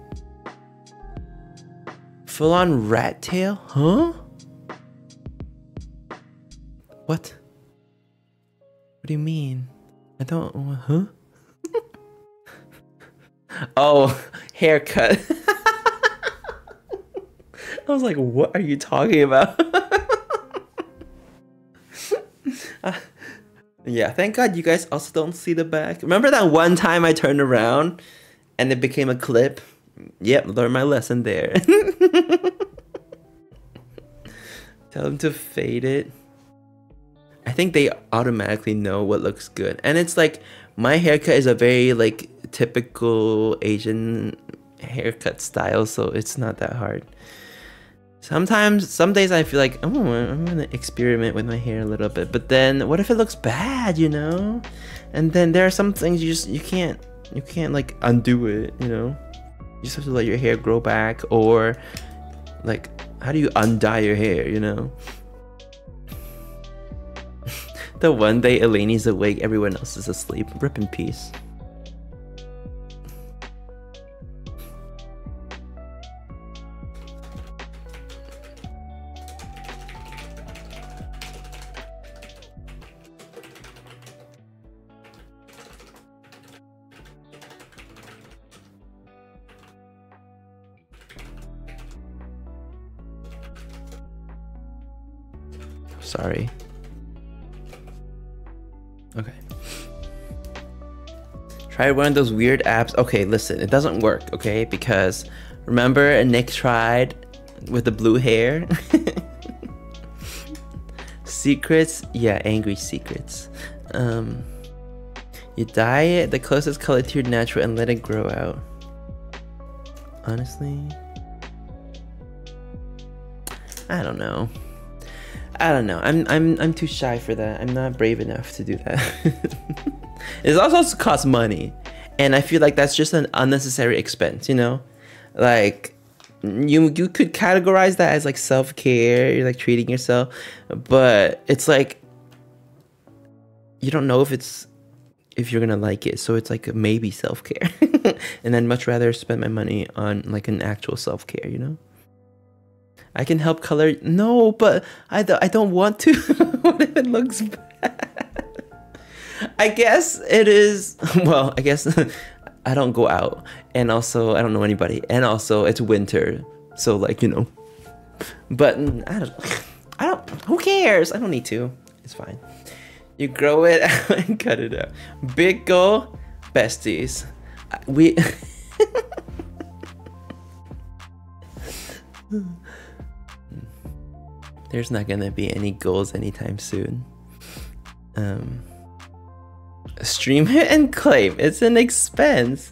Full on rat tail, huh? What? What do you mean? I don't. Huh? [LAUGHS] oh, [LAUGHS] haircut. I was like, what are you talking about? Uh, [LAUGHS] yeah, thank God you guys also don't see the back. Remember that one time I turned around and it became a clip? Yep, learned my lesson there. [LAUGHS] Tell them to fade it. I think they automatically know what looks good. And it's like my haircut is a very like typical Asian haircut style, so it's not that hard. Sometimes, some days I feel like, oh, I'm gonna experiment with my hair a little bit, but then what if it looks bad, you know? And then there are some things you just you can't you can't like undo it, you know? You just have to let your hair grow back, or like how do you undye your hair, you know? [LAUGHS] the one day Eleni's awake, everyone else is asleep. Rip in peace. Sorry. Okay. Try one of those weird apps. Okay, listen, it doesn't work, okay? Because remember Nick tried with the blue hair? [LAUGHS] secrets? Yeah, angry secrets. Um you dye it the closest color to your natural and let it grow out. Honestly, I don't know. I don't know. I'm I'm I'm too shy for that. I'm not brave enough to do that. [LAUGHS] it also costs money, and I feel like that's just an unnecessary expense. You know, like you you could categorize that as like self care. You're like treating yourself, but it's like you don't know if it's if you're gonna like it. So it's like maybe self care, [LAUGHS] and I'd much rather spend my money on like an actual self care. You know. I can help color. No, but I, do- I don't want to. [LAUGHS] what if it looks bad? I guess it is. [LAUGHS] Well, I guess [LAUGHS] I don't go out, and also I don't know anybody, and also it's winter, so like you know. But mm, I don't. I don't. Who cares? I don't need to. It's fine. You grow it and cut it out. Big goal, besties. We. There's not gonna be any goals anytime soon. Um, stream it and claim. It's an expense.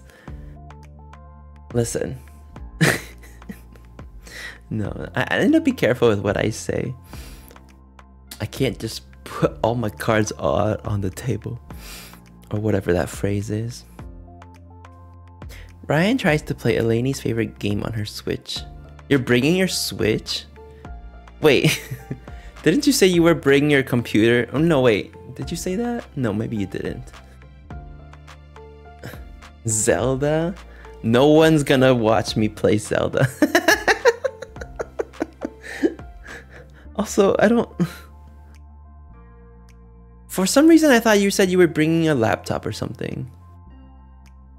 Listen. [LAUGHS] no, I, I need to be careful with what I say. I can't just put all my cards on, on the table. Or whatever that phrase is. Ryan tries to play Eleni's favorite game on her Switch. You're bringing your Switch? Wait, [LAUGHS] didn't you say you were bringing your computer? Oh, no, wait. Did you say that? No, maybe you didn't. [LAUGHS] Zelda? No one's gonna watch me play Zelda. [LAUGHS] also, I don't. For some reason, I thought you said you were bringing a laptop or something.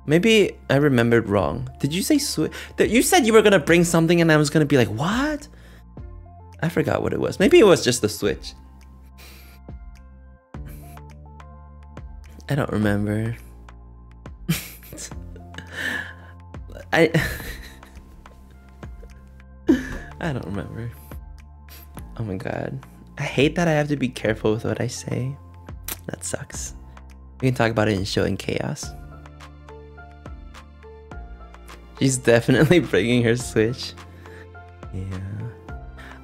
Maybe I remembered wrong. Did you say Switch? You said you were gonna bring something, and I was gonna be like, what? I forgot what it was. Maybe it was just the Switch. I don't remember. [LAUGHS] I [LAUGHS] I don't remember. Oh my god. I hate that I have to be careful with what I say. That sucks. We can talk about it in Show and Chaos. She's definitely [LAUGHS] bringing her Switch. Yeah.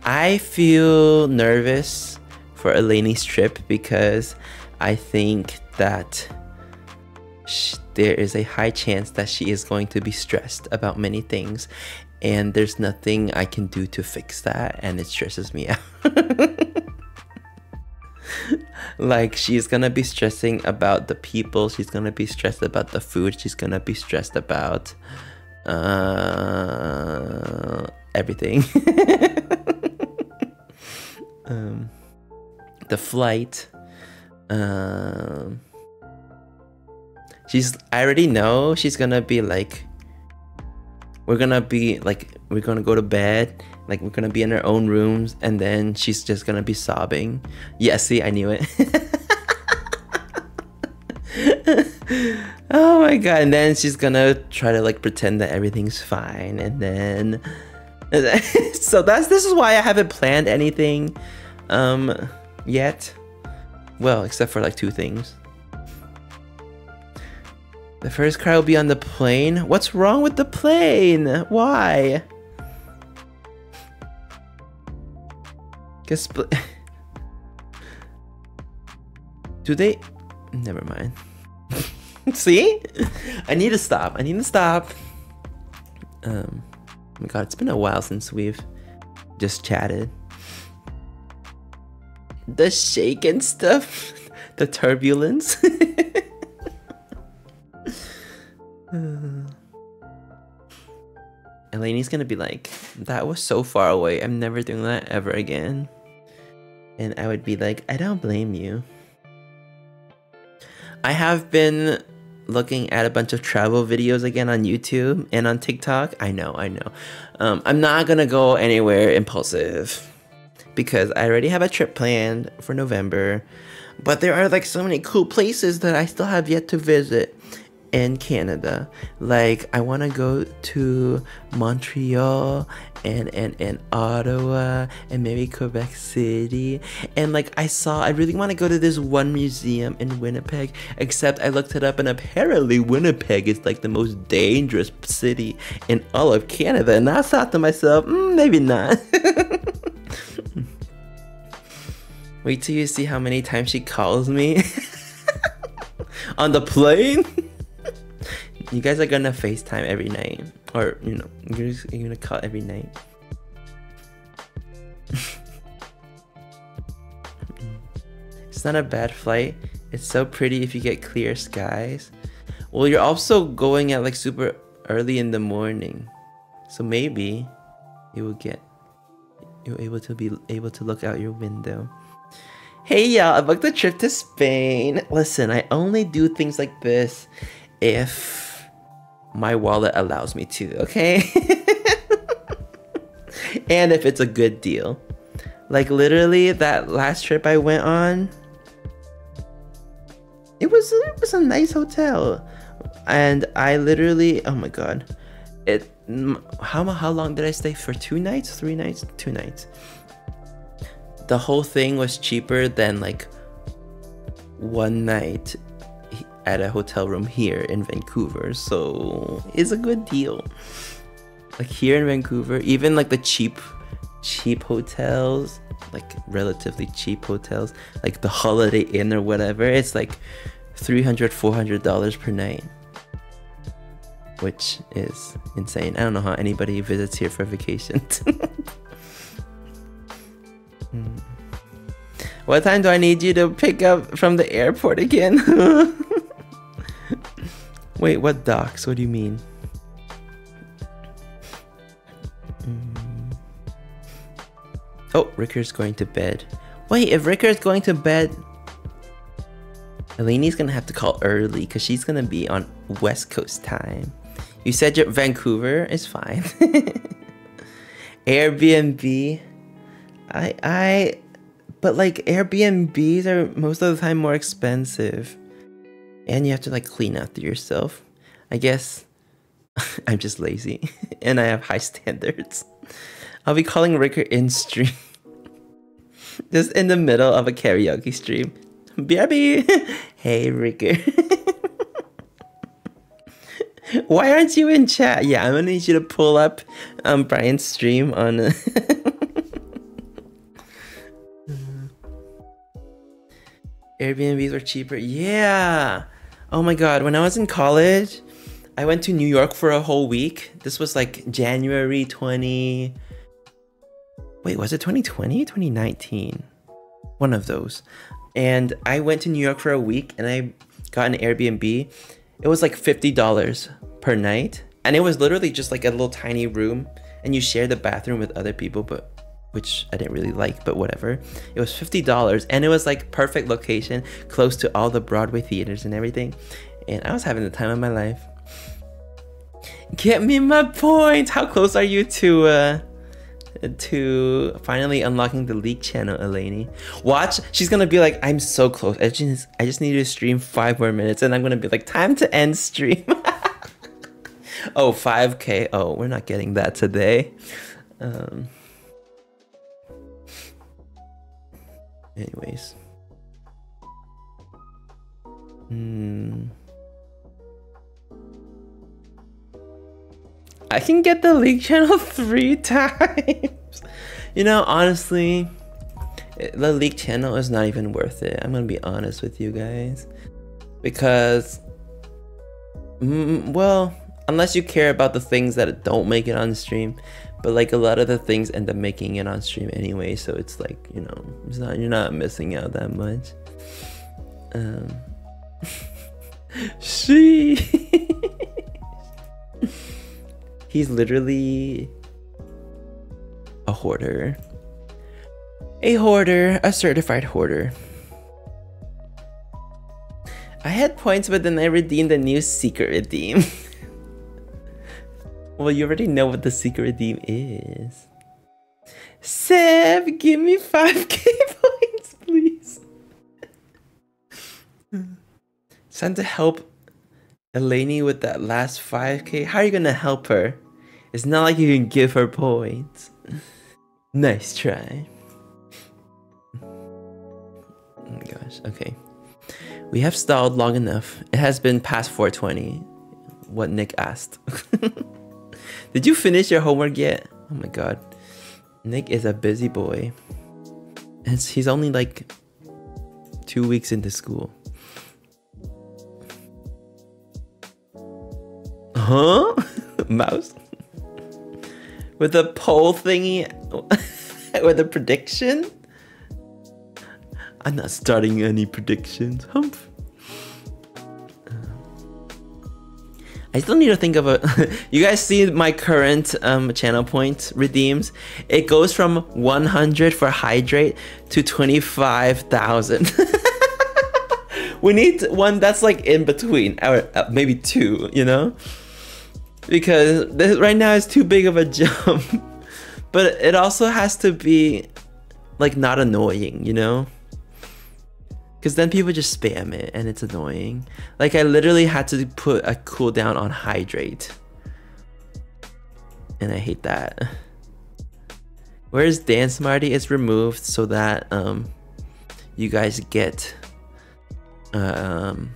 I feel nervous for Eleni's trip because I think that sh- there is a high chance that she is going to be stressed about many things, and there's nothing I can do to fix that, and it stresses me [LAUGHS] out. like she's gonna be stressing about the people she's gonna be stressed about the food she's gonna be stressed about uh everything [LAUGHS] um the flight um she's i already know she's gonna be like we're gonna be like we're gonna go to bed like we're gonna be in our own rooms and then she's just gonna be sobbing. Yeah see i knew it. [LAUGHS] Oh my god and then she's gonna try to like pretend that everything's fine and then [LAUGHS] so that's this is why i haven't planned anything um yet well except for like two things the first car will be on the plane what's wrong with the plane why Guess. [LAUGHS] Do they? Never mind. [LAUGHS] See? I need to stop. I need to stop. Um. Oh my god, it's been a while since we've just chatted. The shake and stuff. [LAUGHS] the turbulence. [LAUGHS] Uh. Eleni's gonna be like, that was so far away. I'm never doing that ever again. And I would be like, I don't blame you. I have been looking at a bunch of travel videos again on YouTube and on TikTok. I know, I know. Um, I'm not gonna go anywhere impulsive because I already have a trip planned for November. But there are like so many cool places that I still have yet to visit in Canada. Like I want to go to Montreal and, and and Ottawa and maybe Quebec City. And like I saw I really want to go to this one museum in Winnipeg, except I looked it up and apparently Winnipeg is like the most dangerous city in all of Canada. And I thought to myself, mm, maybe not. [LAUGHS] Wait till you see how many times she calls me [LAUGHS] on the plane. [LAUGHS] you guys are gonna FaceTime every night, or you know, you're, just, you're gonna call every night. [LAUGHS] it's not a bad flight. It's so pretty if you get clear skies. Well, you're also going at like super early in the morning, so maybe you will get you're able to be able to look out your window. Hey y'all, I booked a trip to Spain. Listen, I only do things like this if my wallet allows me to, okay? [LAUGHS] and if it's a good deal. Like literally that last trip I went on, it was it was a nice hotel. And I literally, oh my god. It how how long did I stay for? 2 nights, 3 nights, 2 nights. The whole thing was cheaper than like one night at a hotel room here in Vancouver. So, it's a good deal. Like here in Vancouver, even like the cheap cheap hotels, like relatively cheap hotels, like the Holiday Inn or whatever, it's like 300 $400 per night. Which is insane. I don't know how anybody visits here for vacation. [LAUGHS] Hmm. What time do I need you to pick up from the airport again? [LAUGHS] Wait, what docs? What do you mean? Mm. Oh, Ricker's going to bed. Wait, if Ricker's going to bed, Eleni's gonna have to call early because she's gonna be on West Coast time. You said your Vancouver is fine. [LAUGHS] Airbnb, I I, but like Airbnbs are most of the time more expensive, and you have to like clean after yourself. I guess [LAUGHS] I'm just lazy [LAUGHS] and I have high [LAUGHS] standards. I'll be calling Ricker in stream. Just in the middle of a karaoke stream. BRB! hey, Ricker. Why aren't you in chat? Yeah, I'm gonna need you to pull up um, Brian's stream on. Airbnbs were cheaper. Yeah. Oh my god, when I was in college, I went to New York for a whole week. This was like January 20 wait, was it 2020? 2019? One of those. And I went to New York for a week and I got an Airbnb. It was like $50 per night. And it was literally just like a little tiny room and you share the bathroom with other people, but which I didn't really like, but whatever. It was $50 and it was like perfect location, close to all the Broadway theaters and everything. And I was having the time of my life. Get me my points. How close are you to uh to finally unlocking the leak channel, Eleni. Watch, she's gonna be like, I'm so close. I just I just need to stream five more minutes and I'm gonna be like, time to end stream. [LAUGHS] oh, 5k. Oh, we're not getting that today. Um anyways. Hmm. I can get the league channel [LAUGHS] three times. you know, honestly, the league channel is not even worth it. I'm gonna be honest with you guys. Because, mm, well, unless you care about the things that don't make it on stream, but like a lot of the things end up making it on stream anyway, so it's like, you know, it's not you're not missing out that much. Um [LAUGHS] she [LAUGHS] He's literally a hoarder. A hoarder, a certified hoarder. I had points, but then I redeemed a new secret redeem. [LAUGHS] well, you already know what the secret redeem is. Seb, give me 5k [LAUGHS] points, please. Send to help Eleni with that last 5k. How are you gonna help her? It's not like you can give her points. [LAUGHS] nice try. Oh my gosh, okay. We have stalled long enough. It has been past 420. What Nick asked. [LAUGHS] Did you finish your homework yet? Oh my god. Nick is a busy boy. And he's only like two weeks into school. Huh? [LAUGHS] Mouse? with a poll thingy [LAUGHS] with a prediction. I'm not starting any predictions. Humph. I still need to think of a. [LAUGHS] you guys see my current um, channel point redeems? It goes from 100 for hydrate to 25,000. [LAUGHS] we need one that's like in between, or uh, maybe two, you know? Because this, right now it's too big of a [LAUGHS] jump. but it also has to be like not annoying, you know? Because then people just spam it and it's annoying. Like I literally had to put a cooldown on hydrate. And I hate that. Whereas Dance Marty is removed so that um you guys get um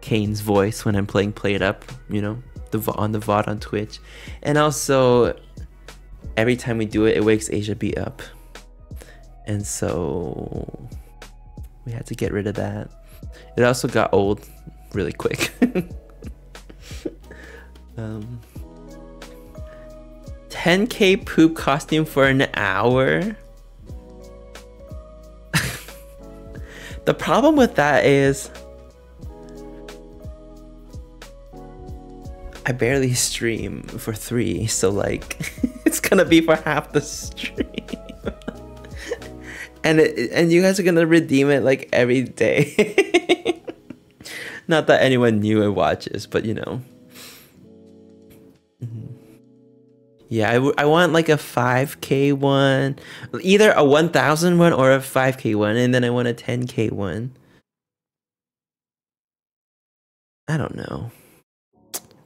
Kane's voice when I'm playing Plate Up, you know, the on the VOD on Twitch. And also every time we do it, it wakes Asia B up. And so we had to get rid of that. It also got old really quick. [LAUGHS] um, 10k poop costume for an hour. [LAUGHS] the problem with that is I barely stream for three, so like [LAUGHS] it's gonna be for half the stream. And it, and you guys are gonna redeem it like every day. [LAUGHS] Not that anyone knew it watches, but you know. Mm-hmm. Yeah, I, w- I want like a 5k one, either a 1000 one or a 5k one, and then I want a 10k one. I don't know.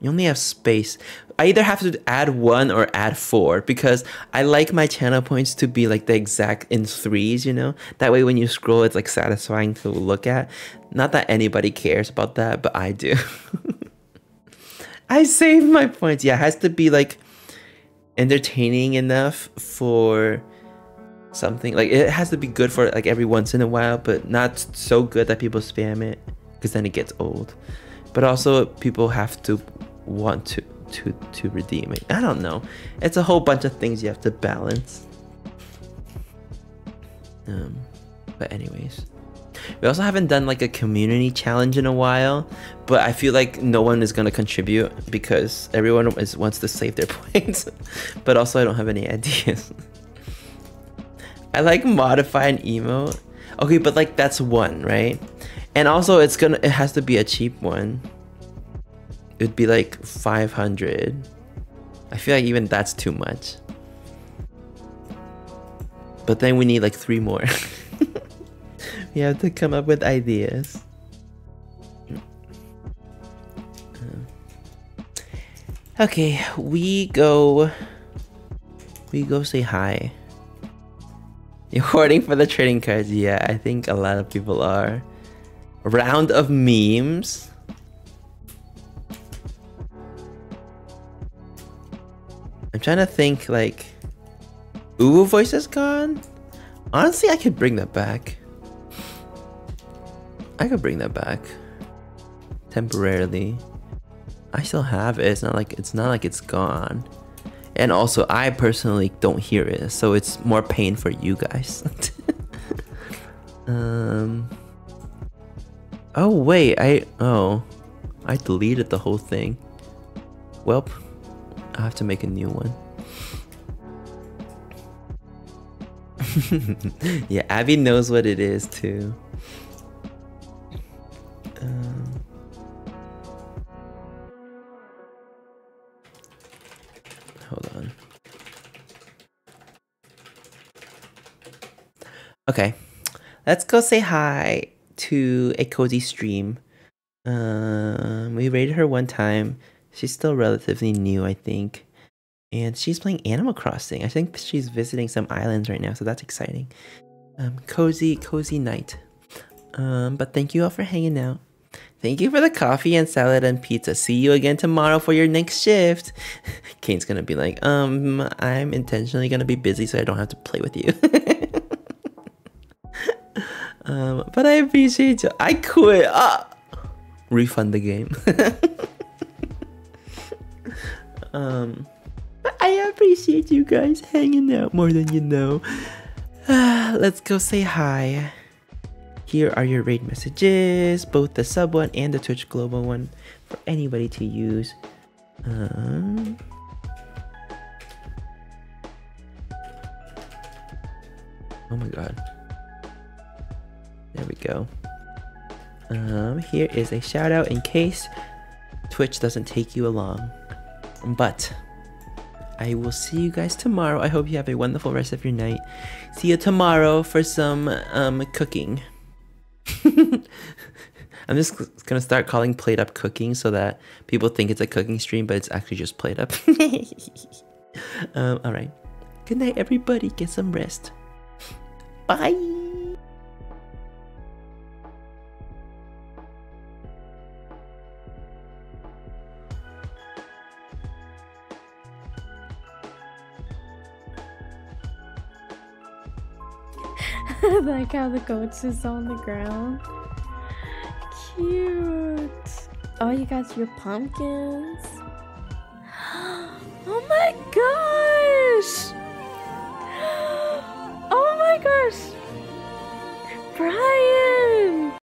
You only have space. I either have to add one or add four because I like my channel points to be like the exact in threes, you know? That way when you scroll, it's like satisfying to look at. Not that anybody cares about that, but I do. [LAUGHS] I save my points. Yeah, it has to be like entertaining enough for something. Like it has to be good for like every once in a while, but not so good that people spam it because then it gets old. But also people have to want to to to redeem it. I don't know. It's a whole bunch of things you have to balance. Um, but anyways, we also haven't done like a community challenge in a while, but I feel like no one is gonna contribute because everyone is wants to save their [LAUGHS] points. but also, I don't have any [LAUGHS] ideas. I like modify an emote. Okay, but like that's one, right? And also, it's gonna it has to be a cheap one it'd be like 500 i feel like even that's too much. But then we need like three more. [LAUGHS] We have to come up with ideas. Uh, okay we go we go say hi. [LAUGHS] You're hoarding for the trading cards. Yeah i think a lot of people are. Round of memes I'm trying to think like Uwu voice is gone? Honestly, I could bring that back. I could bring that back. Temporarily. I still have it. It's not like it's not like it's gone. And also I personally don't hear it, so it's more pain for you guys. [LAUGHS] um Oh wait, I oh I deleted the whole thing. Welp. I have to make a new one. [LAUGHS] yeah, Abby knows what it is too. Um, hold on. Okay, let's go say hi to a cozy stream. Um, we rated her one time. She's still relatively new, I think. And she's playing Animal Crossing. I think she's visiting some islands right now, so that's exciting. Um, cozy, cozy night. Um, but thank you all for hanging out. Thank you for the coffee and salad and pizza. See you again tomorrow for your next shift. [LAUGHS] Kane's gonna be like, um, I'm intentionally gonna be busy so I don't have to play with you. [LAUGHS] um, but I appreciate you. I quit. Ah! Refund the game. [LAUGHS] Um, I appreciate you guys hanging out more than you know. [SIGHS] let's go say hi. Here are your raid messages, both the sub one and the Twitch global one, for anybody to use. Um, oh my god. There we go. Um, here is a shout out in case Twitch doesn't take you along. But I will see you guys tomorrow. I hope you have a wonderful rest of your night. See you tomorrow for some um cooking. [LAUGHS] I'm just gonna start calling plate up cooking so that people think it's a cooking stream, but it's actually just plate up. [LAUGHS] um, all right. Good night, everybody. Get some rest. Bye. [LAUGHS] like how the goats is on the ground. Cute. Oh, you got your pumpkins. [GASPS] Oh my gosh! [GASPS] Oh my gosh! Brian!